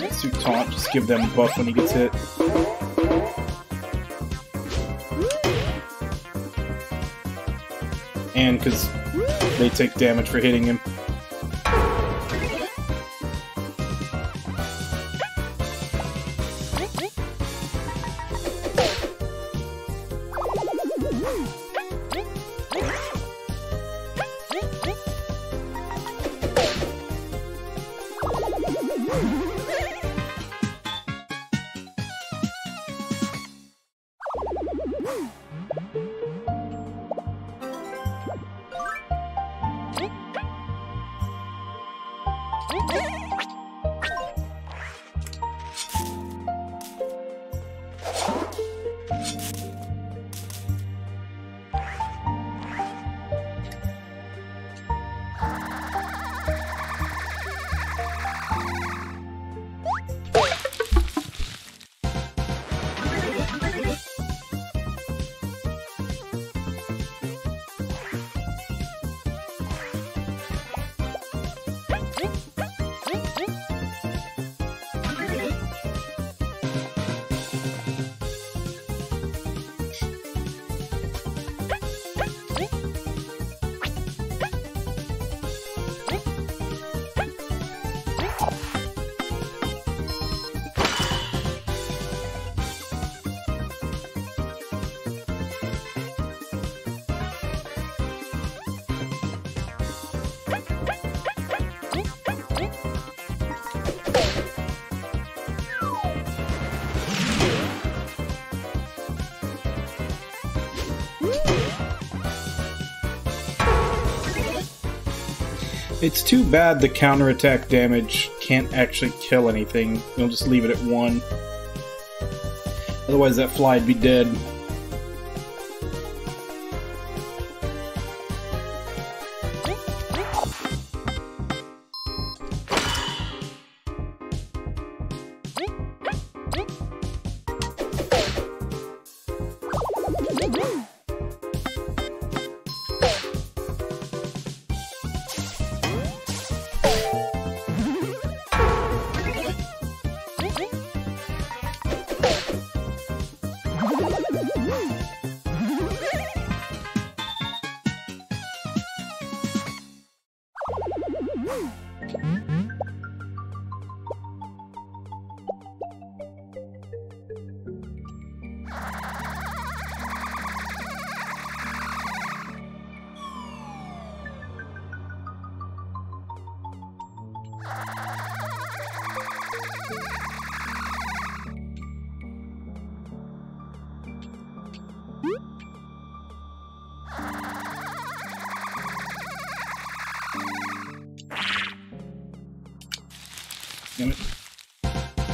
let's do taunt. Just give them a buff when he gets hit. And because they take damage for hitting him. It's too bad the counterattack damage can't actually kill anything. You'll just leave it at one. Otherwise that fly'd be dead.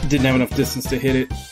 Didn't have enough distance to hit it.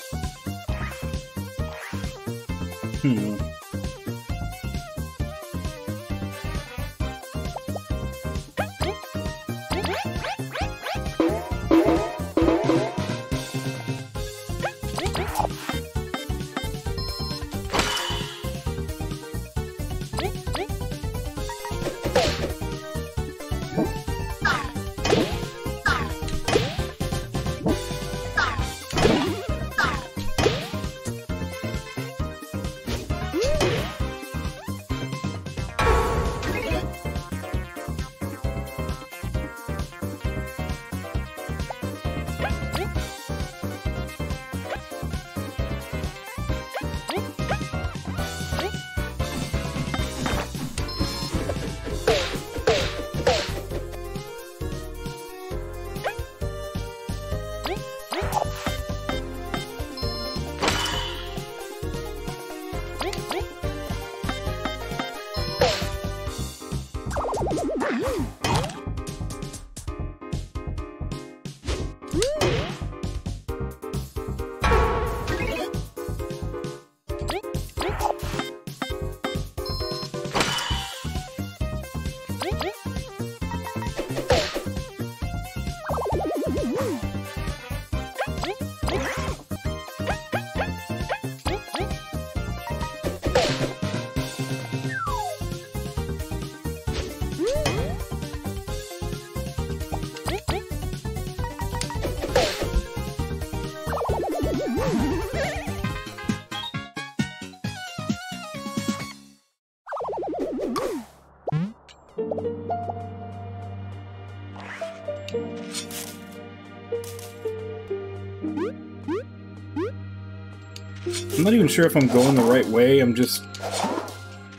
Even sure if I'm going the right way. I'm just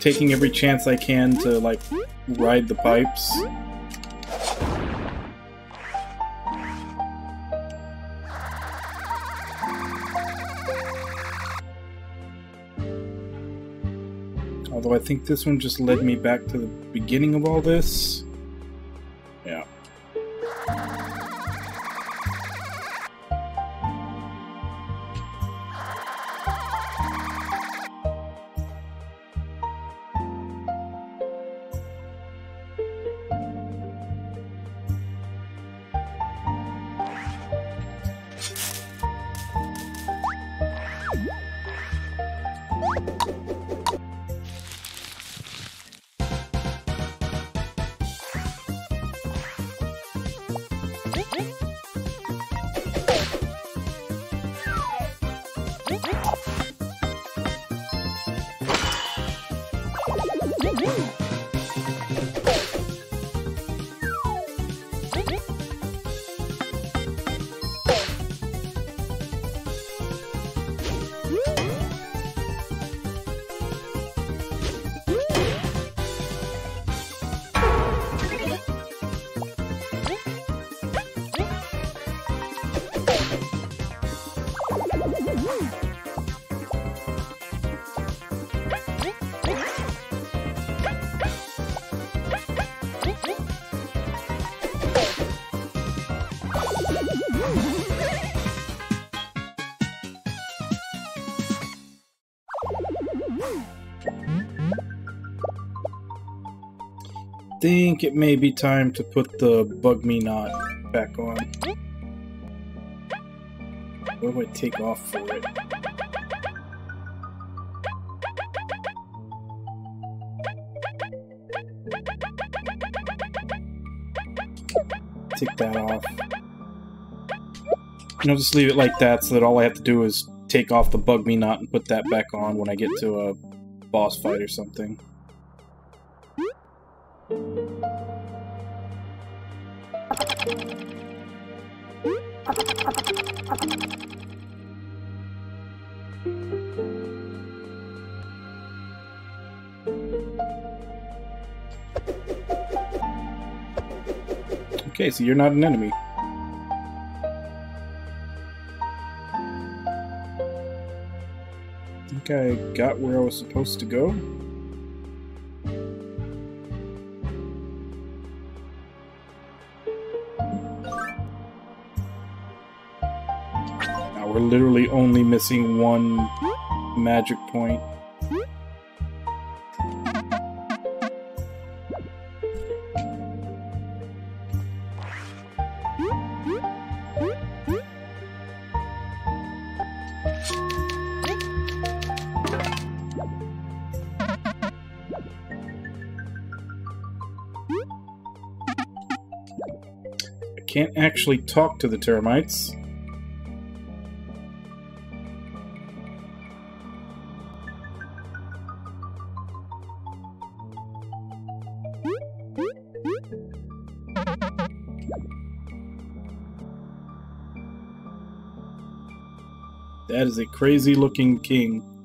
taking every chance I can to, like, ride the pipes. Although I think this one just led me back to the beginning of all this. Think it may be time to put the bug me not back on. What do I take off for it? Take that off. I'll just leave it like that so that all I have to do is take off the bug me not and put that back on when I get to a boss fight or something. Okay, so you're not an enemy. I think I got where I was supposed to go. Now we're literally only missing one magic point. Can't actually talk to the termites. That is a crazy looking king.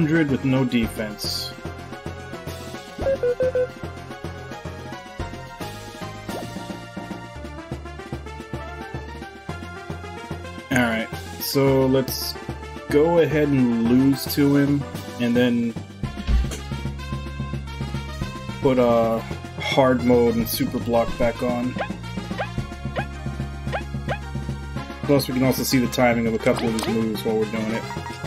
100 with no defense. Alright, so let's go ahead and lose to him, and then put uh, hard mode and super block back on. Plus, we can also see the timing of a couple of his moves while we're doing it.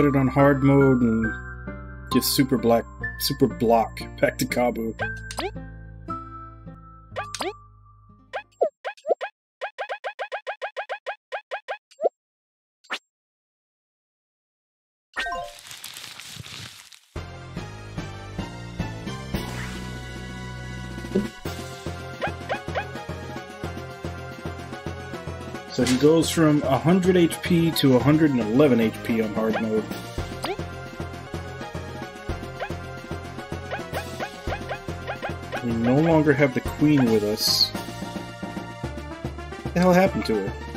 Put it on hard mode and give Super Black, Super Block back to Kabbu. Goes from 100 HP to 111 HP on hard mode. We no longer have the queen with us. What the hell happened to her?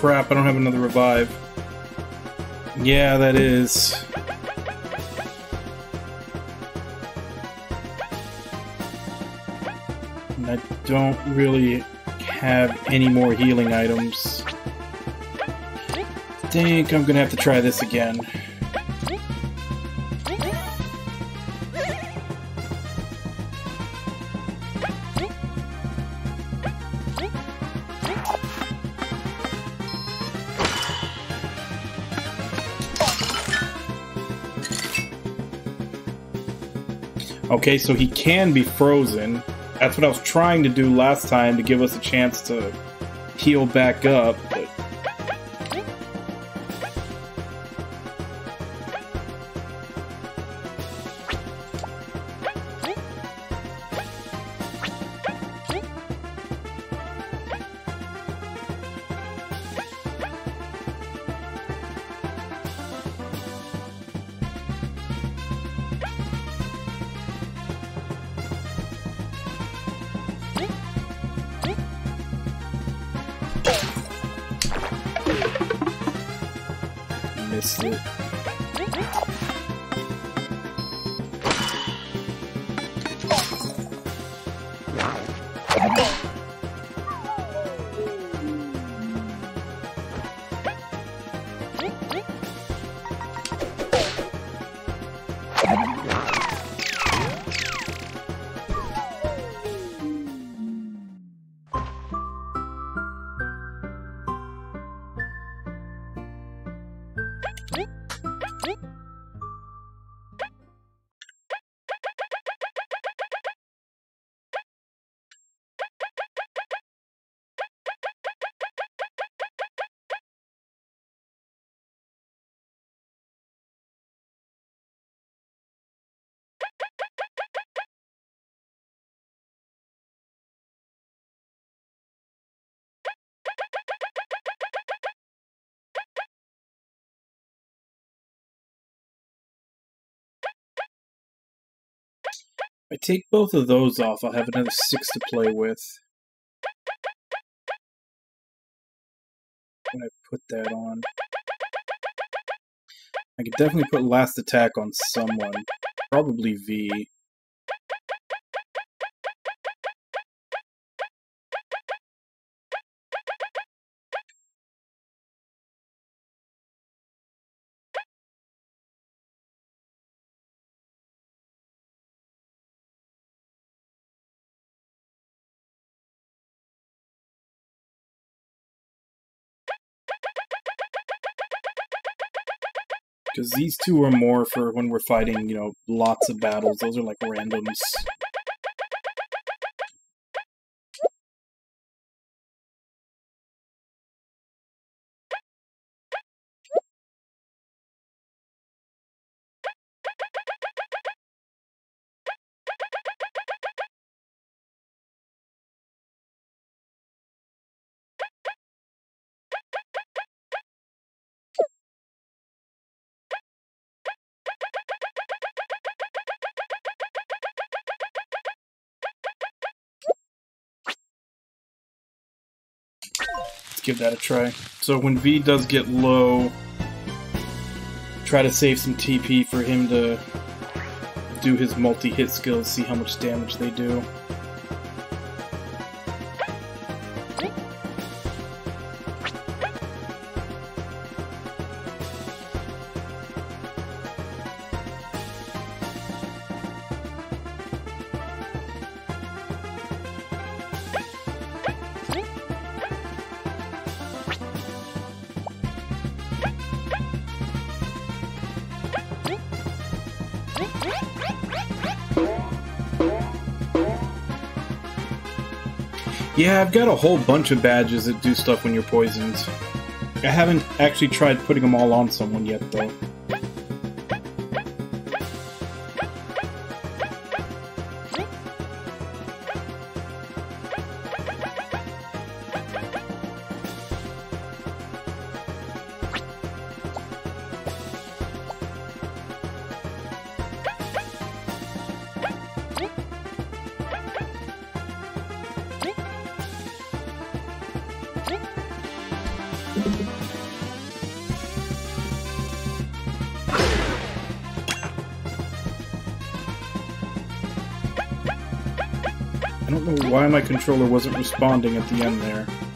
Crap, I don't have another revive. Yeah, that is. And I don't really have any more healing items. I think I'm gonna have to try this again. Okay, so he can be frozen. That's what I was trying to do last time to give us a chance to heal back up, take both of those off, I'll have another six to play with. When I put that on. I could definitely put last attack on someone. Probably V. these two are more for when we're fighting, you know, lots of battles. Those are like randoms. Give that a try. So when Vi does get low, try to save some TP for him to do his multi-hit skills, see how much damage they do. Yeah, I've got a whole bunch of badges that do stuff when you're poisoned. I haven't actually tried putting them all on someone yet, though. My controller wasn't responding at the end there.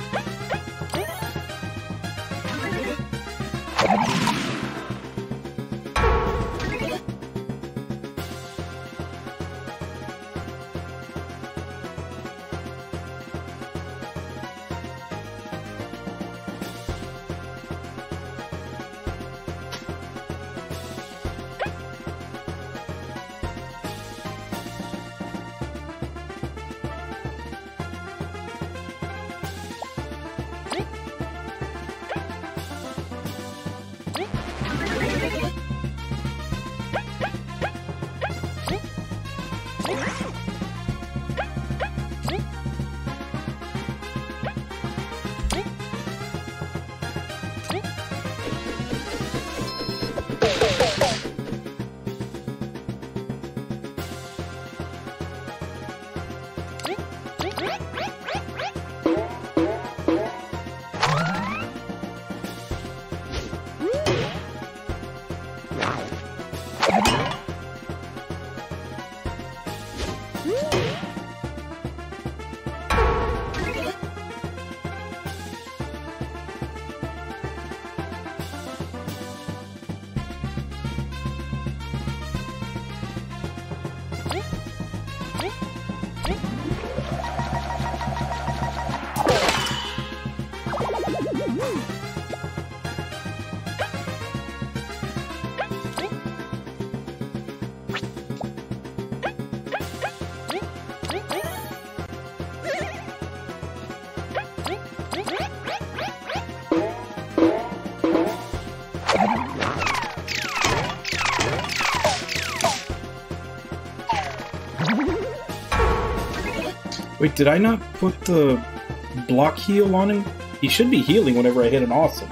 Wait, did I not put the block heal on him? He should be healing whenever I hit an awesome.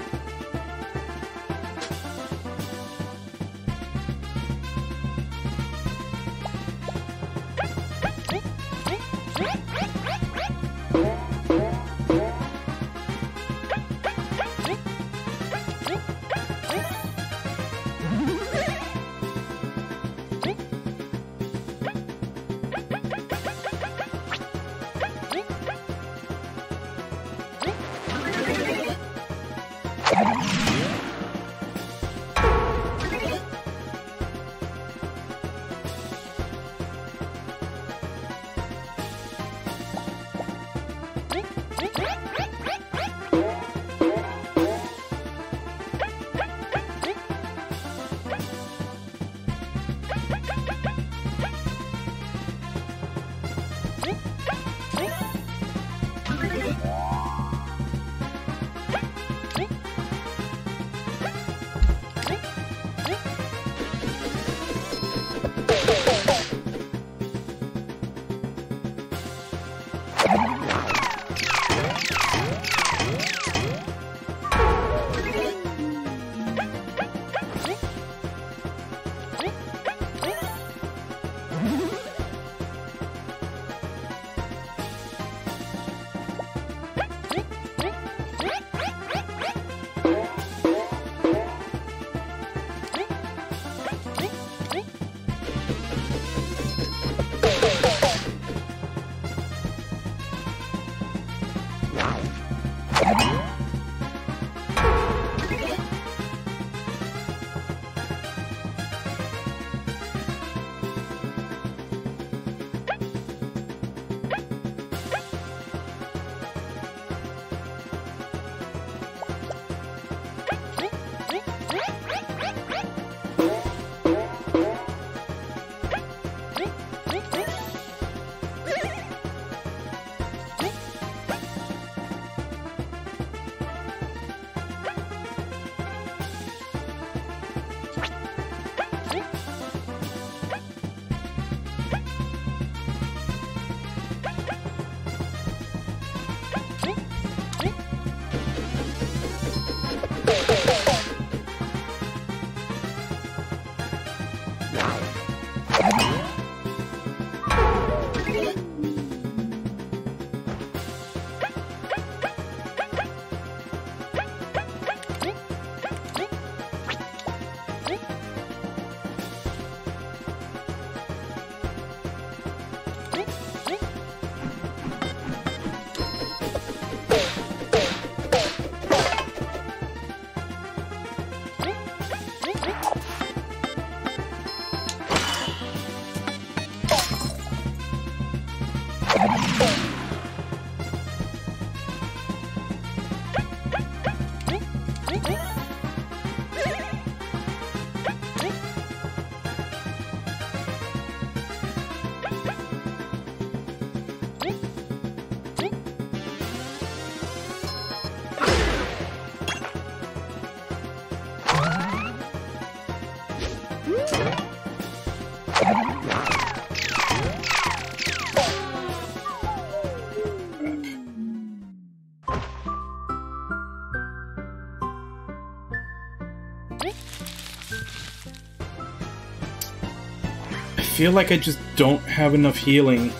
Feel like I just don't have enough healing.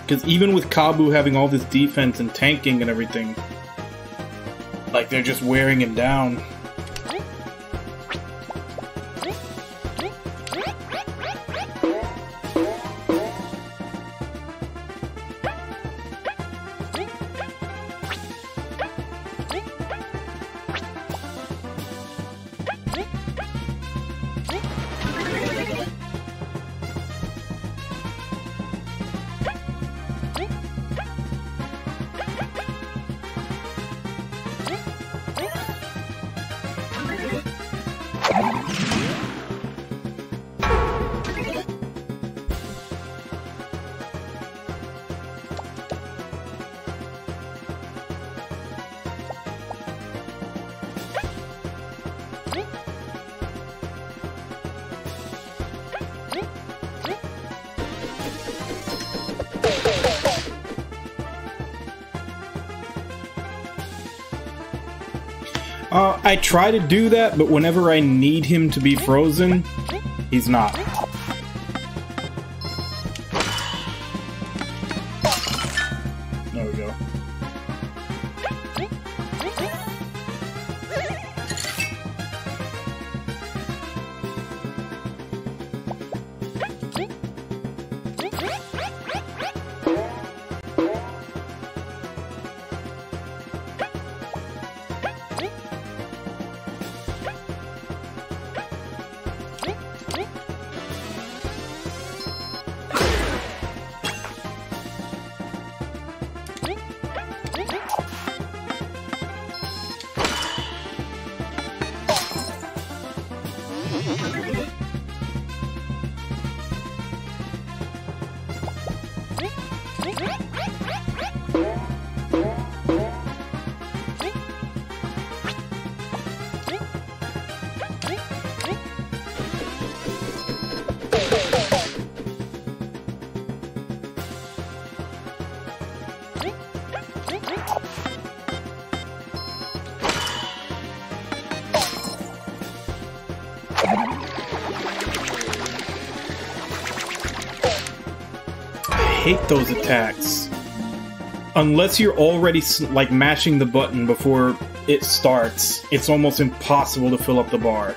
Because even with Kabbu having all this defense and tanking and everything, like they're just wearing him down. I try to do that, but whenever I need him to be frozen, he's not. Attacks. Unless you're already like mashing the button before it starts, it's almost impossible to fill up the bar.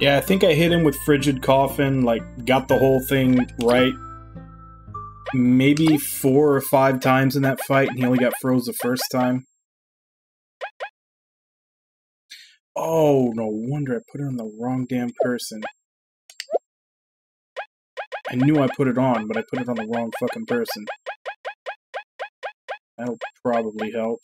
Yeah, I think I hit him with Frigid Coffin, like, got the whole thing right. Maybe four or five times in that fight, and he only got froze the first time. Oh, no wonder I put it on the wrong damn person. I knew I put it on, but I put it on the wrong fucking person. That'll probably help.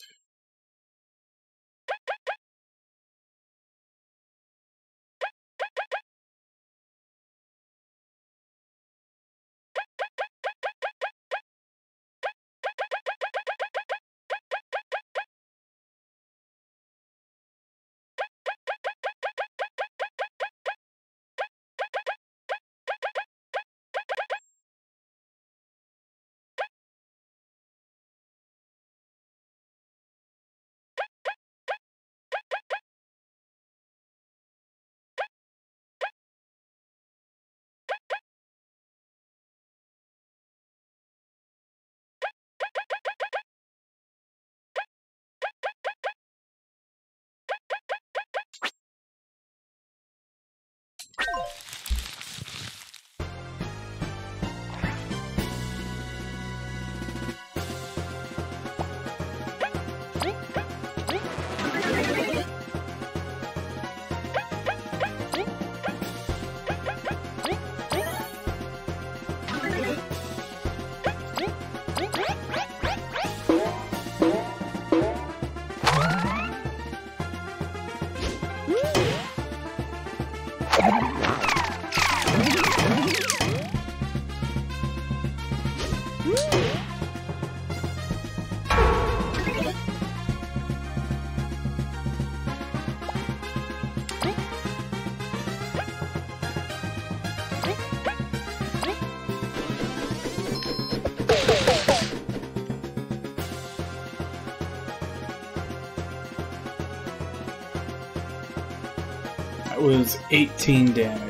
That was 18 damage.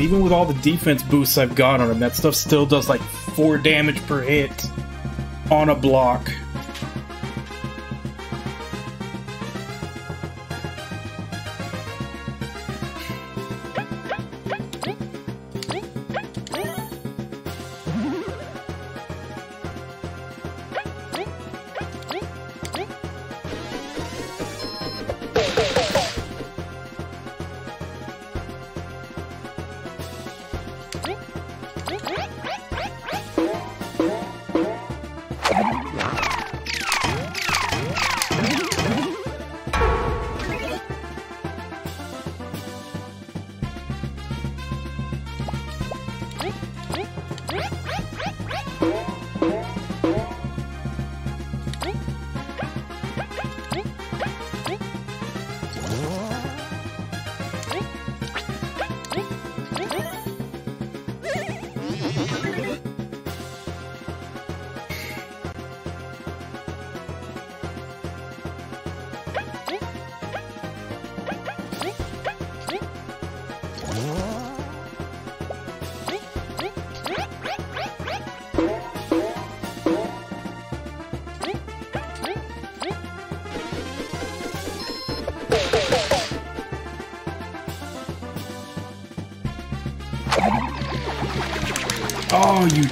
Even with all the defense boosts I've got on him, that stuff still does like 4 damage per hit on a block.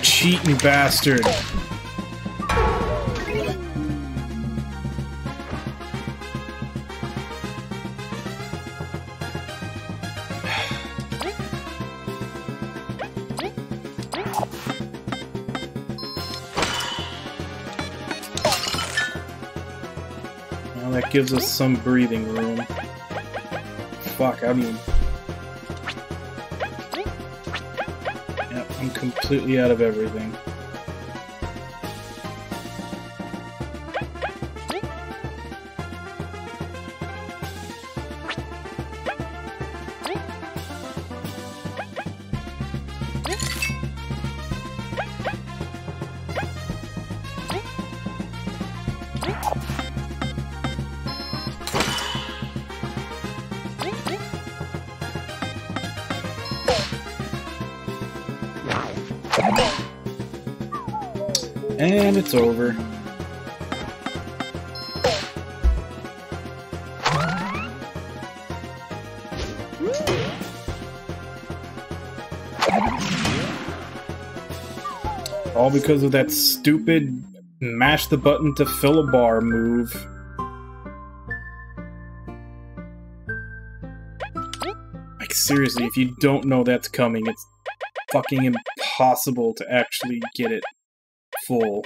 Cheating bastard. That gives us some breathing room. Fuck, I don't even... completely out of everything. It's over. All because of that stupid mash the button to fill a bar move. Like, seriously, if you don't know that's coming, it's fucking impossible to actually get it full.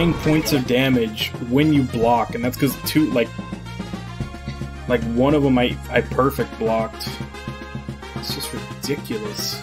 Nine points of damage when you block, and that's because two like like one of them I I perfect blocked. It's just ridiculous.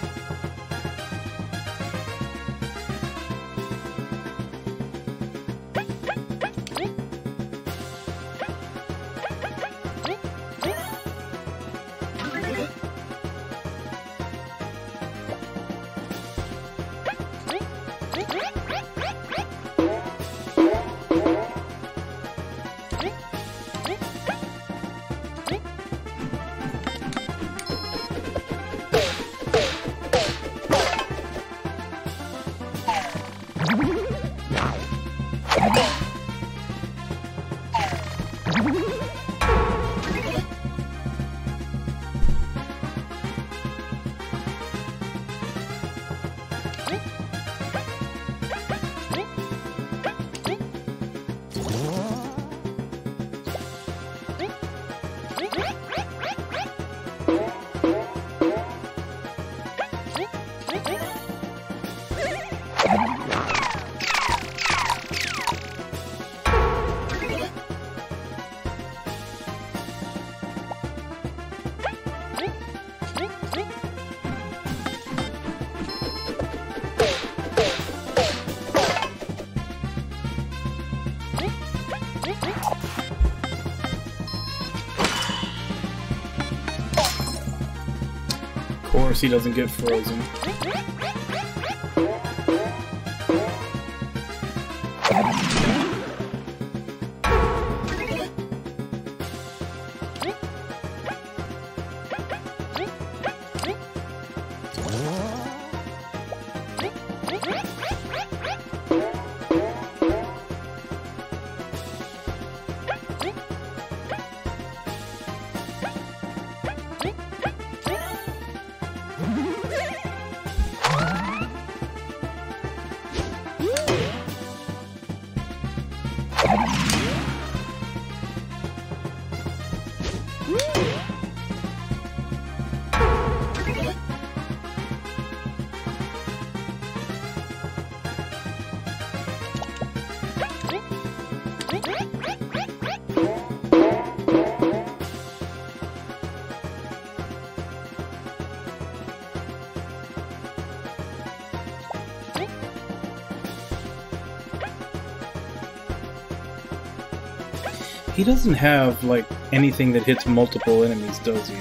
He doesn't get frozen. He doesn't have, like, anything that hits multiple enemies, does he?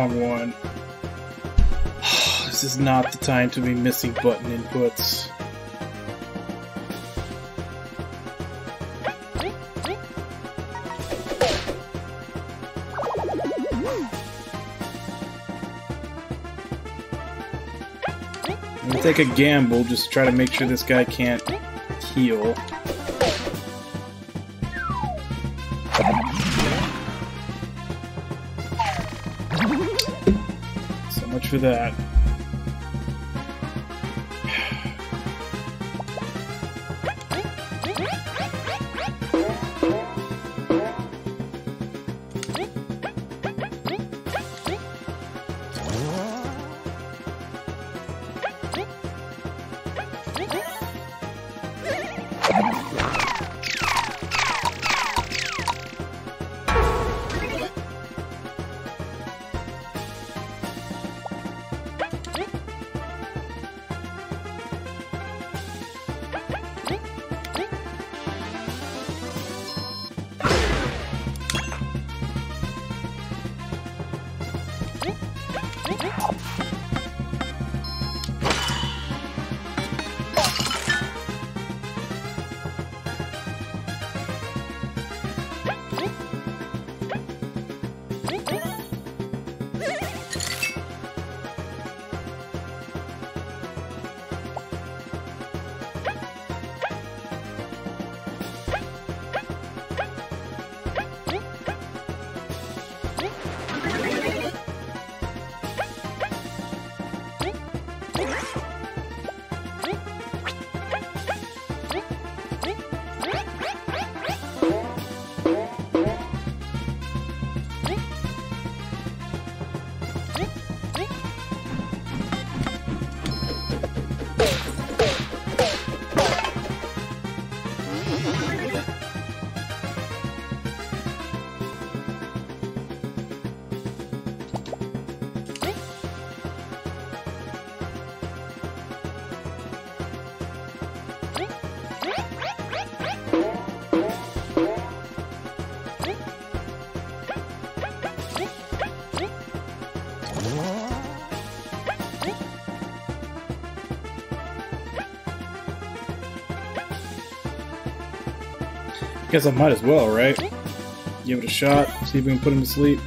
Wrong one. this is not the time to be missing button inputs. I'm gonna take a gamble, just to try to make sure this guy can't heal. For that. Guess I might as well, right? Give it a shot, see if we can put him to sleep.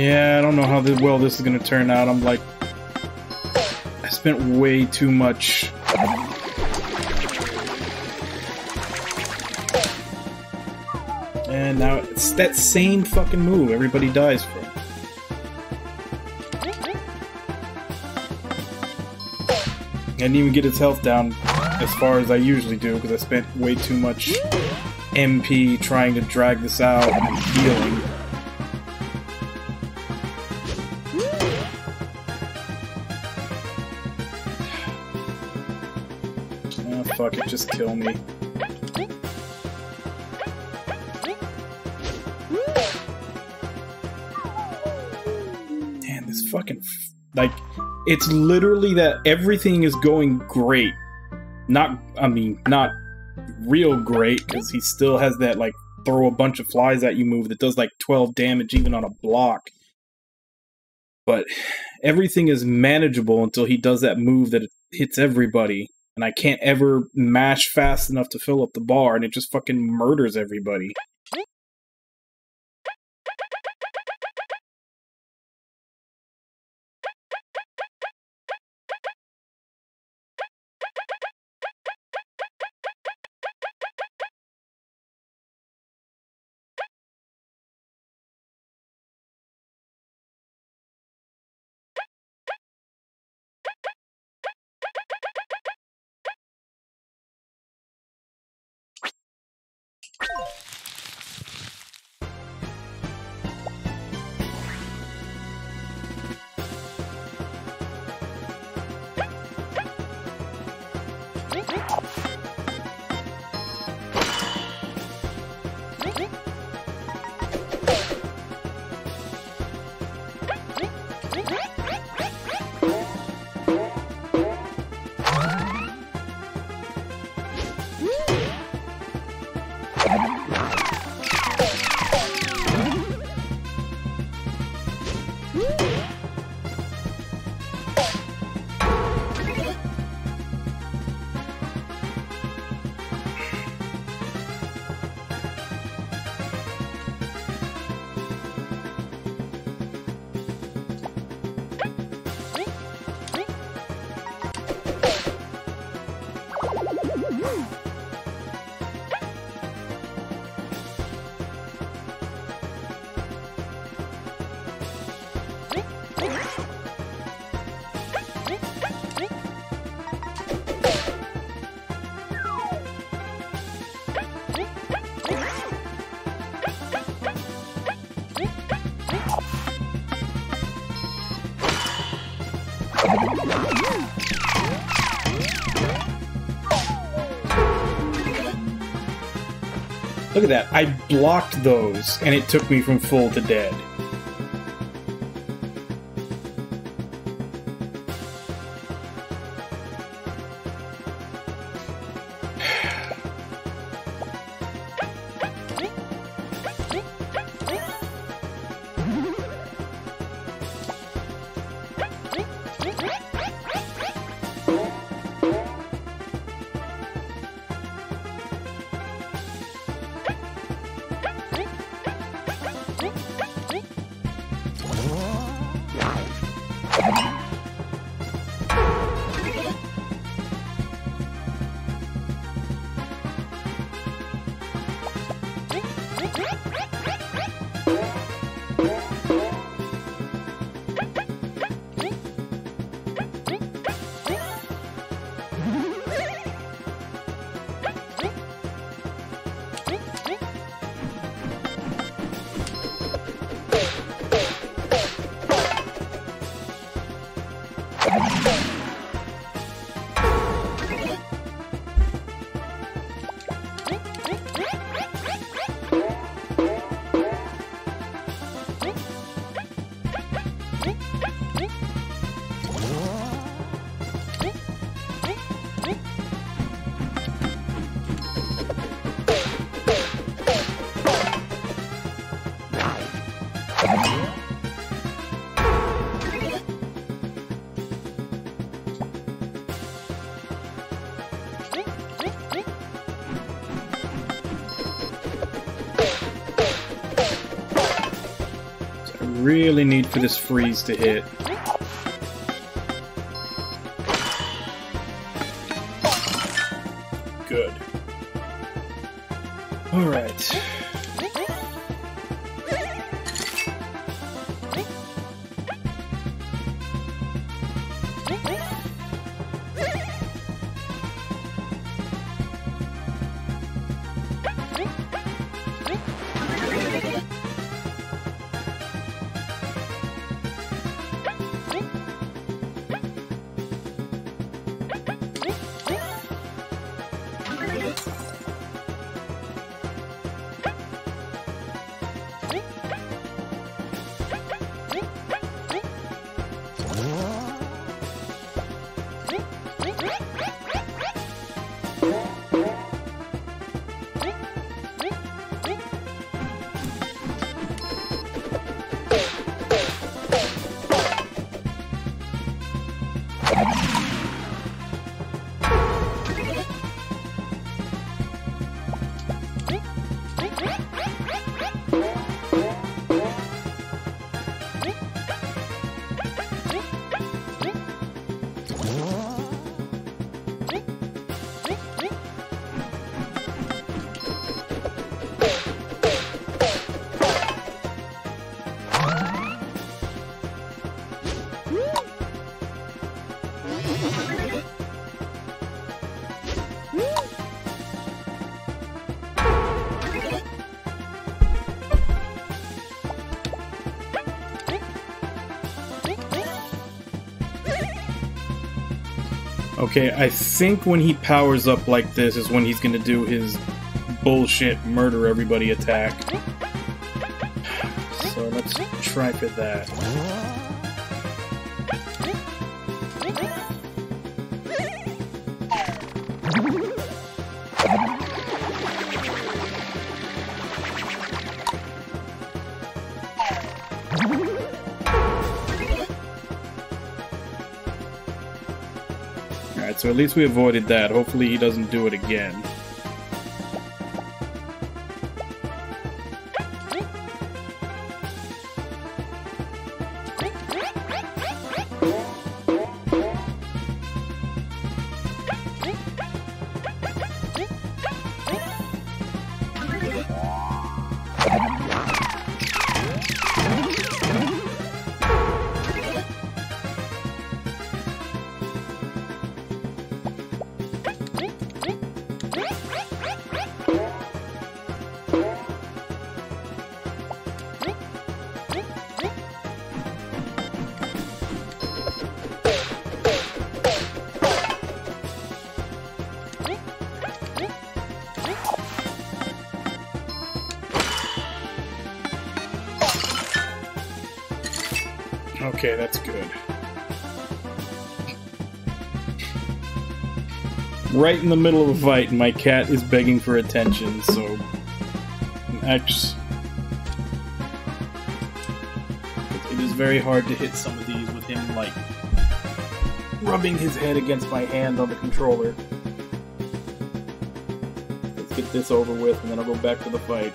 Yeah, I don't know how well this is gonna turn out. I'm like, I spent way too much. And now it's that same fucking move everybody dies from. I didn't even get his health down as far as I usually do because I spent way too much MP trying to drag this out and healing. Just kill me. Man, this fucking. Like, it's literally that everything is going great. Not, I mean, not real great, because he still has that, like, throw a bunch of flies at you move that does, like, 12 damage even on a block. But everything is manageable until he does that move that hits everybody and I can't ever mash fast enough to fill up the bar, and it just fucking murders everybody. Look at that. I blocked those, and it took me from full to dead. For this freeze to hit. Okay, I think when he powers up like this is when he's gonna do his bullshit murder everybody attack. So let's try for that. At least we avoided that. Hopefully he doesn't do it again. Right in the middle of a fight, my cat is begging for attention, so. Actually. It is very hard to hit some of these with him, like, rubbing his head against my hand on the controller. Let's get this over with, and then I'll go back to the fight.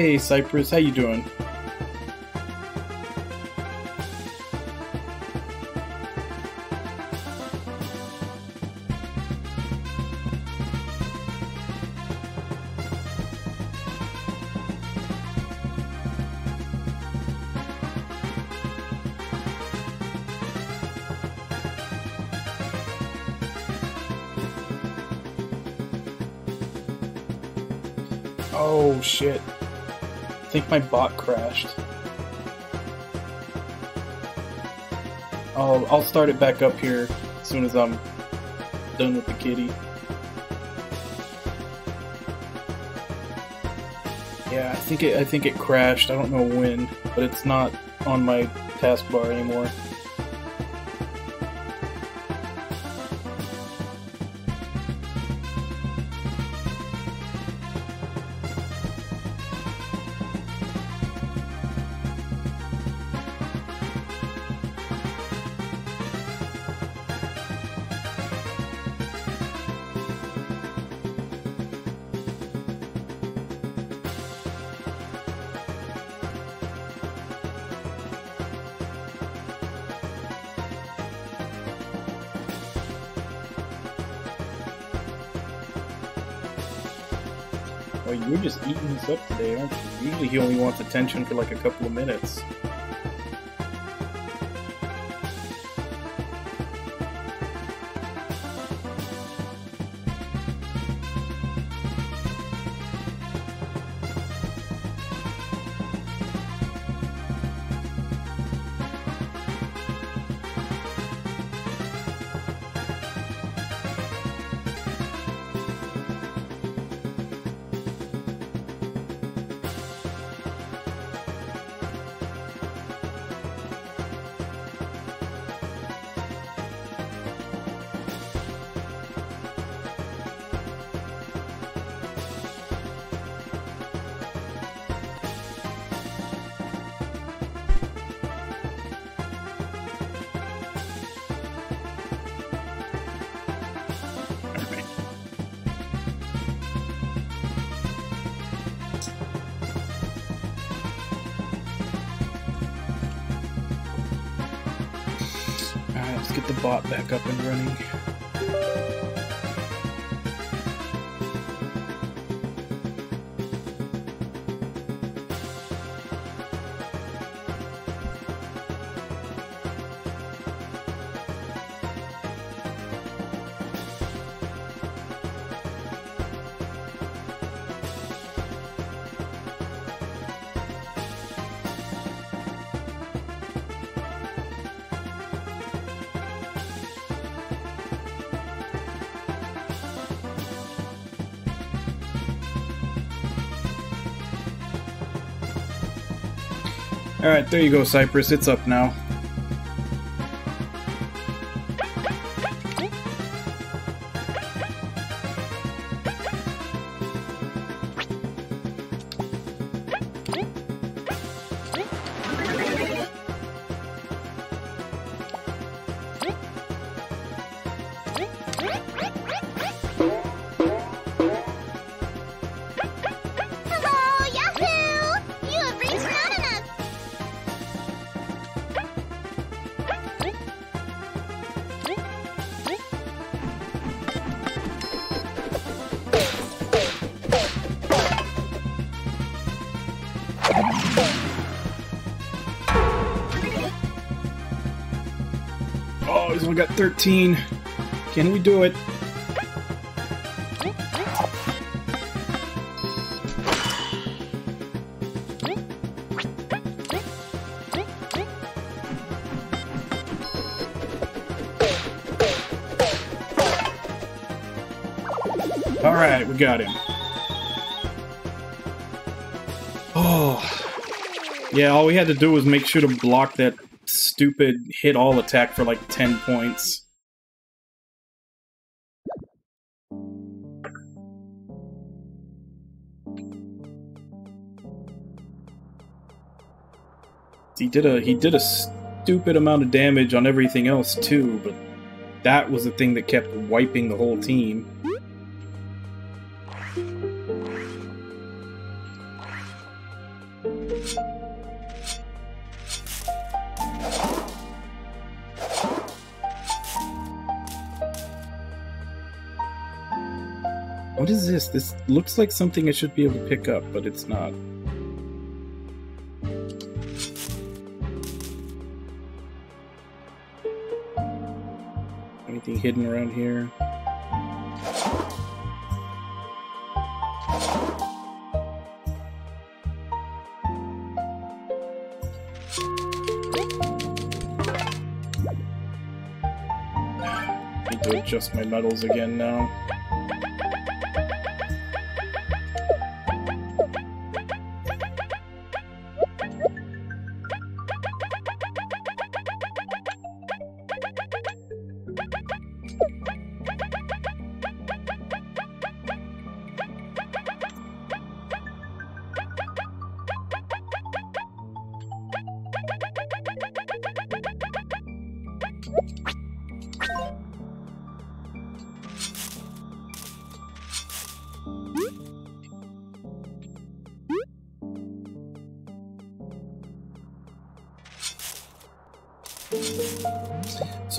Hey, Cypress, how you doing? My bot crashed. I'll, I'll start it back up here as soon as I'm done with the kitty. Yeah, I think it I think it crashed. I don't know when, but it's not on my taskbar anymore. Attention for like a couple of minutes. Up and running. There you go, Cypress. It's up now. 13. Can we do it? Alright, we got him. Oh. Yeah, all we had to do was make sure to block that stupid hit all attack for like 10 points. did a he did a stupid amount of damage on everything else too, but that was the thing that kept wiping the whole team. What is this? This looks like something I should be able to pick up, but it's not. Hidden around here? Need to adjust my medals again now.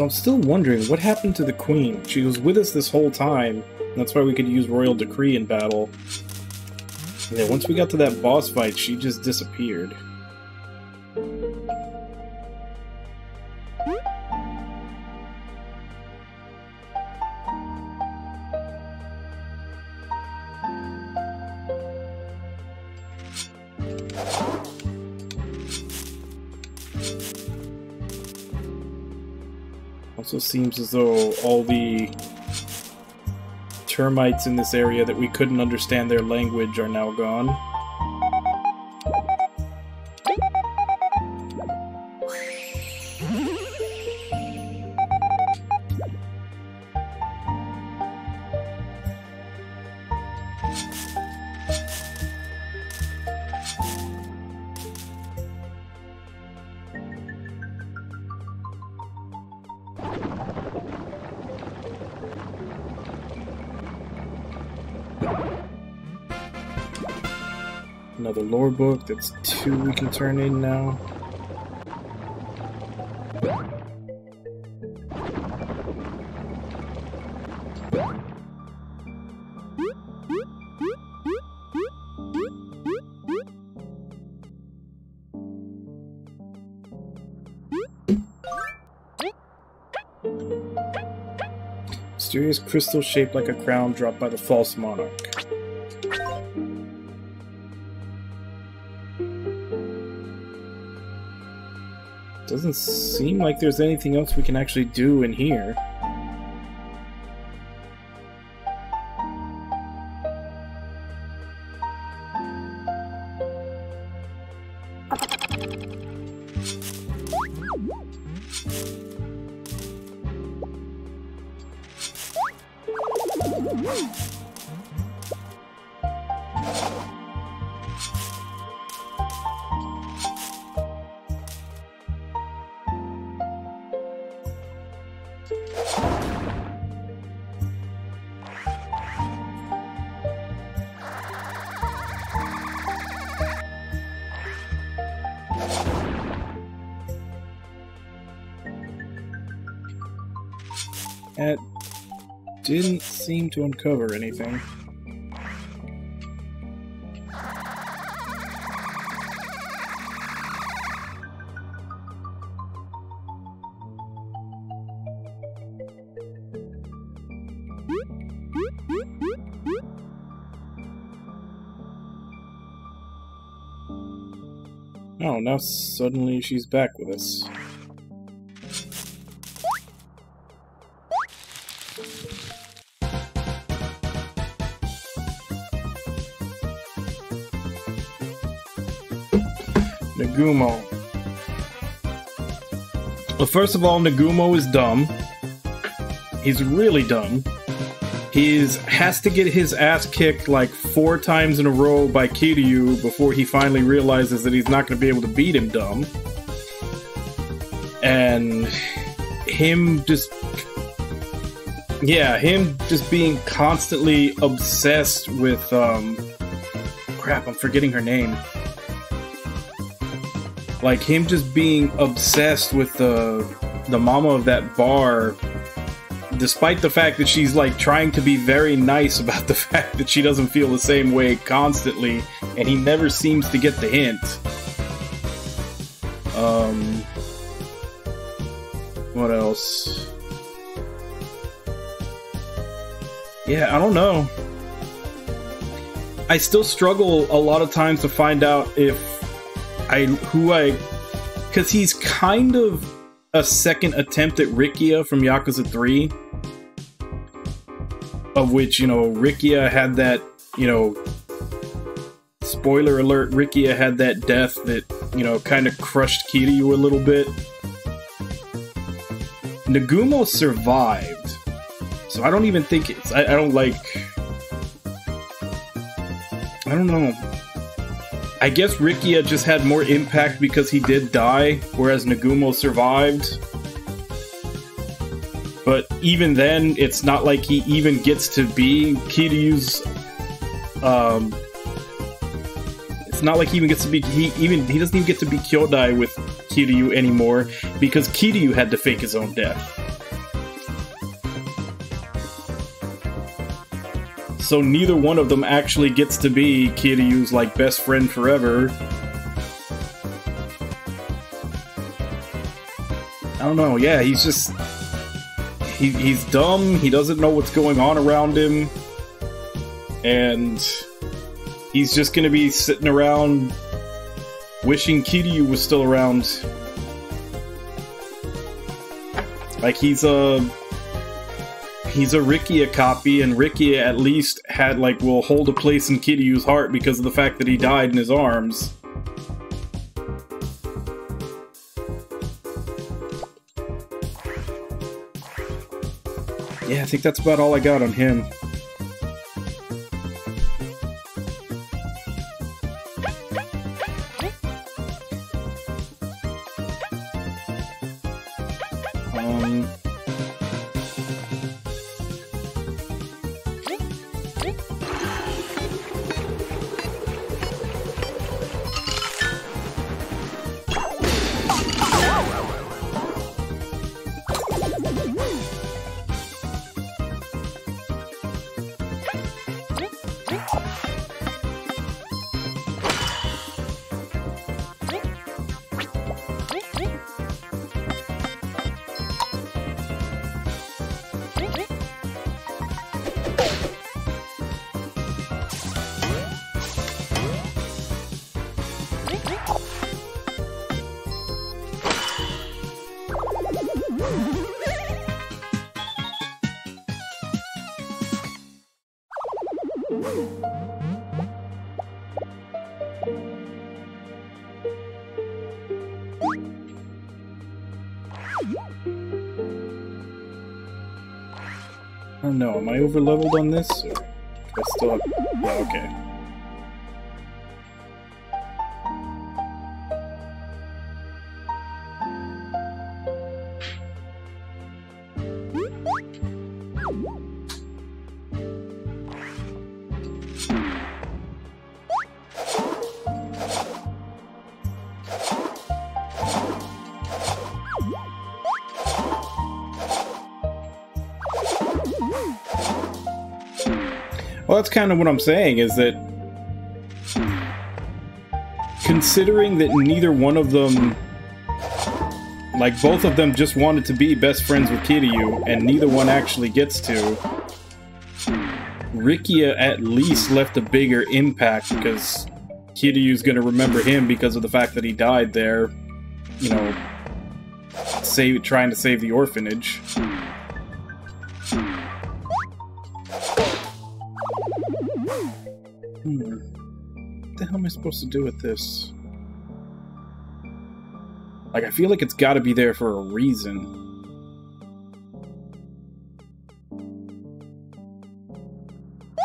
So I'm still wondering what happened to the queen. She was with us this whole time. That's why we could use royal decree in battle. And then once we got to that boss fight, she just disappeared. Seems as though all the termites in this area that we couldn't understand their language are now gone. Another lore book. That's two we can turn in now. Mysterious crystal shaped like a crown dropped by the false monarch. Doesn't seem like there's anything else we can actually do in here. To anything. Oh, now suddenly she's back with us. Nagumo. Well, first of all, Nagumo is dumb. He's really dumb. He's has to get his ass kicked like four times in a row by Kiryu before he finally realizes that he's not going to be able to beat him dumb. And him just yeah, him just being constantly obsessed with um crap, I'm forgetting her name. Like him just being obsessed with the the mama of that bar despite the fact that she's like trying to be very nice about the fact that she doesn't feel the same way constantly, and he never seems to get the hint. Um, what else? Yeah, I don't know. I still struggle a lot of times to find out if I who I because he's kind of a second attempt at Rikiya from Yakuza 3 of which, you know, Rikiya had that, you know, spoiler alert, Rikiya had that death that, you know, kind of crushed Kiryu a little bit. Nagumo survived. So I don't even think it's I, I don't like I don't know. I guess Rikiya just had more impact because he did die, whereas Nagumo survived. But even then, it's not like he even gets to be Kiryu's. Um, it's not like he even gets to be he even he doesn't even get to be Kyodai with Kiryu anymore because Kiryu had to fake his own death. So neither one of them actually gets to be Kiryu's like best friend forever. I don't know. Yeah, he's just he, he's dumb. He doesn't know what's going on around him, and he's just gonna be sitting around wishing Kiryu was still around. Like he's a he's a Rikiya copy, and Rikiya at least had like will hold a place in Kiryu's heart because of the fact that he died in his arms. Yeah, I think that's about all I got on him. Over leveled on this? I still have... Okay. Kind of what I'm saying, is that considering that neither one of them, like both of them just wanted to be best friends with Kiryu, and neither one actually gets to, Rikiya at least left a bigger impact because Kiryu's going to remember him because of the fact that he died there, you know, save, trying to save the orphanage. Supposed to do with this? Like, I feel like it's gotta be there for a reason.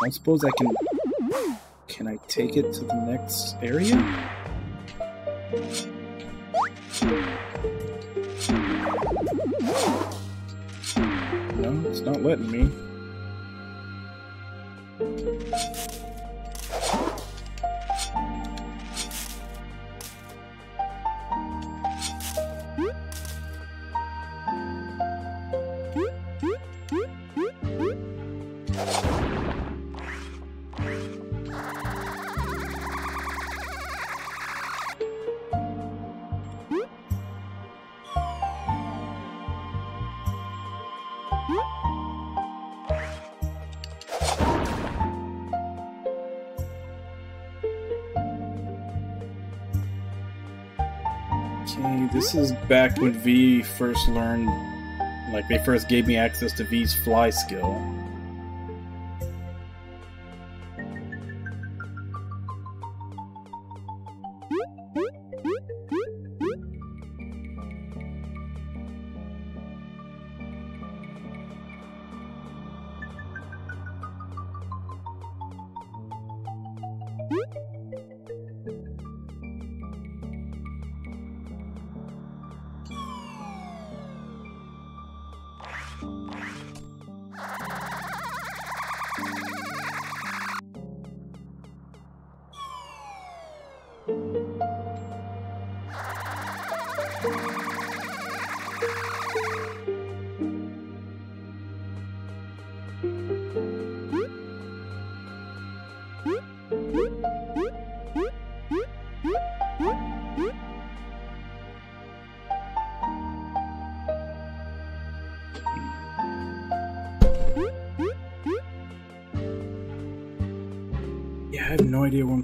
I suppose I can... Can I take it to the next area? No, it's not letting me. Back when Vi first learned, like they first gave me access to Vi's fly skill.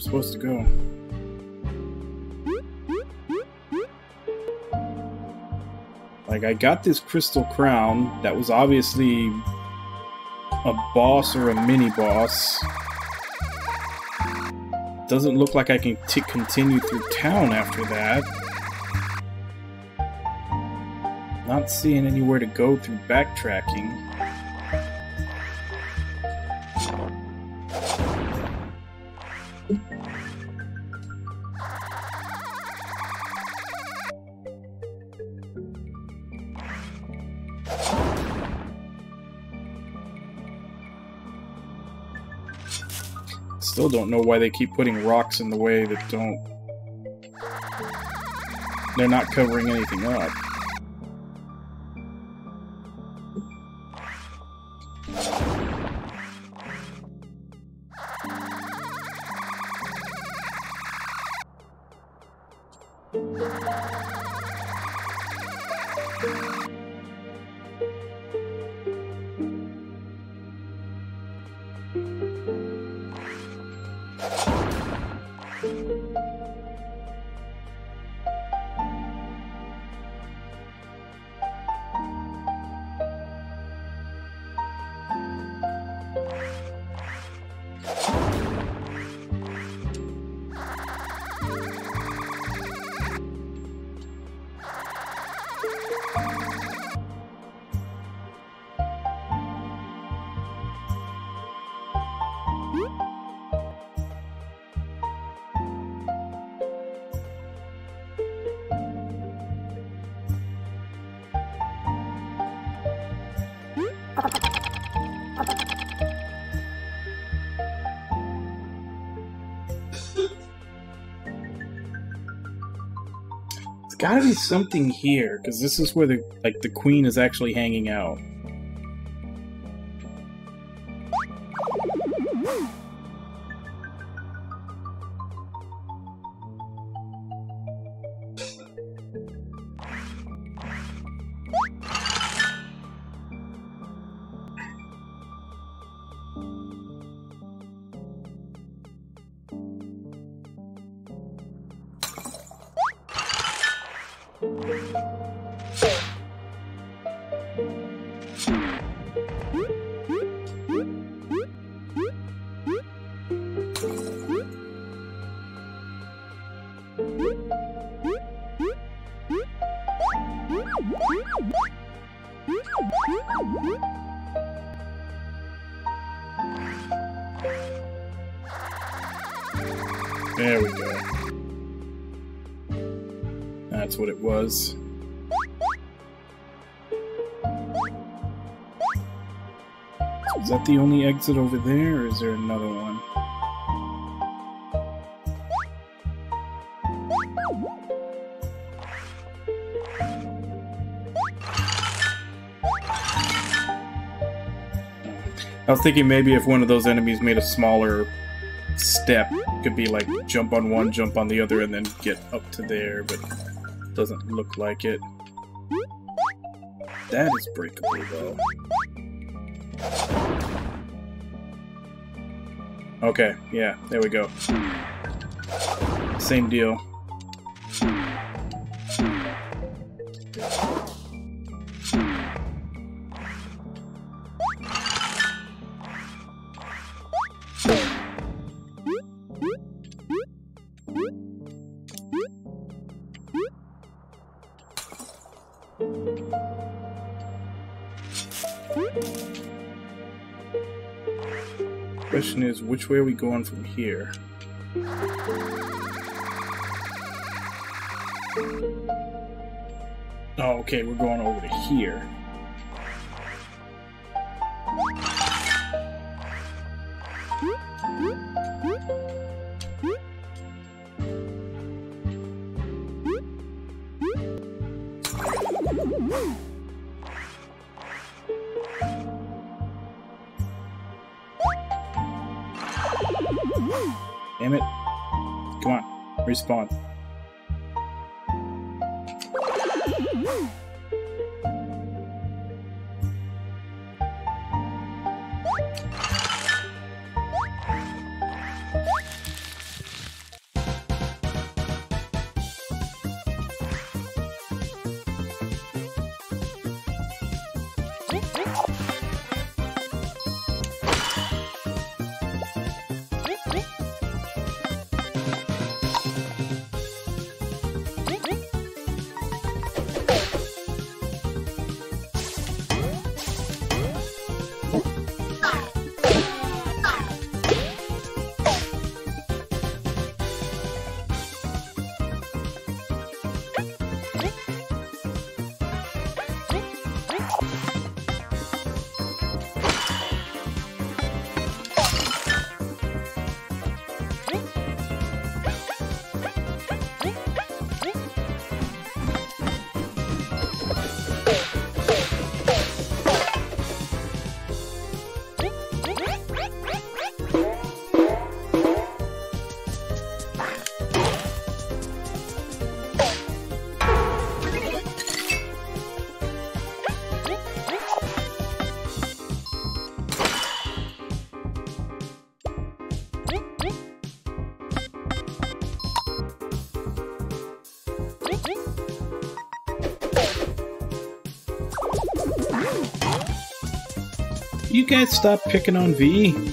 Supposed to go. Like, I got this crystal crown that was obviously a boss or a mini boss. Doesn't look like I can continue through town after that. Not seeing anywhere to go through backtracking. Still don't know why they keep putting rocks in the way that don't. They're not covering anything up. Gotta be something here, because this is where the like the queen is actually hanging out. Exit over there, or is there another one? I was thinking maybe if one of those enemies made a smaller step, could be like jump on one, jump on the other, and then get up to there, but doesn't look like it. That is breakable though. Okay, yeah, there we go. Same deal. Way are we going from here? Oh, okay, we're going over to here. On, guys stop picking on Vi?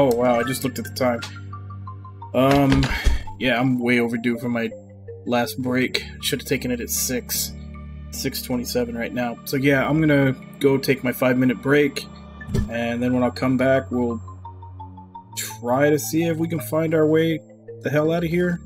Oh wow, I just looked at the time. Um, yeah, I'm way overdue for my last break. Should have taken it at 6. 6.27 right now. So yeah, I'm gonna go take my 5 minute break, and then when I come back, we'll try to see if we can find our way the hell out of here.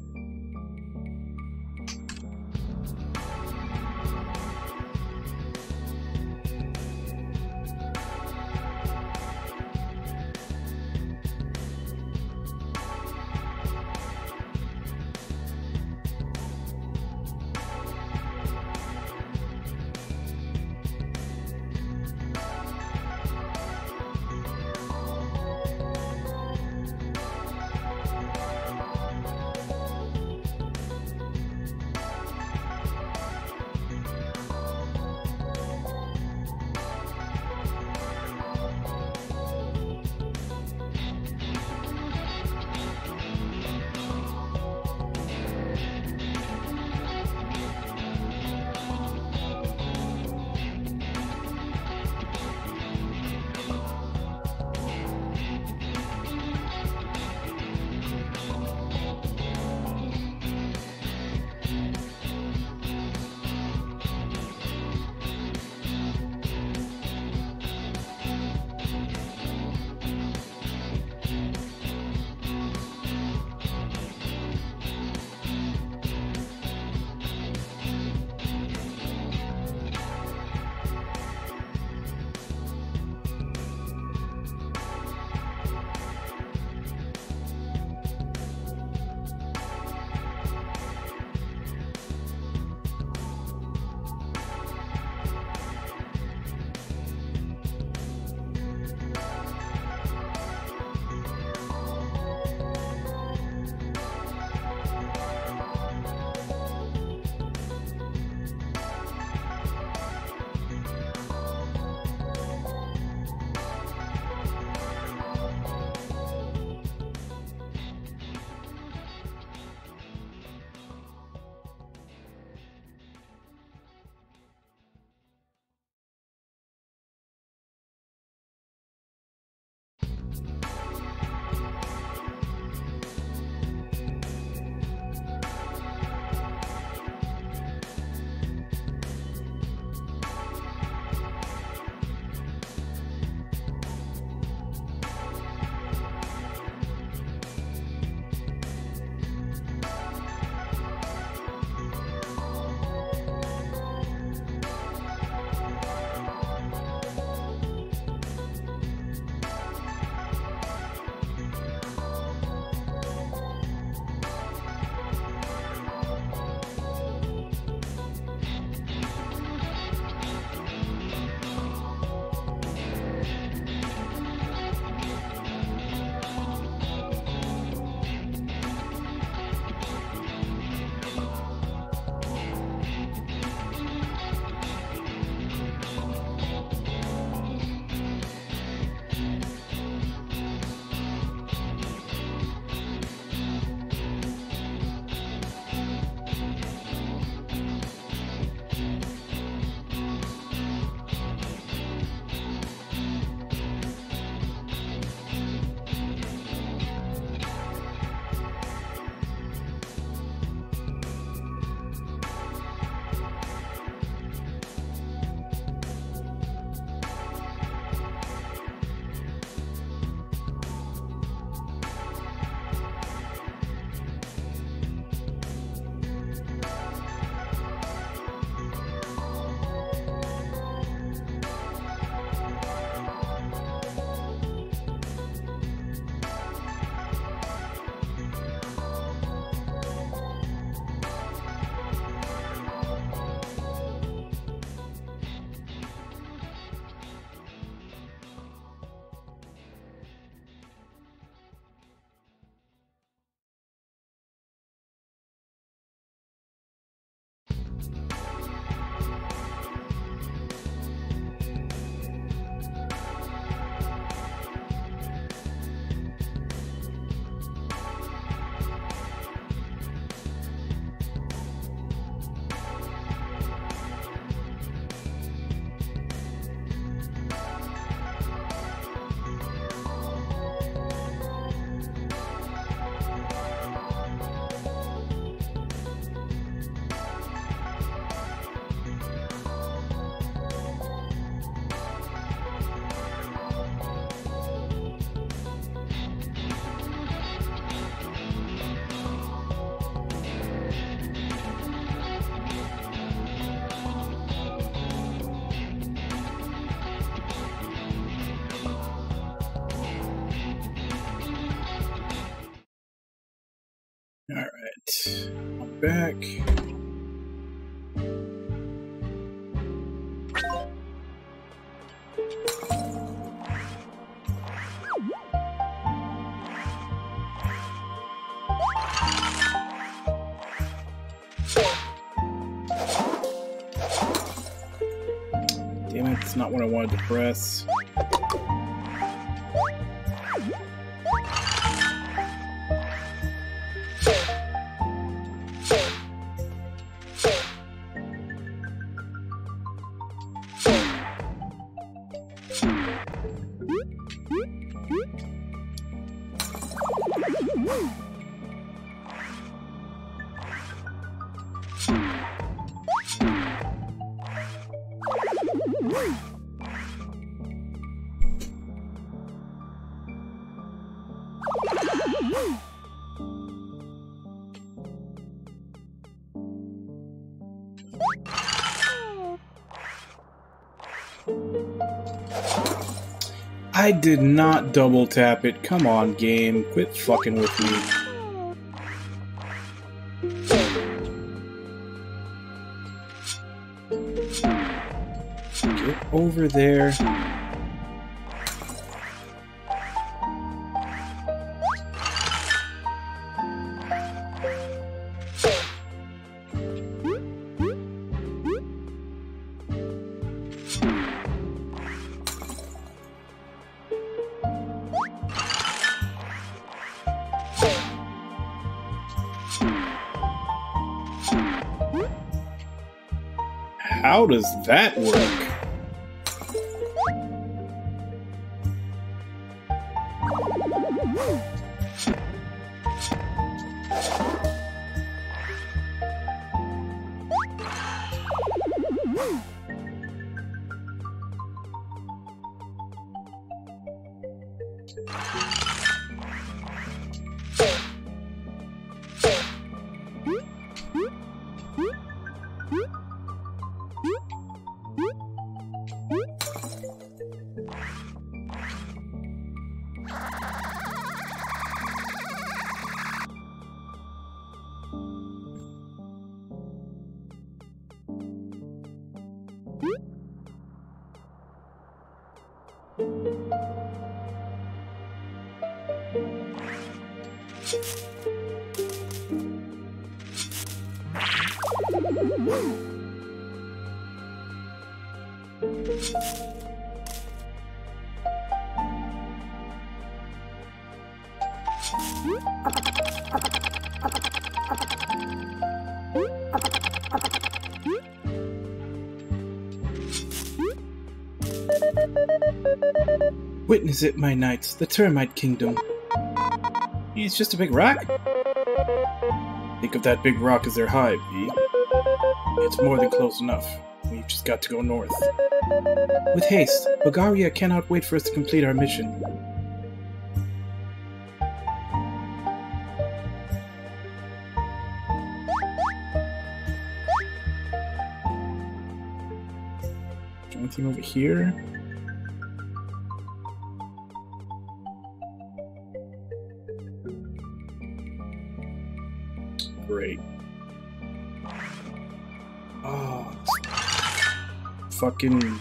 It's I wanted to press. I did not double tap it. Come on, game. Quit fucking with me. Get over there. Does that work? It, my knights, the Termite Kingdom. He's just a big rock? Think of that big rock as their hive. It's more than close enough. We've just got to go north. With haste, Bugaria cannot wait for us to complete our mission. Anything over here? Fucking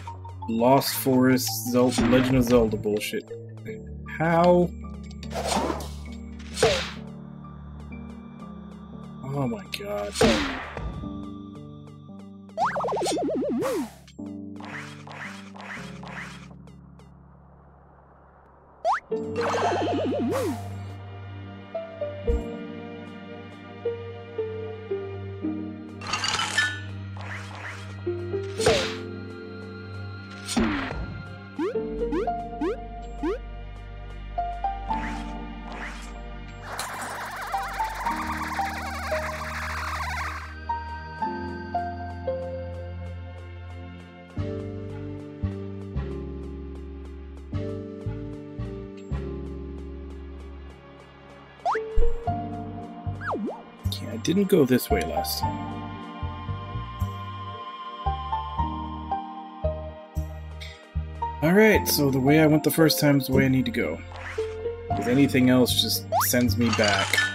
Lost Forest, Zelda, Legend of Zelda bullshit. How? Oh my god. Didn't go this way last time. Alright, so the way I went the first time is the way I need to go. Because anything else just sends me back.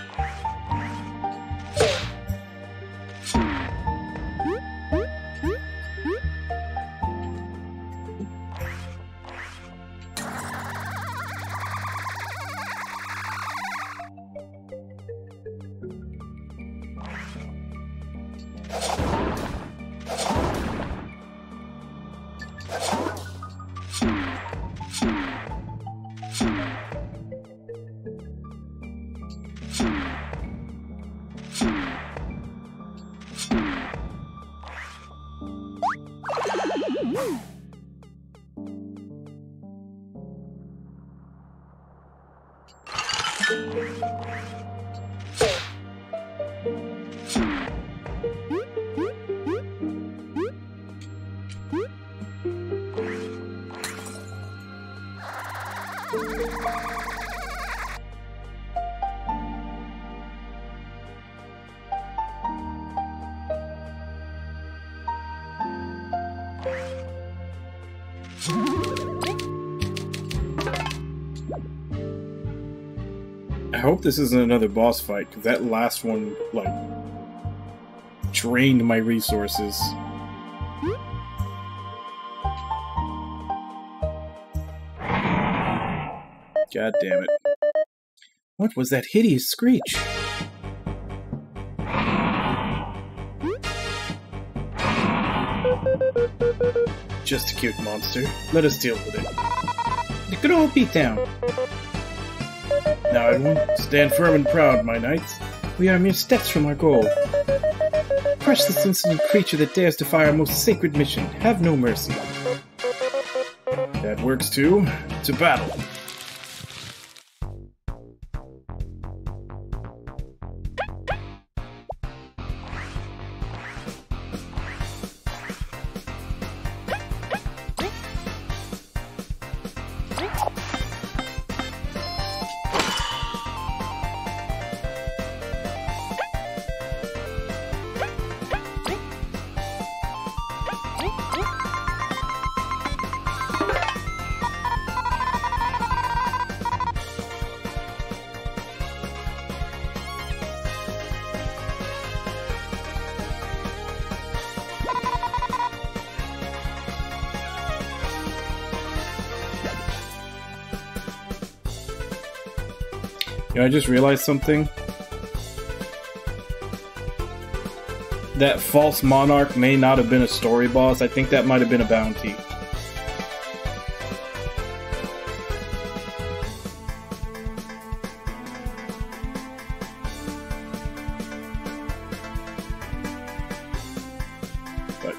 This isn't another boss fight, because that last one, like, drained my resources. God damn it. What was that hideous screech? Just a cute monster. Let us deal with it. The good old beatdown. Now, everyone, stand firm and proud, my knights. We are mere steps from our goal. Crush this insolent creature that dares to defy our most sacred mission. Have no mercy. That works too. To battle. I just realized something. That false monarch may not have been a story boss. I think that might have been a bounty. But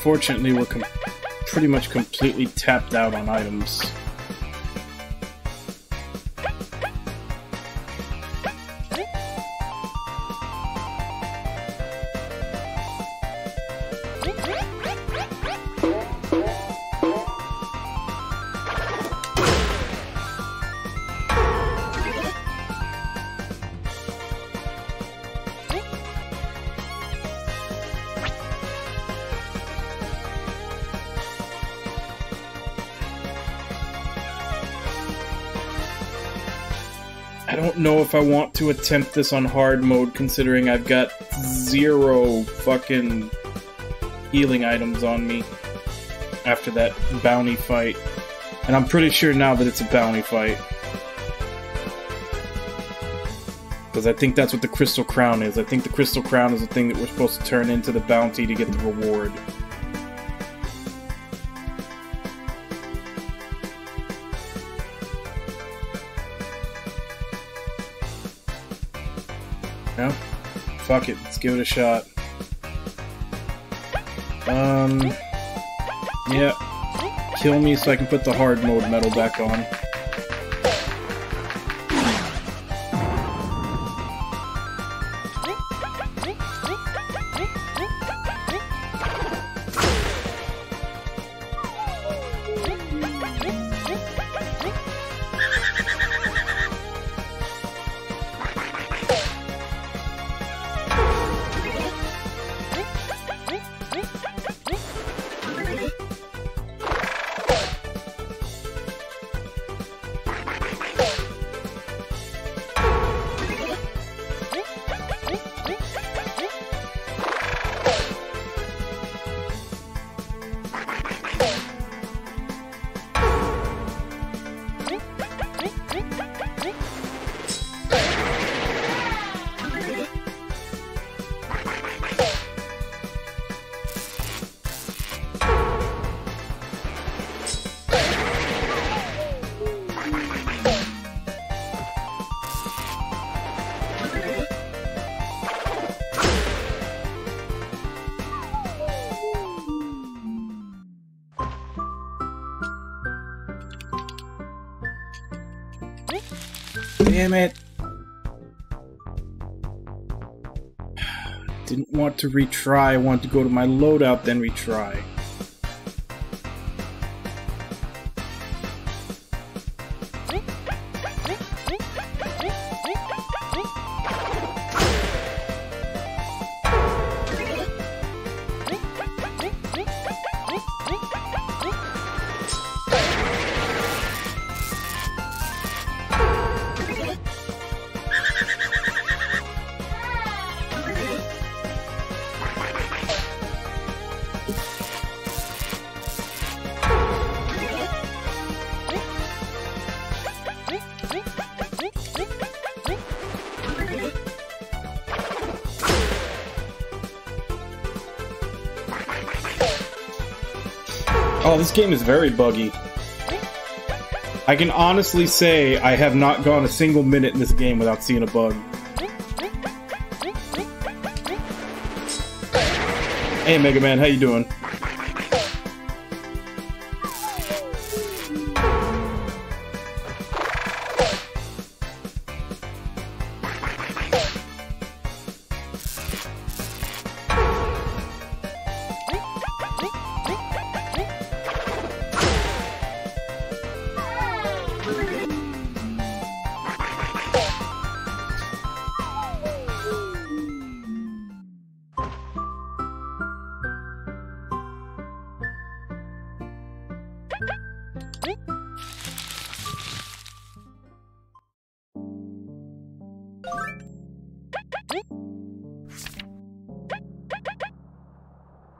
fortunately, we're pretty much completely tapped out on items. Want to attempt this on hard mode considering I've got zero fucking healing items on me after that bounty fight. And I'm pretty sure now that it's a bounty fight. Because I think that's what the Crystal Crown is. I think the Crystal Crown is the thing that we're supposed to turn into the bounty to get the reward. Fuck it, let's give it a shot. Um. Yeah. Kill me so I can put the hard mode medal back on. Damn it. Didn't want to retry. I wanted to go to my loadout, then retry. This game is very buggy. I can honestly say I have not gone a single minute in this game without seeing a bug. Hey Mega Man, how you doing?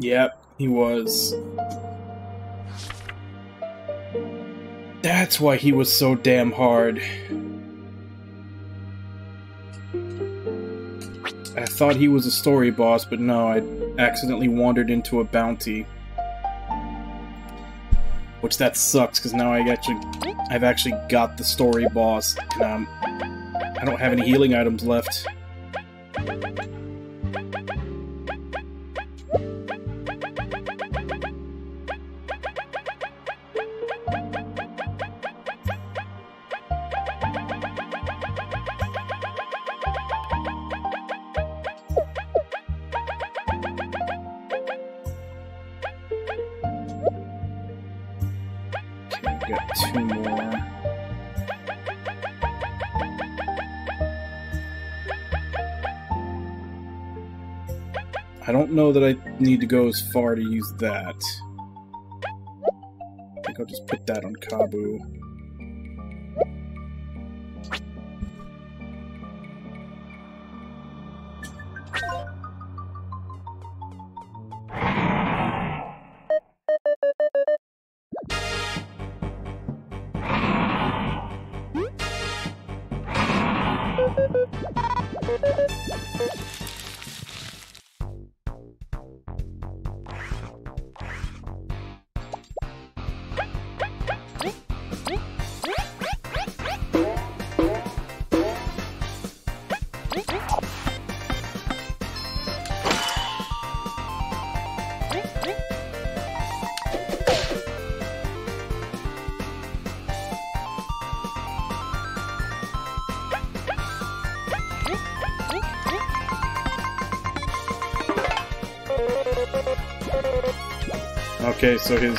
Yep, he was. That's why he was so damn hard. I thought he was a story boss, but no, I accidentally wandered into a bounty. Which that sucks, because now I actually, I've actually got the story boss, and um, I don't have any healing items left. Need to go as far to use that. I think I'll just put that on Kabbu. Okay, so his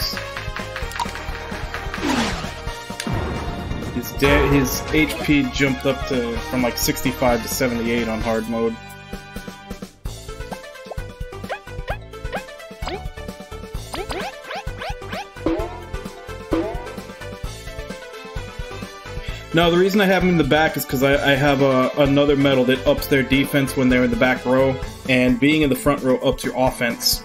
his his HP jumped up to from like 65 to 78 on hard mode. Now the reason I have them in the back is because I, I have a, another medal that ups their defense when they're in the back row, and being in the front row ups your offense.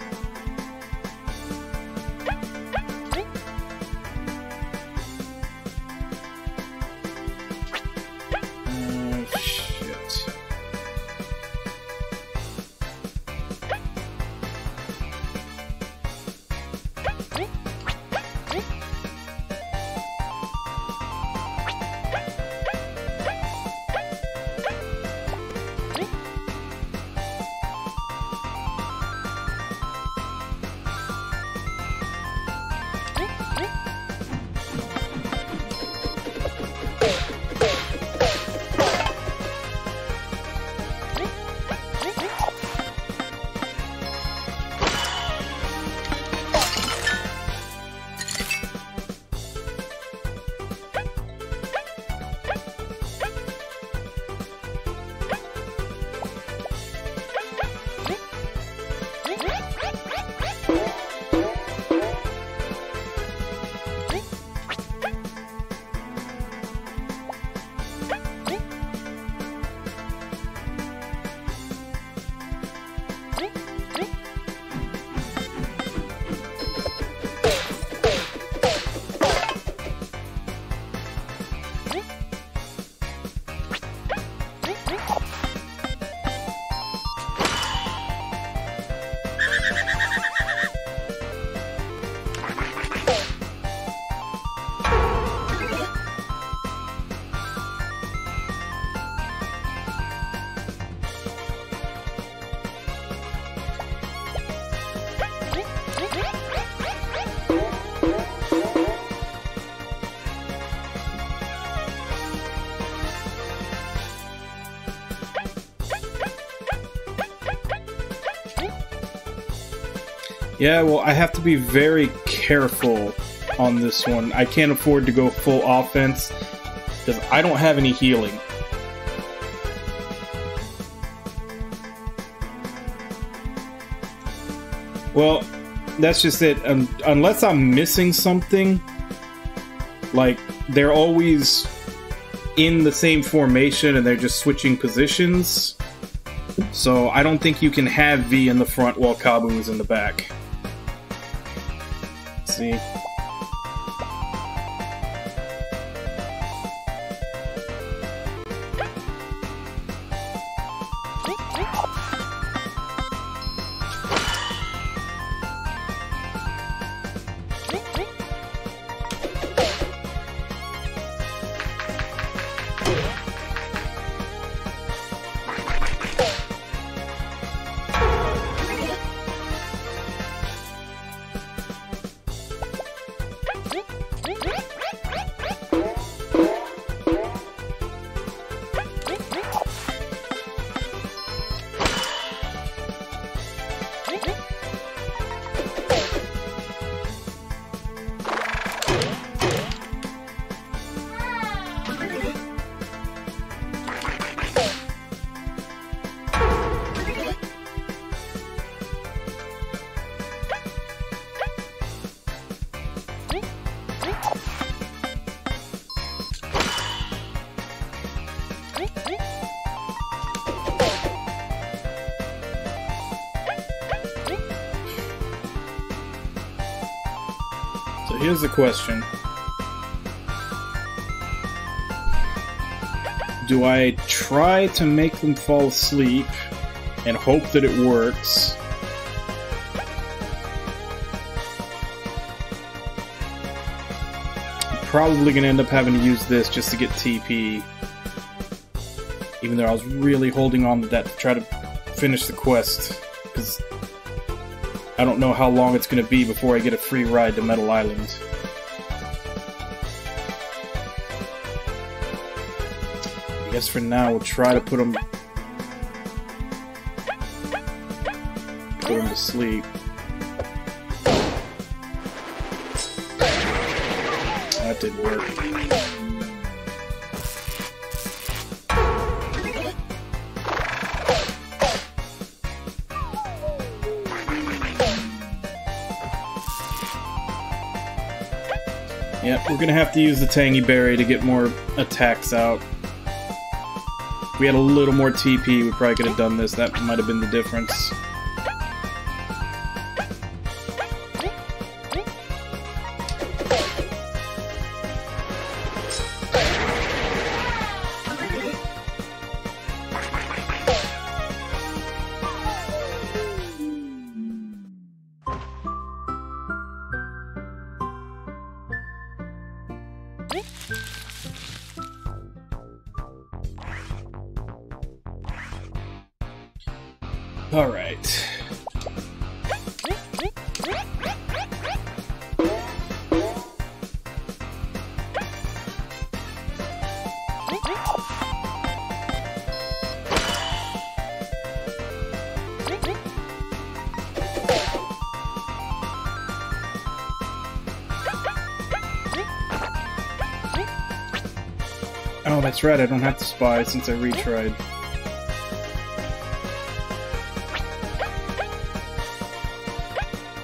Yeah, well, I have to be very careful on this one. I can't afford to go full offense because I don't have any healing. Well, that's just it. Um, unless I'm missing something, like they're always in the same formation and they're just switching positions. So I don't think you can have Vi in the front while Kabbu is in the back. See. Here's the question. Do I try to make them fall asleep and hope that it works? Probably gonna end up having to use this just to get TP. Even though I was really holding on to that to try to finish the quest. Because I don't know how long it's going to be before I get a free ride to Metal Island. Guess for now we'll try to put them put them to sleep. That didn't work. Yep, we're gonna have to use the Tangy Berry to get more attacks out. We had a little more TP, we probably could have done this. That might have been the difference. That's right, I don't have to spy since I retried.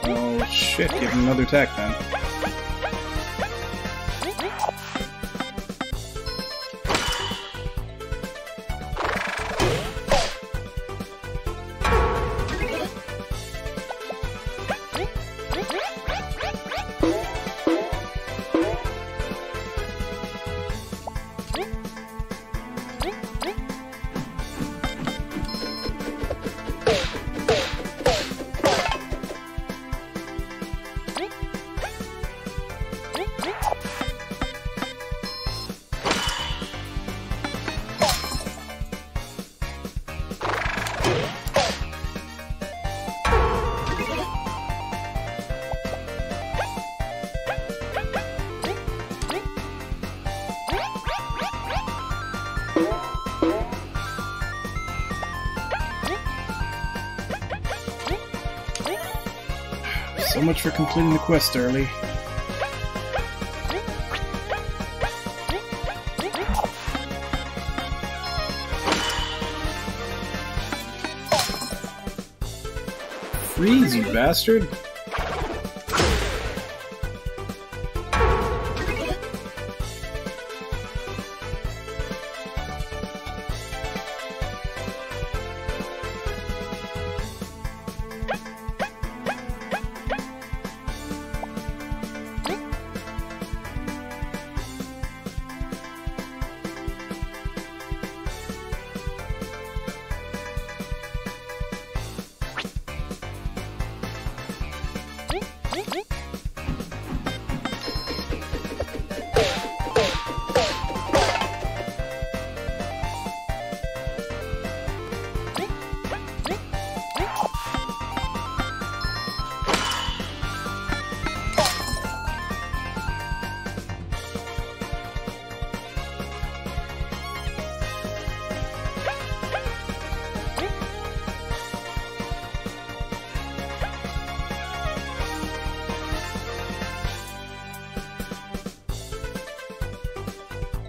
Oh shit, another attack then. For completing the quest early. Freeze, you bastard!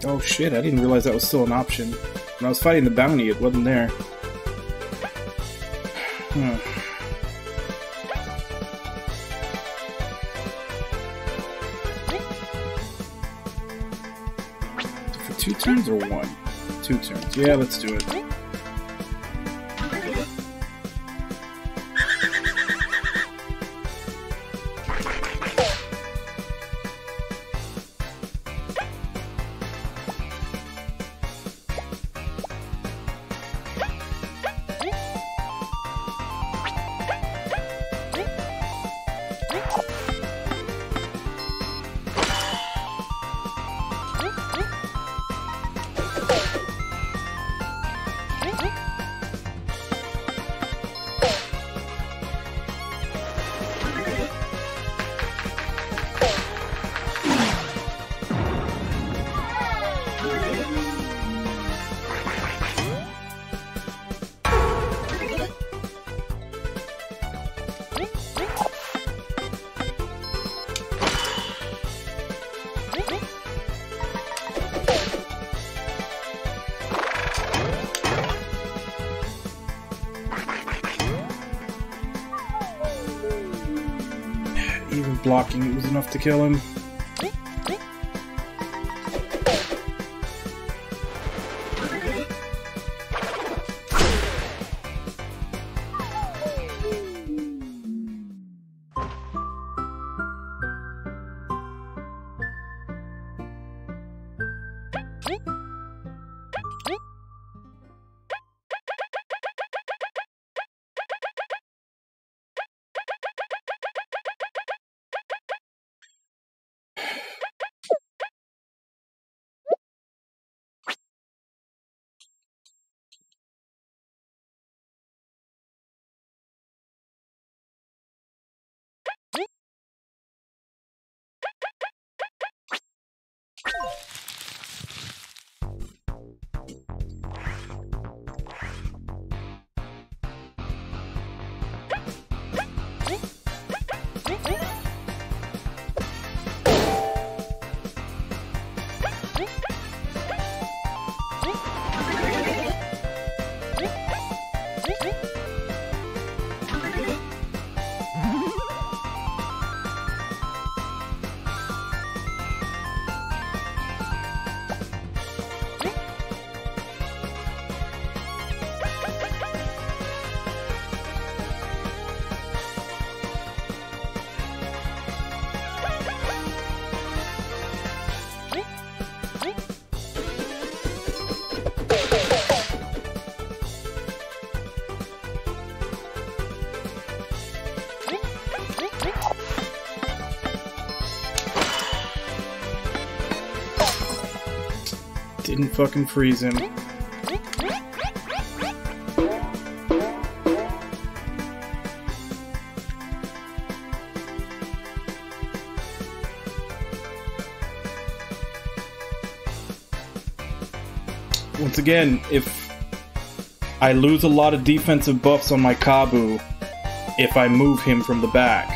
Oh shit, I didn't realize that was still an option. When I was fighting the bounty, it wasn't there. Hmm. For two turns or one? Two turns. Yeah, let's do it. To kill him. Fucking freeze him. Once again, if I lose a lot of defensive buffs on my Kabbu if I move him from the back.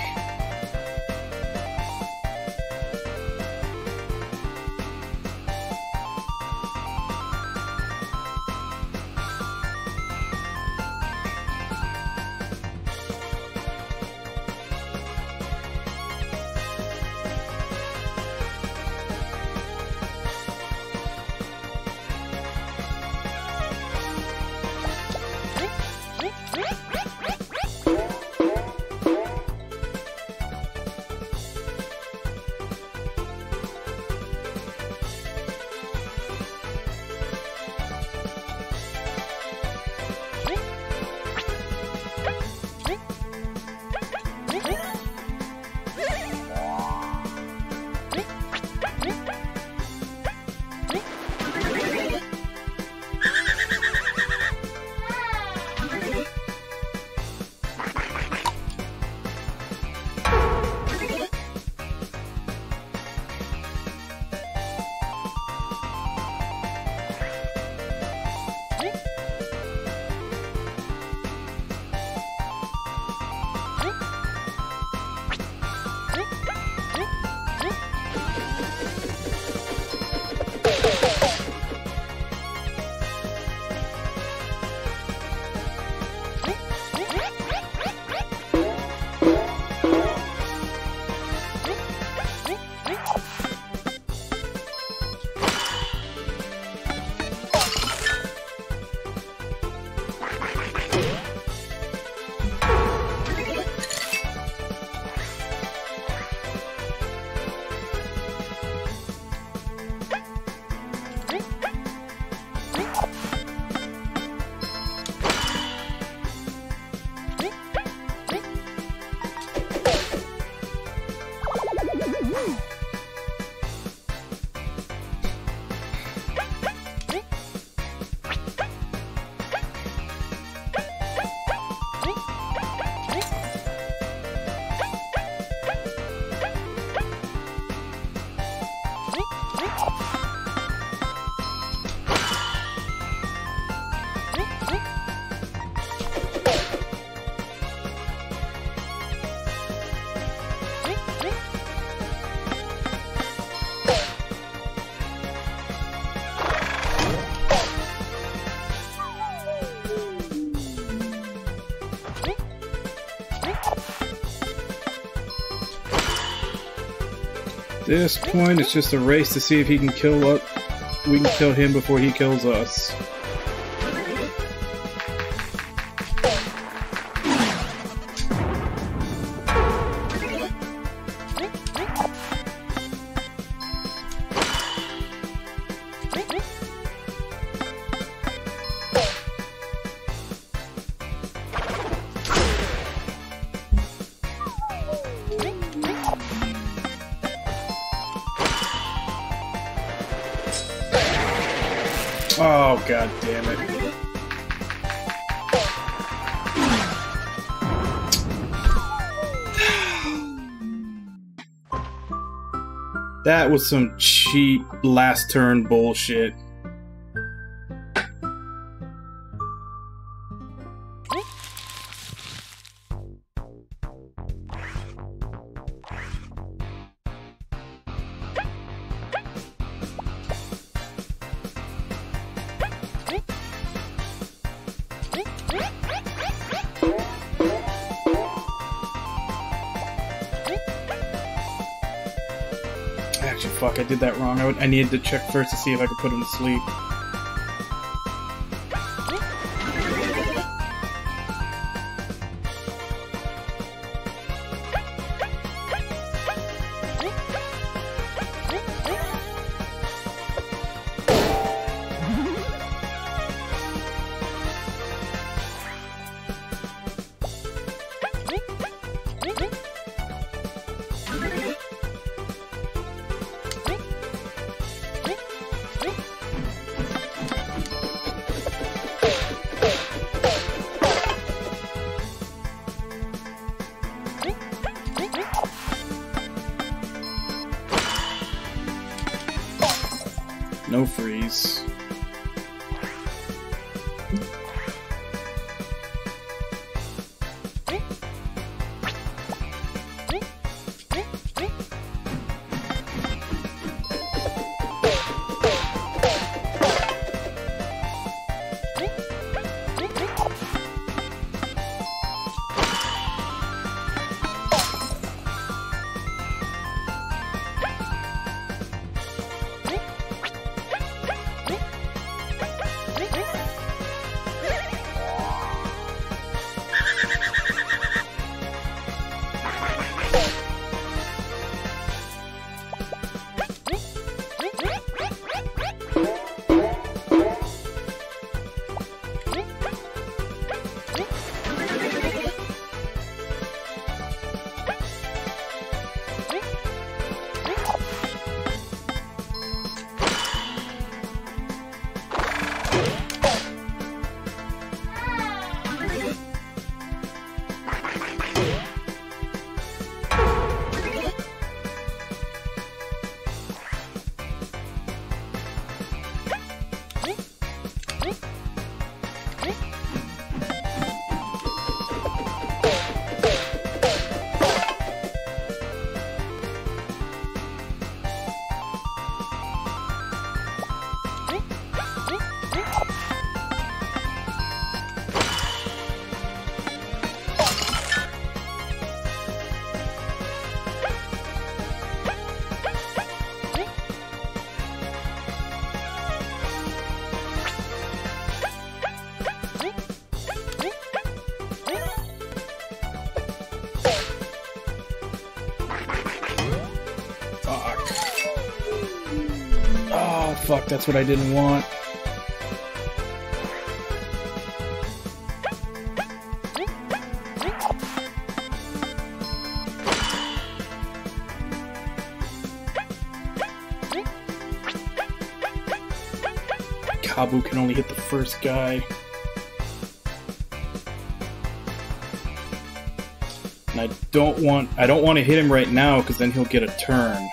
This point, it's just a race to see if he can kill up. We can kill him before he kills us. That was some cheap last turn bullshit. I, I needed to check first to see if I could put him to sleep. That's what I didn't want. Kabbu can only hit the first guy. And I don't want I don't want to hit him right now because then he'll get a turn.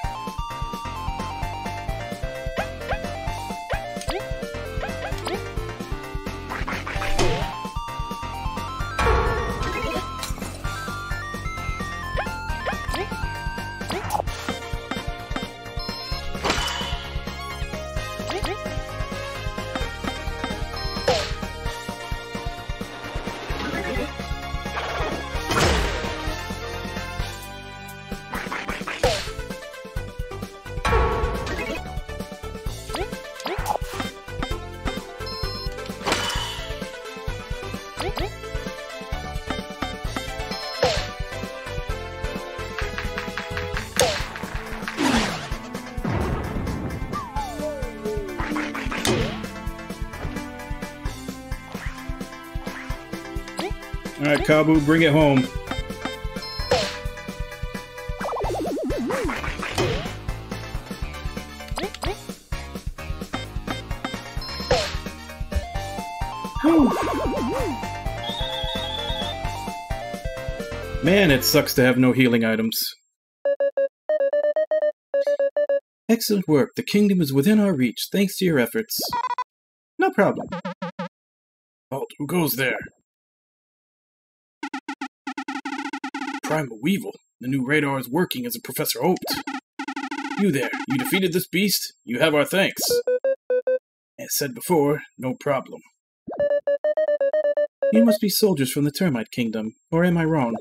Kabbu, bring it home. Man, it sucks to have no healing items. Excellent work. The kingdom is within our reach, thanks to your efforts. No problem. Halt, who goes there? Primal Weevil. The new radar is working as a Professor hoped. You there, you defeated this beast? You have our thanks. As said before, no problem. You must be soldiers from the Termite Kingdom, or am I wrong?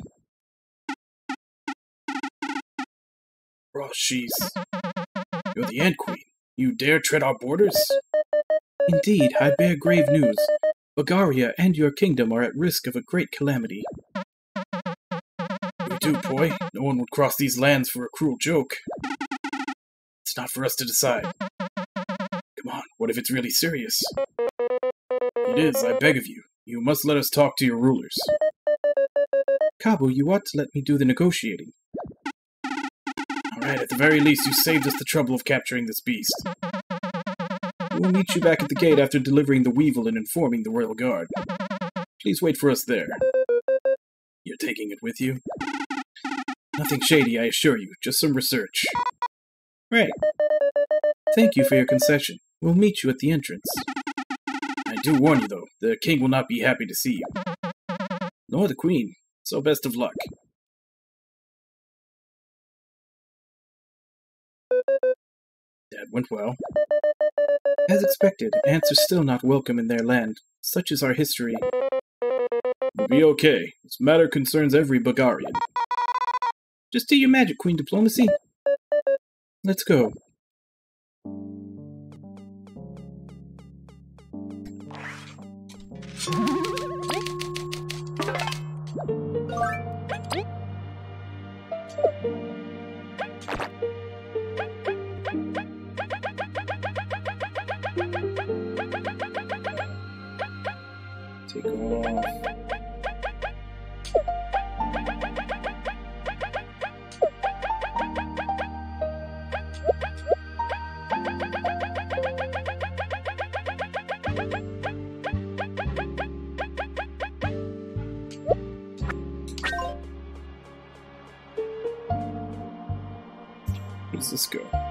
Ross, she's... You're the Ant Queen. You dare tread our borders? Indeed, I bear grave news. Bugaria and your kingdom are at risk of a great calamity. Boy. No one would cross these lands for a cruel joke. It's not for us to decide. Come on, what if it's really serious? It is, I beg of you. You must let us talk to your rulers. Kabbu, you ought to let me do the negotiating. Alright, at the very least, you saved us the trouble of capturing this beast. We will meet you back at the gate after delivering the Weevil and informing the Royal Guard. Please wait for us there. You're taking it with you? Nothing shady, I assure you. Just some research. Right. Thank you for your concession. We'll meet you at the entrance. I do warn you, though, the king will not be happy to see you. Nor the queen, so best of luck. That went well. As expected, ants are still not welcome in their land. Such is our history. We'll be okay. This matter concerns every Bugarian. Just do your magic, Queen Diplomacy. Let's go. Take off. Where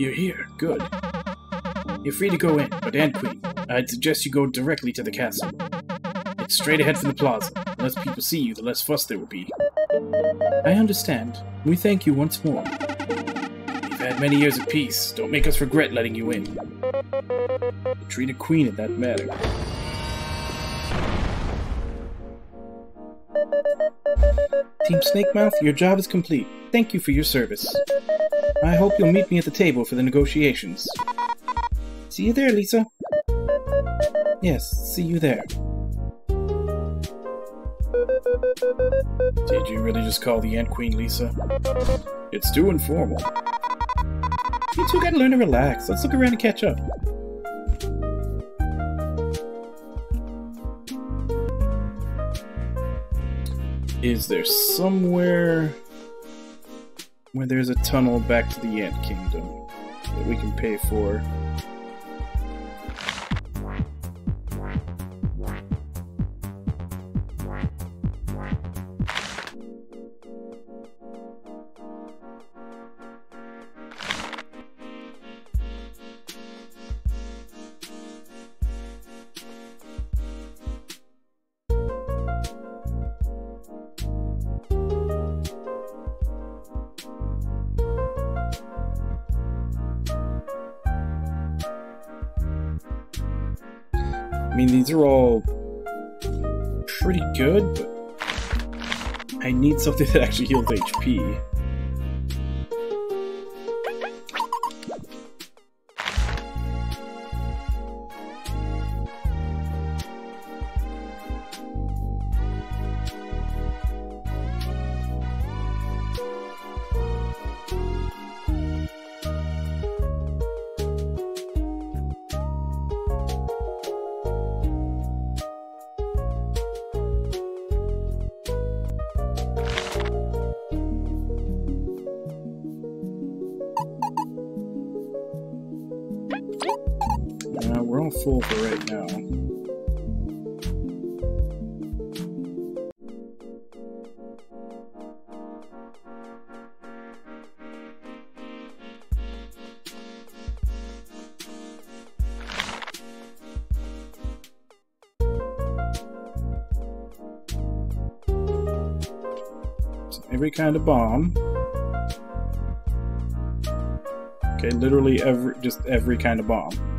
You're here. Good. You're free to go in, but Ant Queen, I'd suggest you go directly to the castle. It's straight ahead from the plaza. The less people see you, the less fuss there will be. I understand. We thank you once more. We've had many years of peace. Don't make us regret letting you in. Treat a queen in that manner. Team Snakemouth, your job is complete. Thank you for your service. I hope you'll meet me at the table for the negotiations. See you there, Lisa. Yes, see you there. Did you really just call the Ant Queen Lisa? It's too informal. You two gotta learn to relax. Let's look around and catch up. Is there somewhere where there's a tunnel back to the Ant Kingdom that we can pay for? Something that actually heals HP. Bomb. Okay, literally every just every kind of bomb.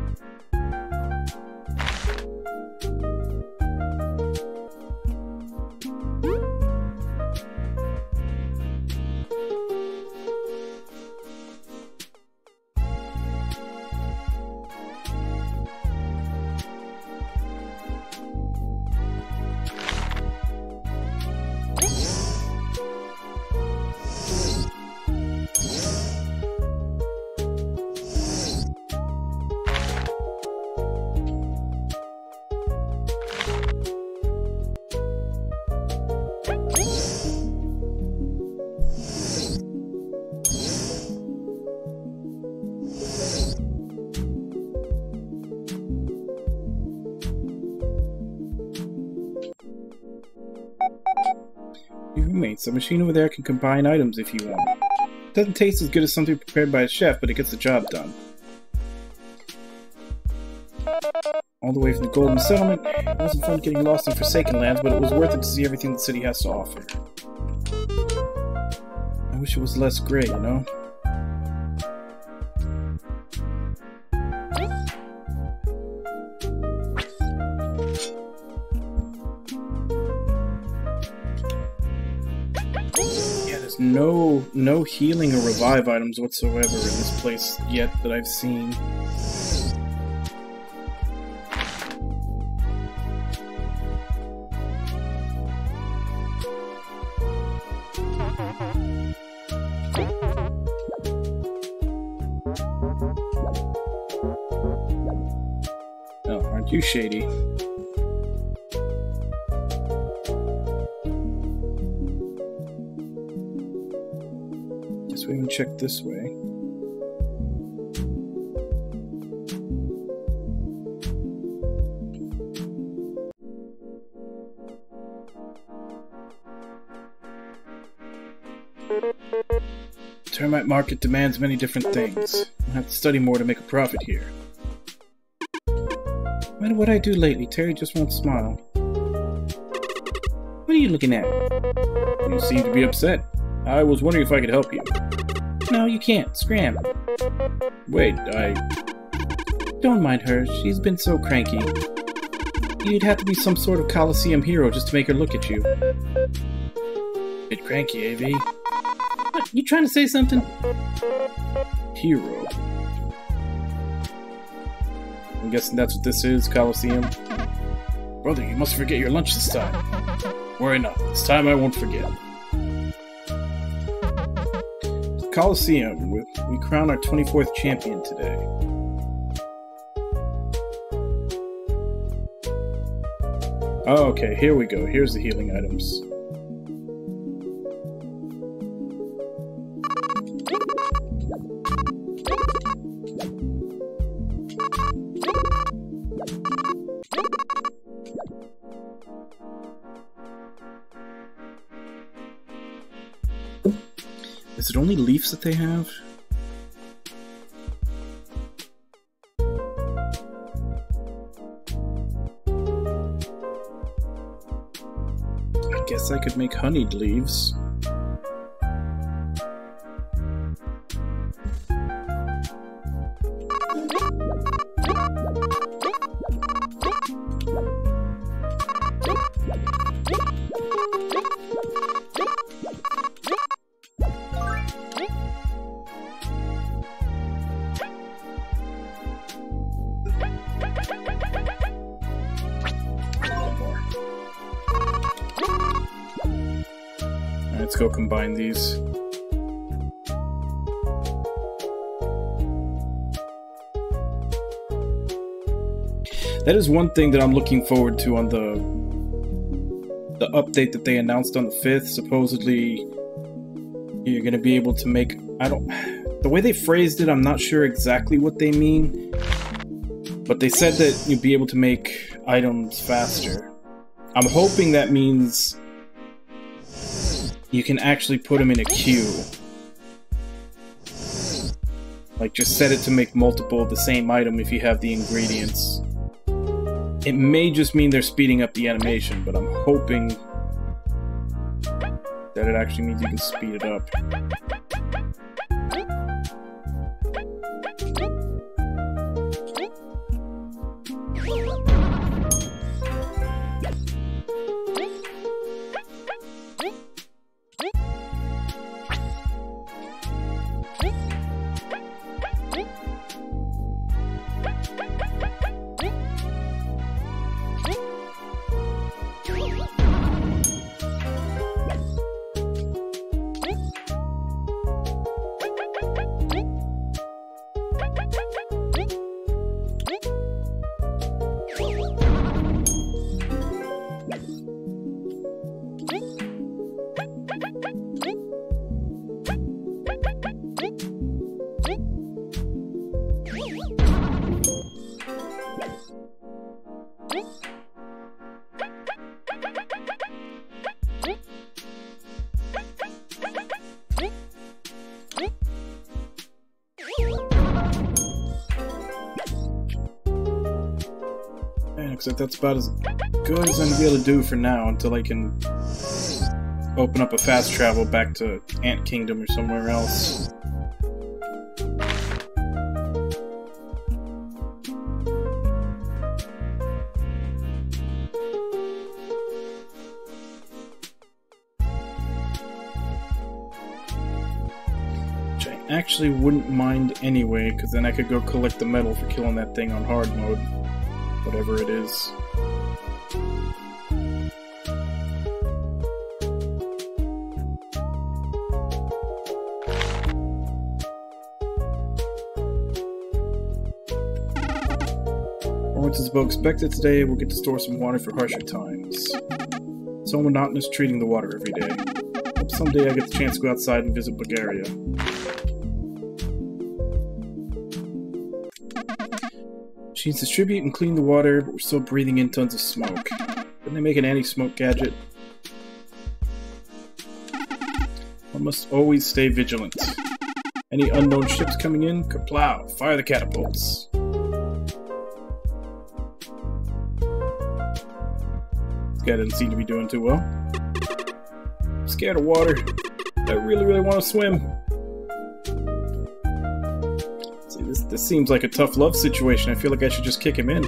Machine over there can combine items if you want. It doesn't taste as good as something prepared by a chef, but it gets the job done. All the way from the Golden Settlement, it wasn't fun getting lost in Forsaken Lands, but it was worth it to see everything the city has to offer. I wish it was less gray, you know? No healing or revive items whatsoever in this place yet that I've seen. Oh, aren't you shady? Check this way. Termite market demands many different things. I'll have to study more to make a profit here. No matter what I do lately, Terry just won't smile. What are you looking at? You seem to be upset. I was wondering if I could help you. No, you can't. Scram. Wait, I. Don't mind her. She's been so cranky. You'd have to be some sort of Coliseum hero just to make her look at you. Bit cranky, AV. What? You trying to say something? Hero. I'm guessing that's what this is, Coliseum. Brother, you must forget your lunch this time. Worry not. This time I won't forget. Coliseum, we, we crown our 24th champion today. Oh, okay, here we go. Here's the healing items. Only leaves that they have? I guess I could make honeyed leaves. That is one thing that I'm looking forward to on the the update that they announced on the 5th. Supposedly you're going to be able to make I don't the way they phrased it, I'm not sure exactly what they mean. But they said that you'd be able to make items faster. I'm hoping that means you can actually put them in a queue. Like, just set it to make multiple of the same item if you have the ingredients. It may just mean they're speeding up the animation, but I'm hoping that it actually means you can speed it up. That's about as good as I'm gonna be able to do for now until I can open up a fast travel back to Ant Kingdom or somewhere else. Which I actually wouldn't mind anyway, because then I could go collect the medal for killing that thing on hard mode whatever it is. Once Bo expected today, we'll get to store some water for harsher times. So monotonous treating the water every day. Hope someday I get the chance to go outside and visit Bugaria. Machines distribute and clean the water, but we're still breathing in tons of smoke. Couldn't they make an anti-smoke gadget? One must always stay vigilant. Any unknown ships coming in? Kaplow! Fire the catapults! This guy doesn't seem to be doing too well. I'm scared of water. I really, really want to swim. This, seems like a tough love situation. I feel like I should just kick him in.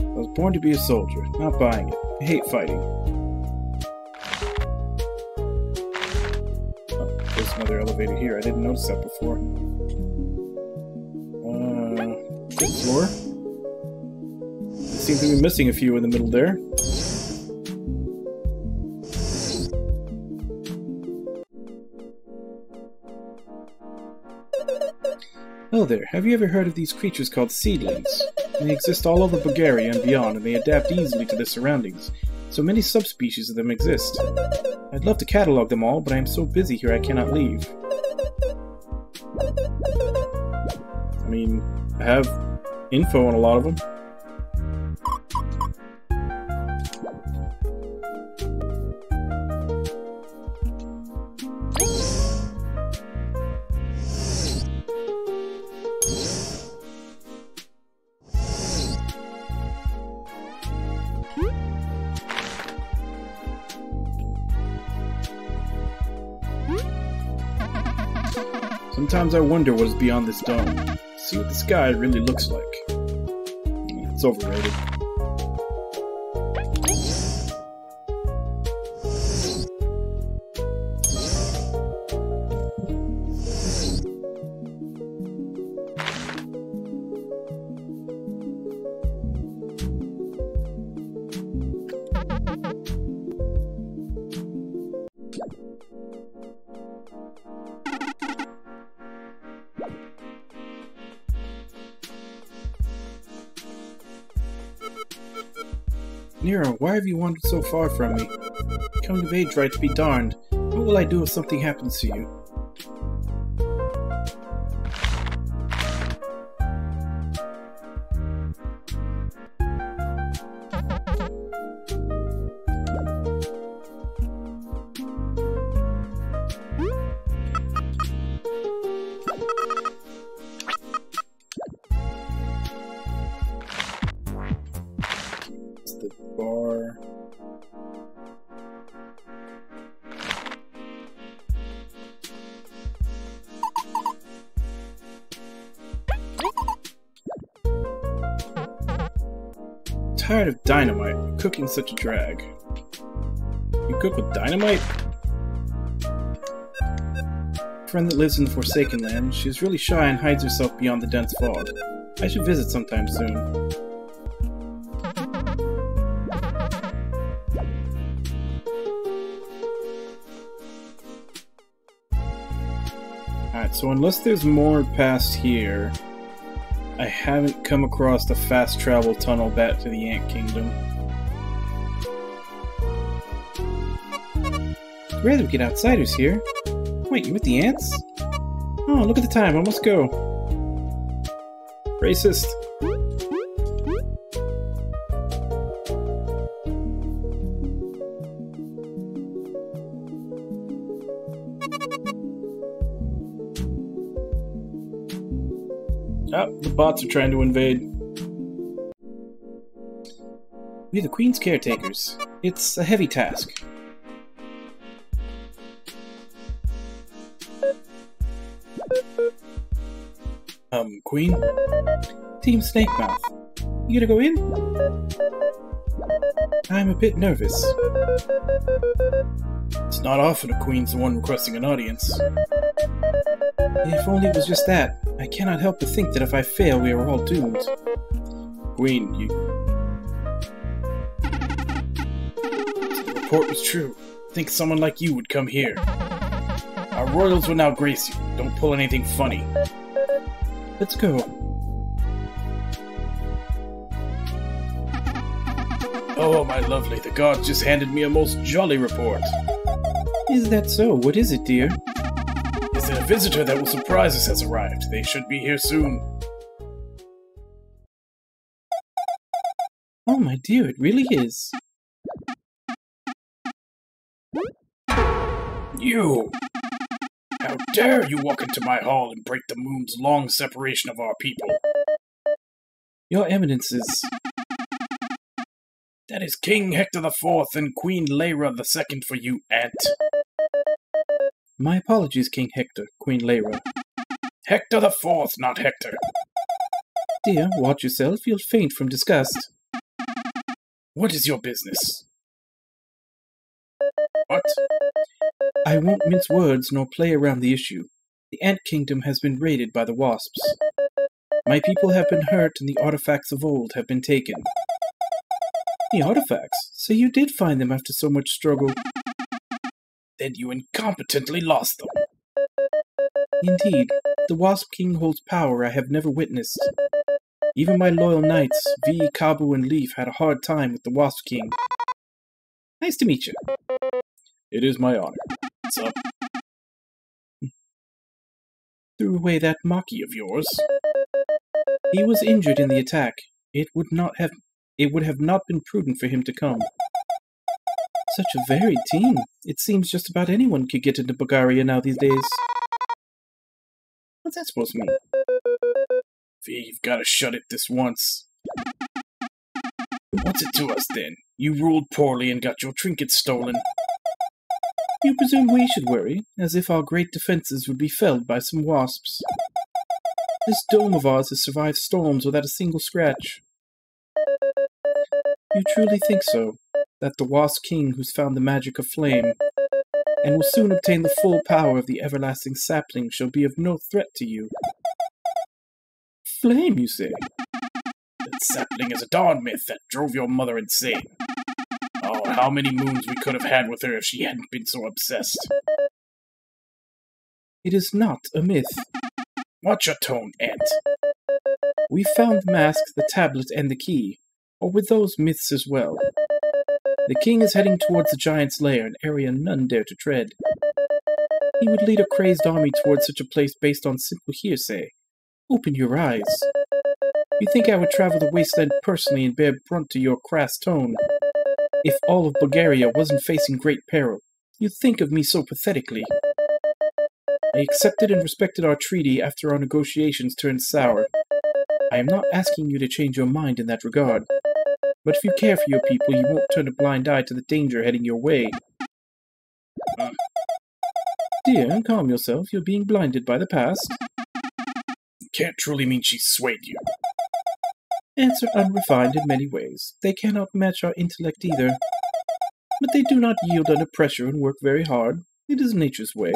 I was born to be a soldier, not buying it. I hate fighting. Another elevator here. I didn't notice that before. Uh, floor. Seem to be missing a few in the middle there. Oh there, have you ever heard of these creatures called seedlings? They exist all over Bugaria and beyond, and they adapt easily to their surroundings. So many subspecies of them exist. I'd love to catalog them all, but I am so busy here I cannot leave. I mean, I have info on a lot of them. Sometimes I wonder what is beyond this dome. See what the sky really looks like. It's overrated. Why have you wandered so far from me? Coming of age right to be darned. What will I do if something happens to you? Dynamite. Cooking such a drag. You cook with dynamite? Friend that lives in the Forsaken Land. She is really shy and hides herself beyond the dense fog. I should visit sometime soon. Alright, so unless there's more past here, I haven't come across the fast travel tunnel back to the Ant Kingdom. We get outsiders here. Wait, you with the ants? Oh, look at the time, I must go. Racist. Bots are trying to invade. We're the Queen's caretakers. It's a heavy task. Um, Queen? Team Snake Mouth. You gonna go in? I'm a bit nervous. It's not often a queen's the one requesting an audience. If only it was just that. I cannot help but think that if I fail, we are all doomed. Queen, you. The report was true. Think someone like you would come here. Our royals will now grace you. Don't pull anything funny. Let's go. Oh, my lovely, the gods just handed me a most jolly report. Is that so? What is it, dear? Is it a visitor that will surprise us has arrived. They should be here soon. Oh, my dear, it really is. You! How dare you walk into my hall and break the moon's long separation of our people? Your Eminences, That is King Hector the Fourth and Queen Lyra the Second for you, Ant. my apologies, King Hector, Queen Lyra. Hector the Fourth, not Hector. Dear, watch yourself, you'll faint from disgust. What is your business? What? I won't mince words nor play around the issue. The Ant Kingdom has been raided by the Wasps. My people have been hurt and the artifacts of old have been taken. The artifacts? So you did find them after so much struggle. Then you incompetently lost them. Indeed, the Wasp King holds power I have never witnessed. Even my loyal knights, Vi, Kabbu, and Leif, had a hard time with the Wasp King. Nice to meet you. It is my honor. What's up? Threw away that Maki Of yours? He was injured in the attack. It would not have it would have not been prudent for him to come. Such a varied team. It seems just about anyone could get into Bugaria now these days. What's that supposed to mean? Vi, you've got to shut it this once. What's it to us then? You ruled poorly and got your trinkets stolen. You presume we should worry, as if our great defenses would be felled by some wasps. This dome of ours has survived storms without a single scratch. You truly think so? That the Wasp King who's found the magic of flame, and will soon obtain the full power of the everlasting sapling, shall be of no threat to you? Flame, you say? That sapling is a darn myth that drove your mother insane. Oh, how many moons we could have had with her if she hadn't been so obsessed. It is not a myth. Watch your tone, Ant. We found the mask, the tablet, and the key, or with those myths as well. The king is heading towards the giant's lair, an area none dare to tread. He would lead a crazed army towards such a place based on simple hearsay. Open your eyes. You think I would travel the wasteland personally and bear brunt to your crass tone? If all of Bugaria wasn't facing great peril, you'd think of me so pathetically. I accepted and respected our treaty after our negotiations turned sour. I am not asking you to change your mind in that regard. But if you care for your people, you won't turn a blind eye to the danger heading your way. Uh. Dear, calm yourself. You're being blinded by the past. Can't truly mean she swayed you. Ants are unrefined in many ways. They cannot match our intellect either. But they do not yield under pressure and work very hard. It is nature's way.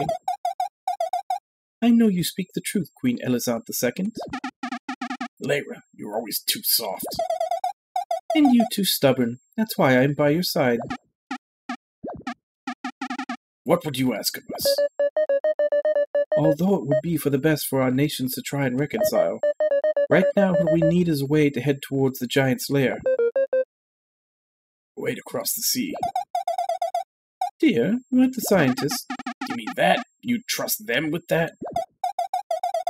I know you speak the truth, Queen Elizant II. Lyra, you're always too soft. And you too stubborn. That's why I am by your side. What would you ask of us? Although it would be for the best for our nations to try and reconcile, right now what we need is a way to head towards the giant's lair. A way to cross the sea. Dear, weren't the scientists? You mean that? You'd trust them with that?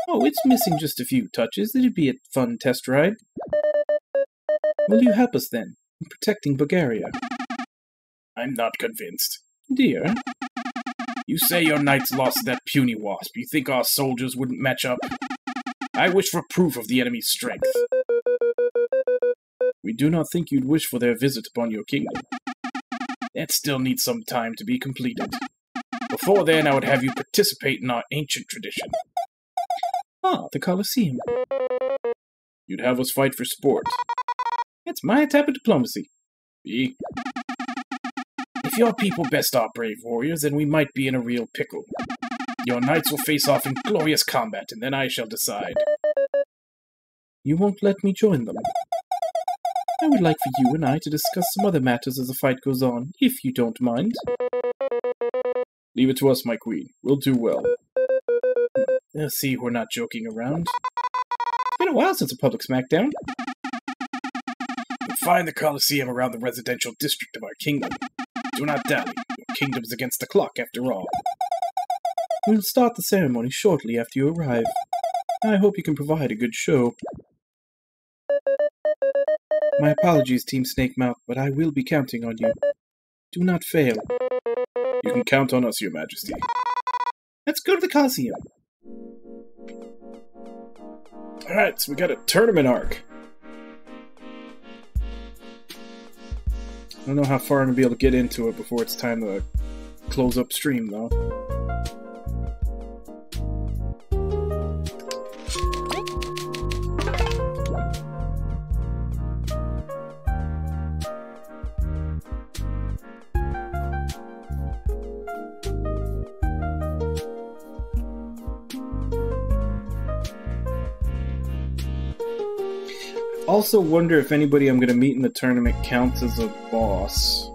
Oh, it's missing just a few touches. It'd be a fun test ride. Will you help us then, in protecting Bugaria? I'm not convinced. Dear, You say your knights lost that puny wasp. You think our soldiers wouldn't match up? I wish for proof of the enemy's strength. we do not think you'd wish for their visit upon your kingdom. That still needs some time to be completed. Before then, I would have you participate in our ancient tradition. Ah, the Colosseum. You'd have us fight for sport. That's my type of diplomacy. B. If your people best our brave warriors, then we might be in a real pickle. Your knights will face off in glorious combat, and then I shall decide. You won't let me join them. I would like for you and I to discuss some other matters as the fight goes on, if you don't mind. Leave it to us, my queen. We'll do well. They'll see we're not joking around. It's been a while since a public smackdown. Find the Colosseum around the residential district of our kingdom. Do not dally. Your kingdom's against the clock, after all. We'll start the ceremony shortly after you arrive. I hope you can provide a good show. My apologies, Team Snakemouth, but I will be counting on you. Do not fail. You can count on us, Your Majesty. Let's go to the Coliseum. Alright, so we got a tournament arc. I don't know how far I'm gonna be able to get into it before it's time to close up stream, though. Also wonder if anybody I'm gonna meet in the tournament counts as a boss.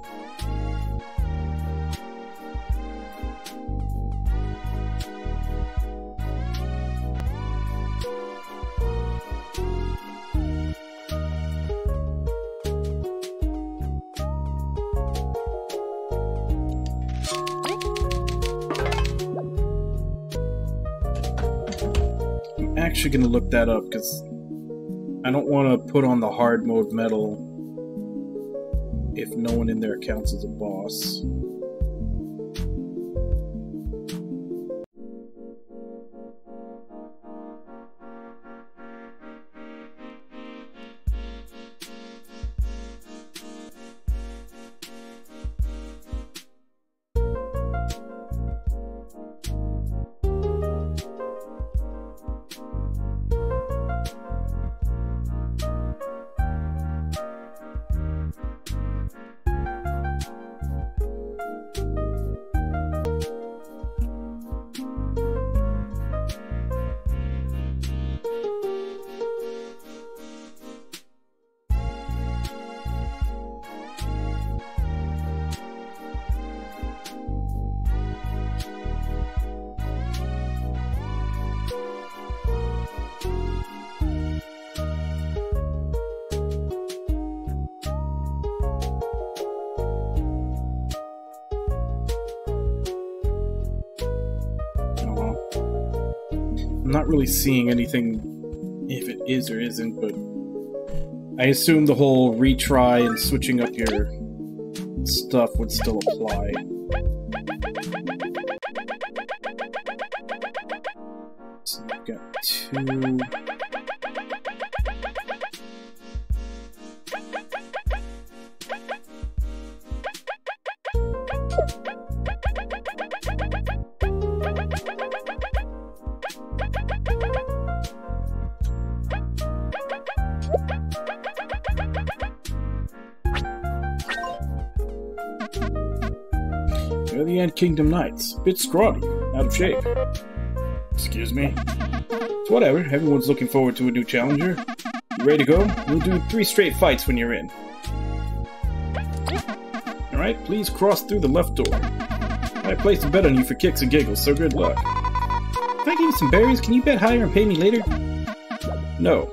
I'm actually gonna look that up because I don't want to put on the hard mode medal if no one in there counts as a boss. Really seeing anything if it is or isn't, but I assume the whole retry and switching up your stuff would still apply. So we've got two. Kingdom Knights. Bit scrawny, out of shape. Excuse me. It's whatever, everyone's looking forward to a new challenger. You ready to go? We'll do three straight fights when you're in. Alright, please cross through the left door. I placed a bet on you for kicks and giggles, so good luck. If I give you some berries, can you bet higher and pay me later? No.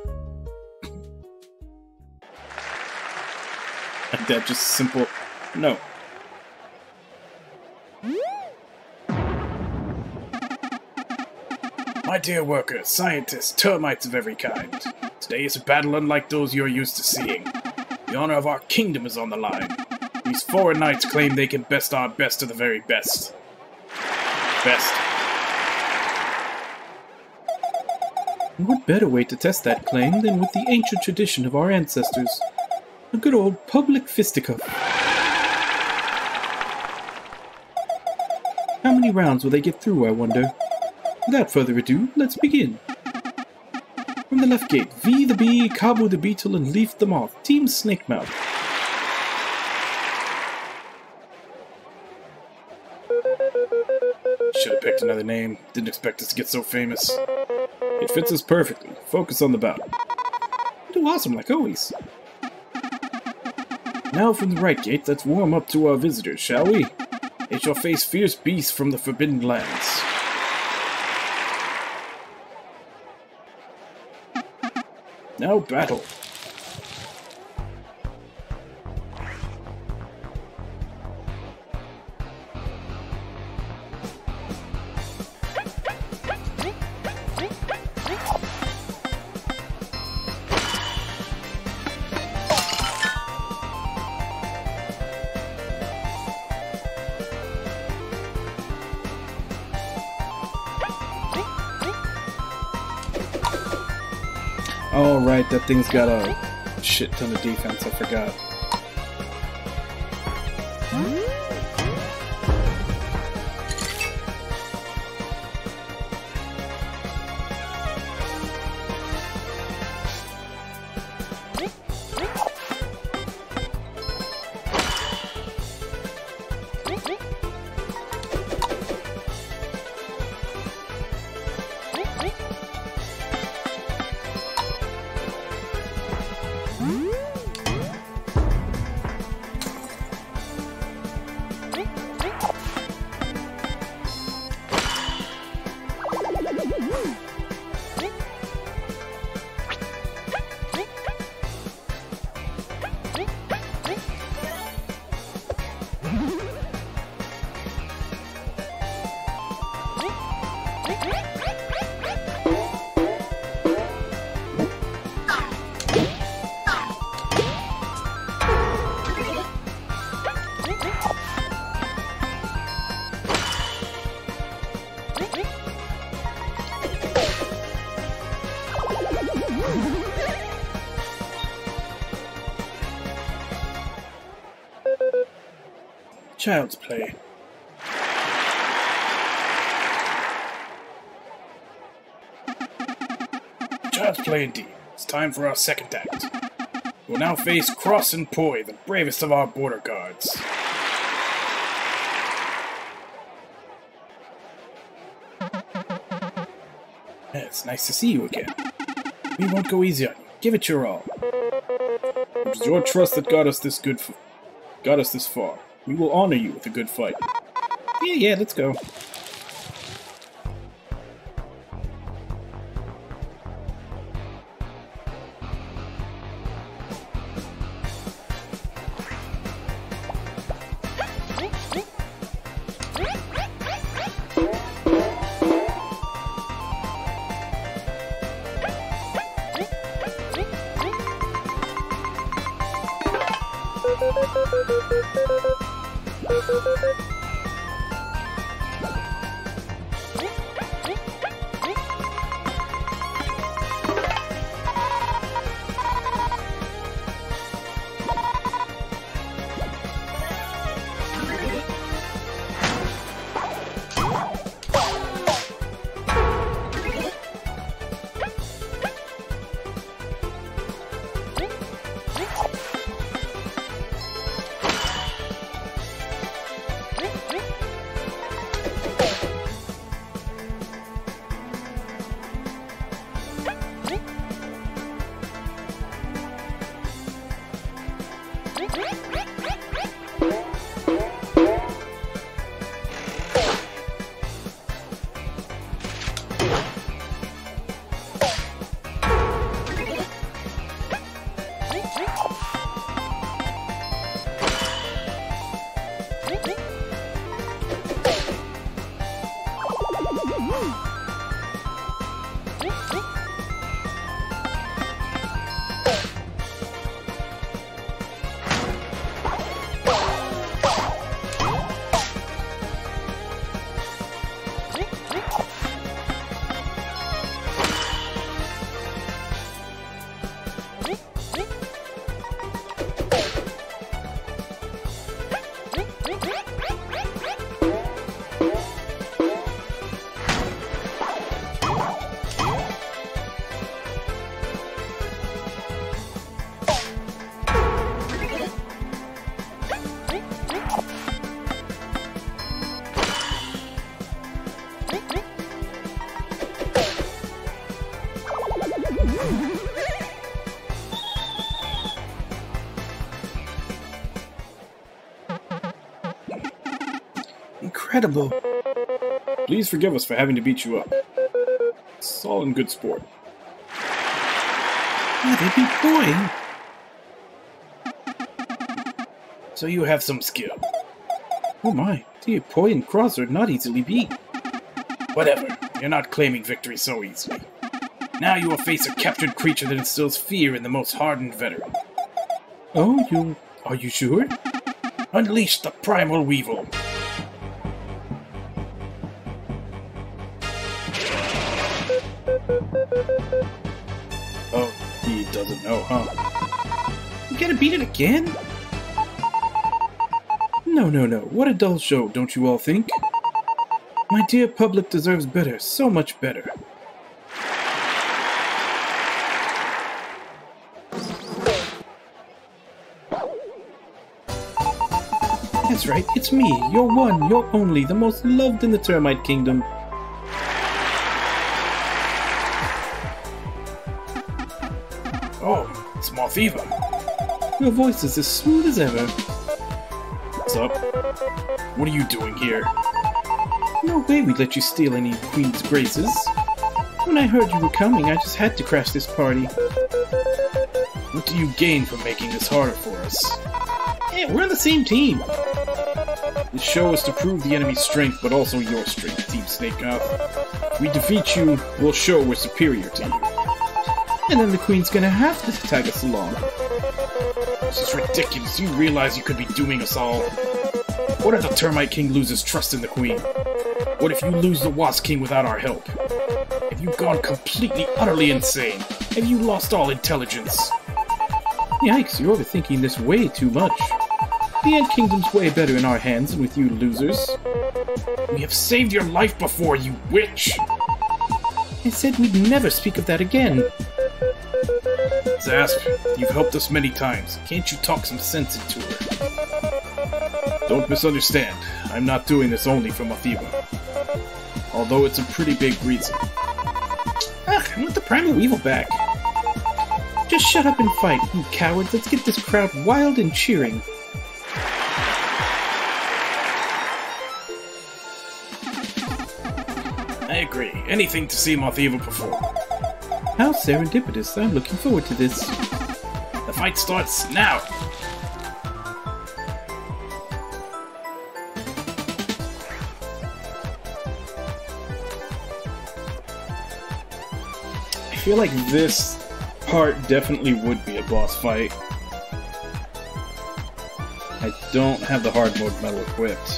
That, just simple. No. Dear workers, scientists, termites of every kind, today is a battle unlike those you're used to seeing. The honor of our kingdom is on the line. These foreign knights claim they can best our best of the very best. Best. What better way to test that claim than with the ancient tradition of our ancestors? A good old public fisticuff. How many rounds will they get through, I wonder? Without further ado, let's begin. From the left gate, Vi the Bee, Kabbu the Beetle, and Leif the Moth, Team Snakemouth. Should have picked another name. Didn't expect us to get so famous. It fits us perfectly. Focus on the battle. You do awesome, like always. Now from the right gate, let's warm up to our visitors, shall we? They shall face fierce beasts from the Forbidden Lands. Now battle. That thing's got a shit ton of defense, I forgot. Child's play. Child's play indeed. It's time for our second act. We'll now face Cross and Poi, the bravest of our border guards. Yeah, it's nice to see you again. We won't go easy on you. Give it your all. It was your trust that got us this good, got us this far. We will honor you with a good fight. Yeah, yeah, let's go. Incredible. Please forgive us for having to beat you up. It's all in good sport. Yeah, they beat Poi. So you have some skill. Oh my, dear Poi and Cross are not easily beat. Whatever. You're not claiming victory so easily. Now you will face a captured creature that instills fear in the most hardened veteran. Oh, you... are you sure? Unleash the primal weevil. It again? No, no, no. What a dull show, don't you all think? My dear public deserves better, so much better. That's right, it's me, your one, your only, the most loved in the Termite Kingdom. Oh, it's Mothiva. Your voice is as smooth as ever. What's up? What are you doing here? No way we'd let you steal any of Queen's graces. When I heard you were coming, I just had to crash this party. What do you gain from making this harder for us? Hey, we're on the same team. This show is to prove the enemy's strength, but also your strength, Team Snakemouth. If we defeat you, we'll show we're superior to you. And then the Queen's gonna have to tag us along. This is ridiculous. You realize you could be dooming us all. What if the Termite King loses trust in the Queen? What if you lose the Wasp King without our help? Have you gone completely, utterly insane? Have you lost all intelligence? Yikes, you're overthinking this way too much. The Ant Kingdom's way better in our hands than with you losers. We have saved your life before, you witch! I said we'd never speak of that again. Zasp, you've helped us many times. Can't you talk some sense into her? Don't misunderstand. I'm not doing this only for Mothiva. Although it's a pretty big reason. Ugh, I want the Primal Weevil back. Just shut up and fight, you cowards. Let's get this crowd wild and cheering. I agree. Anything to see Mothiva perform. How serendipitous. I'm looking forward to this. The fight starts now! I feel like this part definitely would be a boss fight. I don't have the hard mode medal equipped.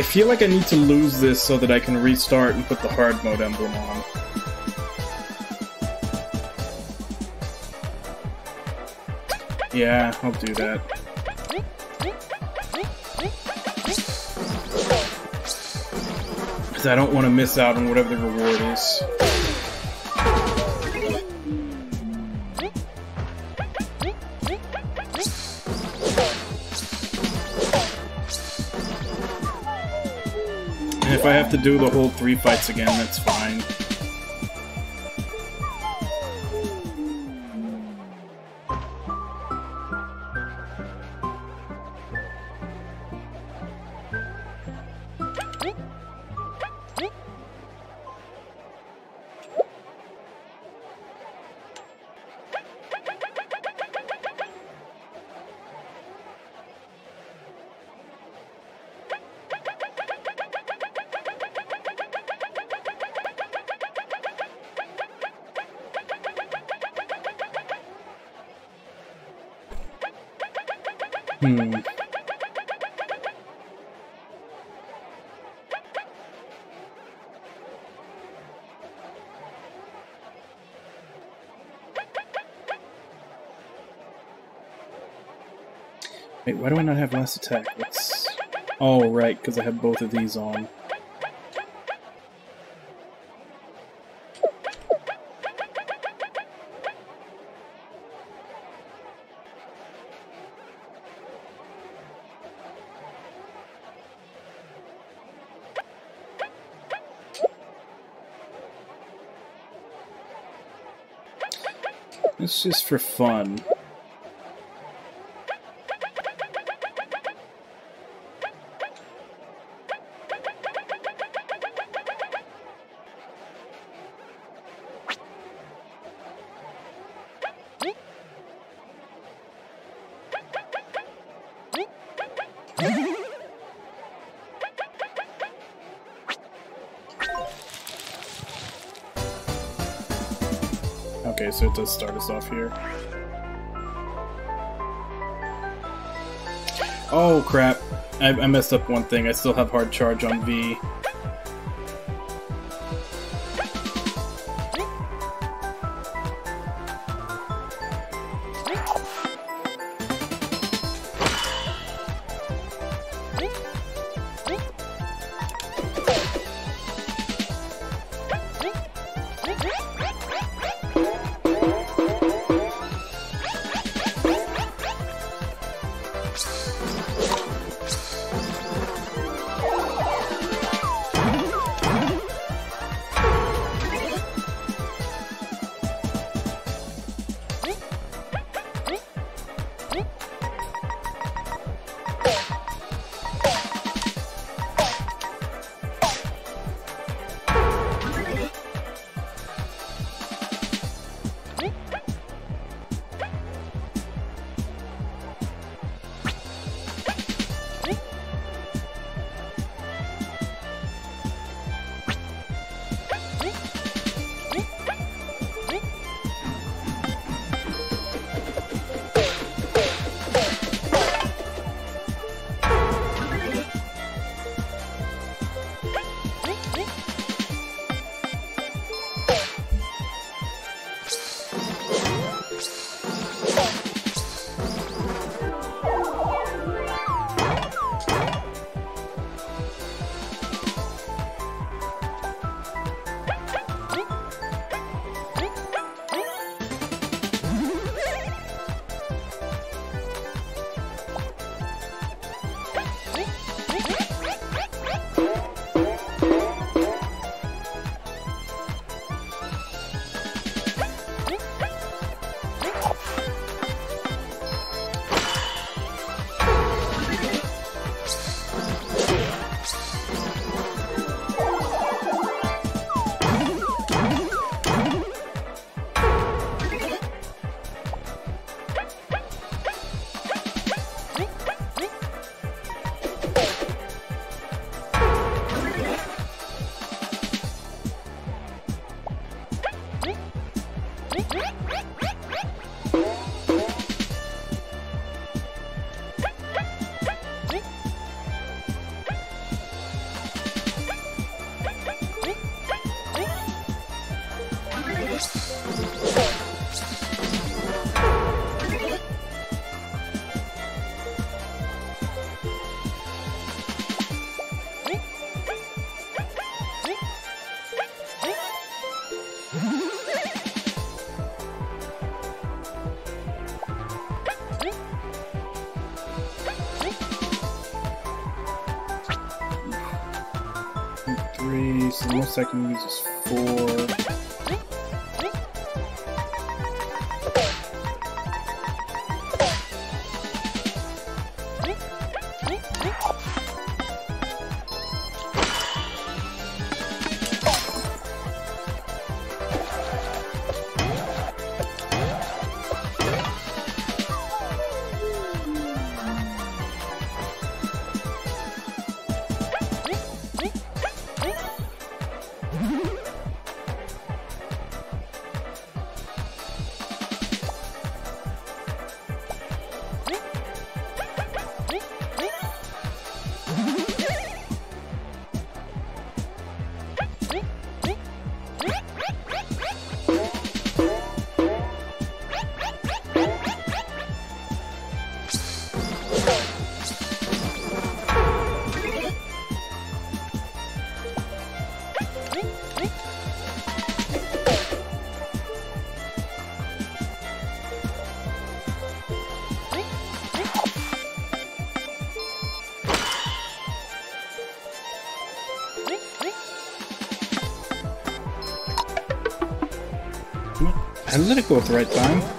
I feel like I need to lose this so that I can restart and put the hard mode emblem on. Yeah, I'll do that. Because I don't want to miss out on whatever the reward is. Have to do the whole three fights again, that's fine. Why do I not have last attack? What's... Oh, right, because I have both of these on. It's just for fun. So it does start us off here. Oh crap, I, I messed up one thing. I still have hard charge on Vi. Go at the right time.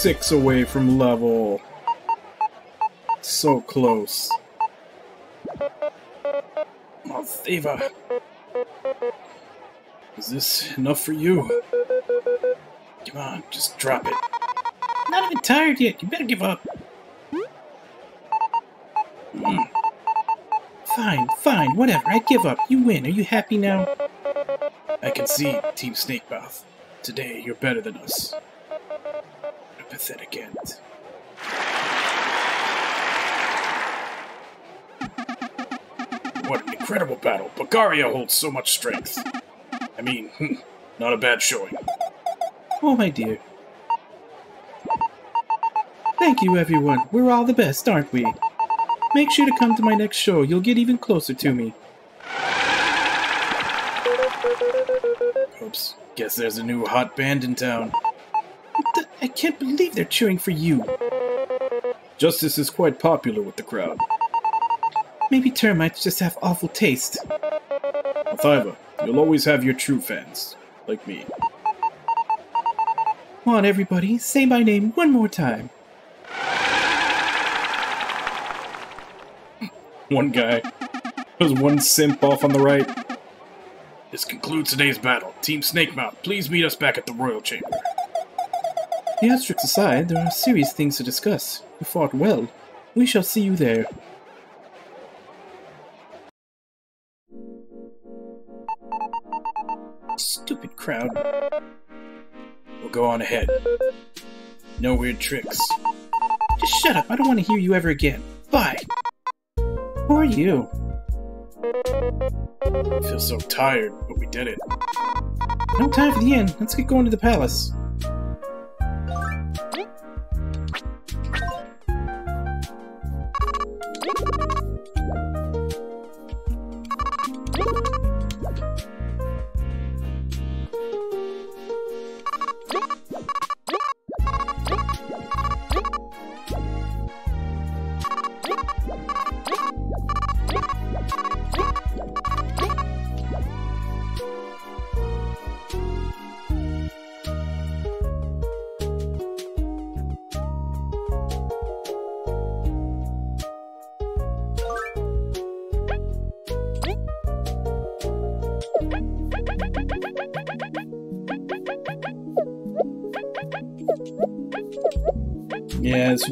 Six away from level. So close. Mothiva. Is this enough for you? Come on, just drop it. Not even tired yet. You better give up. Mm. Fine, fine, whatever. I give up. You win. Are you happy now? I can see, Team Snakemouth. Today, you're better than us. A pathetic end. What an incredible battle. Bugaria holds so much strength. I mean, hmm, not a bad showing. Oh, my dear. Thank you, everyone. We're all the best, aren't we? Make sure to come to my next show. You'll get even closer to me. Oops. Guess there's a new hot band in town. I can't believe they're cheering for you. Justice is quite popular with the crowd. Maybe termites just have awful taste. Mothiva, you'll always have your true fans, like me. Come on, everybody, say my name one more time. one guy. There's one simp off on the right. This concludes today's battle. Team Snakemouth, please meet us back at the Royal Chamber. Theatrics aside, there are serious things to discuss. You fought well. We shall see you there. Stupid crowd. We'll go on ahead. No weird tricks. Just shut up. I don't want to hear you ever again. Bye. Who are you? I feel so tired, but we did it. No time for the end. Let's get going to the palace.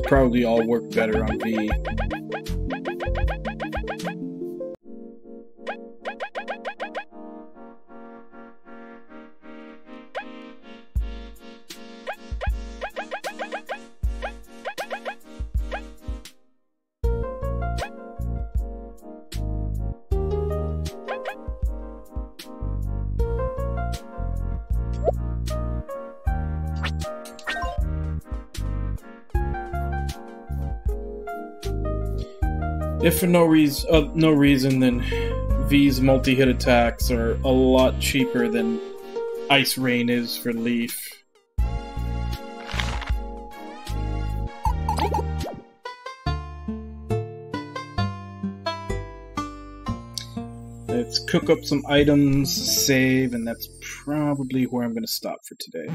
Probably all work better on V. for no reason, uh, no reason, then Vi's multi-hit attacks are a lot cheaper than Ice Rain is for Leif. Let's cook up some items, save, and that's probably where I'm going to stop for today.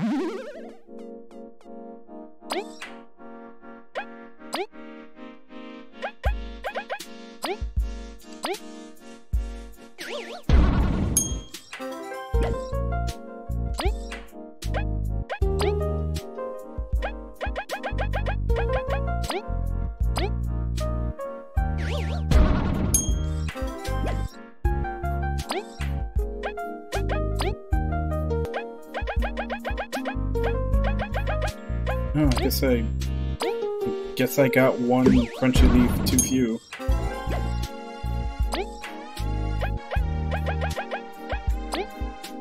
Guess I got one crunchy leaf too few.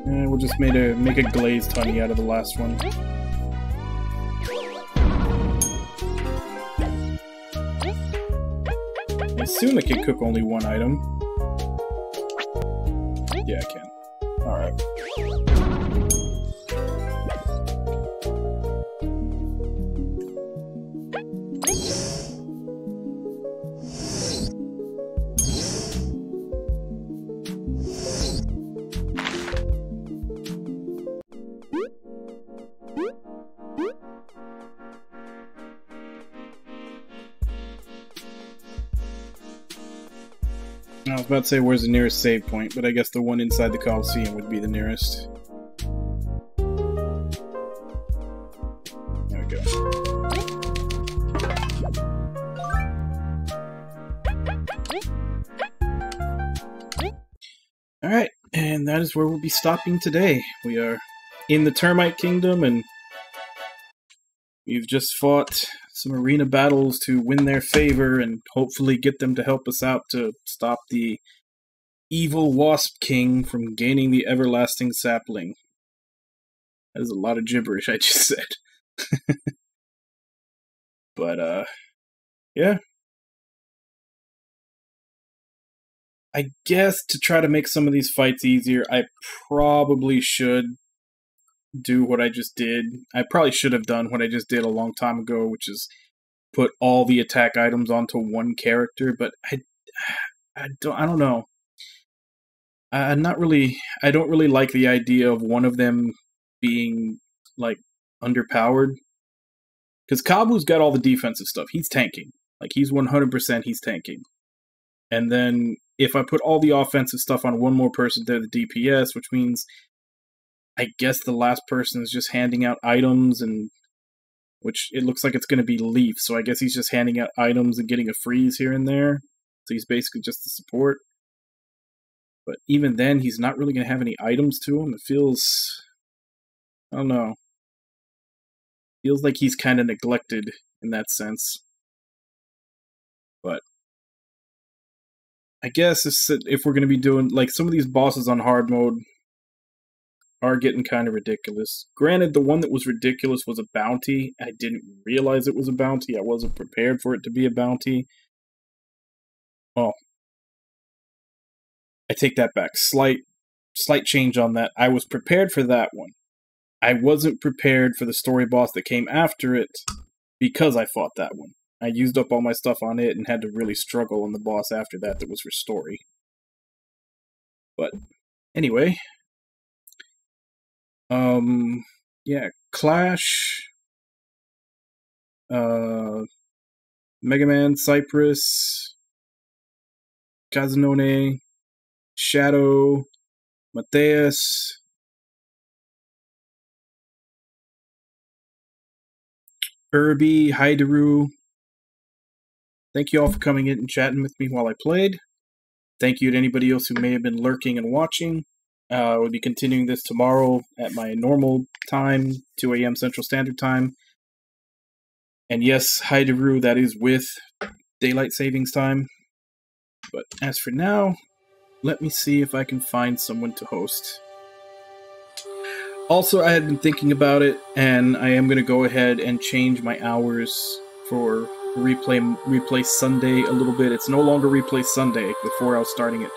And we'll just make a make a glazed honey out of the last one. I assume I can cook only one item. About to say where's the nearest save point, but I guess the one inside the Coliseum would be the nearest. There we go. Alright, and that is where we'll be stopping today. We are in the Termite Kingdom, and we've just fought some arena battles to win their favor and hopefully get them to help us out to stop the evil Wasp King from gaining the everlasting sapling. That is a lot of gibberish I just said. but, uh, yeah. I guess to try to make some of these fights easier, I probably should do what I just did. I probably should have done what I just did a long time ago, which is put all the attack items onto one character. But I, I don't, I don't know. I'm not really. I don't really like the idea of one of them being like underpowered. Because Kabbu's got all the defensive stuff. He's tanking. Like he's 100% he's tanking. And then if I put all the offensive stuff on one more person, they're the DPS, which means I guess the last person is just handing out items and which it looks like it's going to be Leif, so I guess he's just handing out items and getting a freeze here and there. So he's basically just the support. But even then, he's not really going to have any items to him. It feels, I don't know, feels like he's kind of neglected in that sense. But I guess if if we're going to be doing like some of these bosses on hard mode are getting kind of ridiculous. Granted, the one that was ridiculous was a bounty. I didn't realize it was a bounty. I wasn't prepared for it to be a bounty. Well, I take that back. Slight, slight change on that. I was prepared for that one. I wasn't prepared for the story boss that came after it because I fought that one. I used up all my stuff on it and had to really struggle on the boss after that that was for story. But anyway, um, yeah, Clash, uh, Mega Man, Cypress, Kazunone, Shadow, Mateus, Irby, Haideru. Thank you all for coming in and chatting with me while I played. Thank you to anybody else who may have been lurking and watching. Uh, we'll be continuing this tomorrow at my normal time, 2 a.m. Central Standard Time. And yes, Haideru, that is with daylight savings time. But as for now, let me see if I can find someone to host. Also, I had been thinking about it, and I am going to go ahead and change my hours for replay replay Sunday a little bit. It's no longer replay Sunday. Before I was starting it,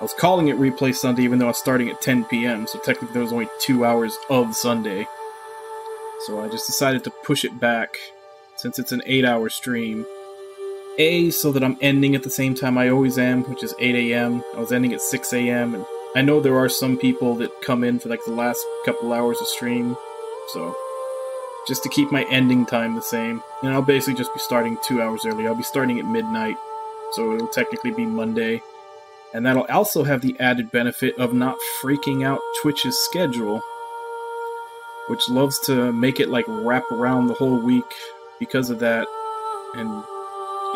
I was calling it replay Sunday, even though I was starting at 10 p.m. So technically, there was only two hours of Sunday. So I just decided to push it back since it's an eight-hour stream. A, so that I'm ending at the same time I always am, which is 8 a.m. I was ending at 6 a.m. and I know there are some people that come in for like the last couple hours of stream, so just to keep my ending time the same. And I'll basically just be starting two hours early. I'll be starting at midnight, so it'll technically be Monday. And that'll also have the added benefit of not freaking out Twitch's schedule, which loves to make it like wrap around the whole week because of that, and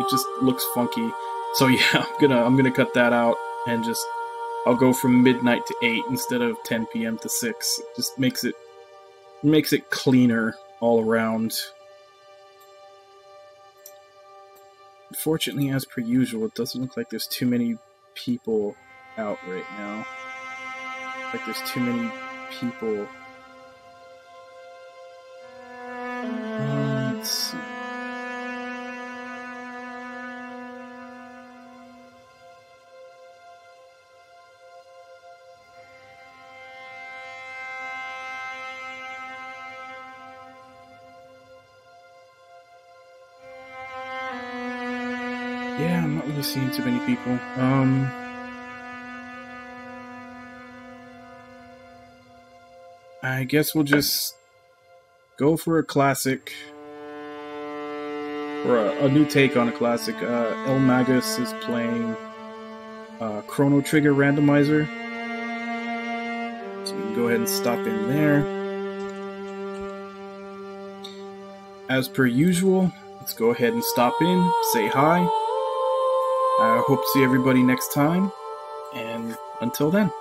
it just looks funky. So yeah, I'm gonna I'm gonna cut that out and just I'll go from midnight to eight instead of 10 p.m. to six. It just makes it makes it cleaner all around. Unfortunately, as per usual, it doesn't look like there's too many people out right now. Like there's too many people. Seeing too many people. Um. I guess we'll just go for a classic. Or a, a new take on a classic. Uh, El Magus is playing uh, Chrono Trigger Randomizer. So we can go ahead and stop in there. As per usual, let's go ahead and stop in, say hi. I hope to see everybody next time, and until then.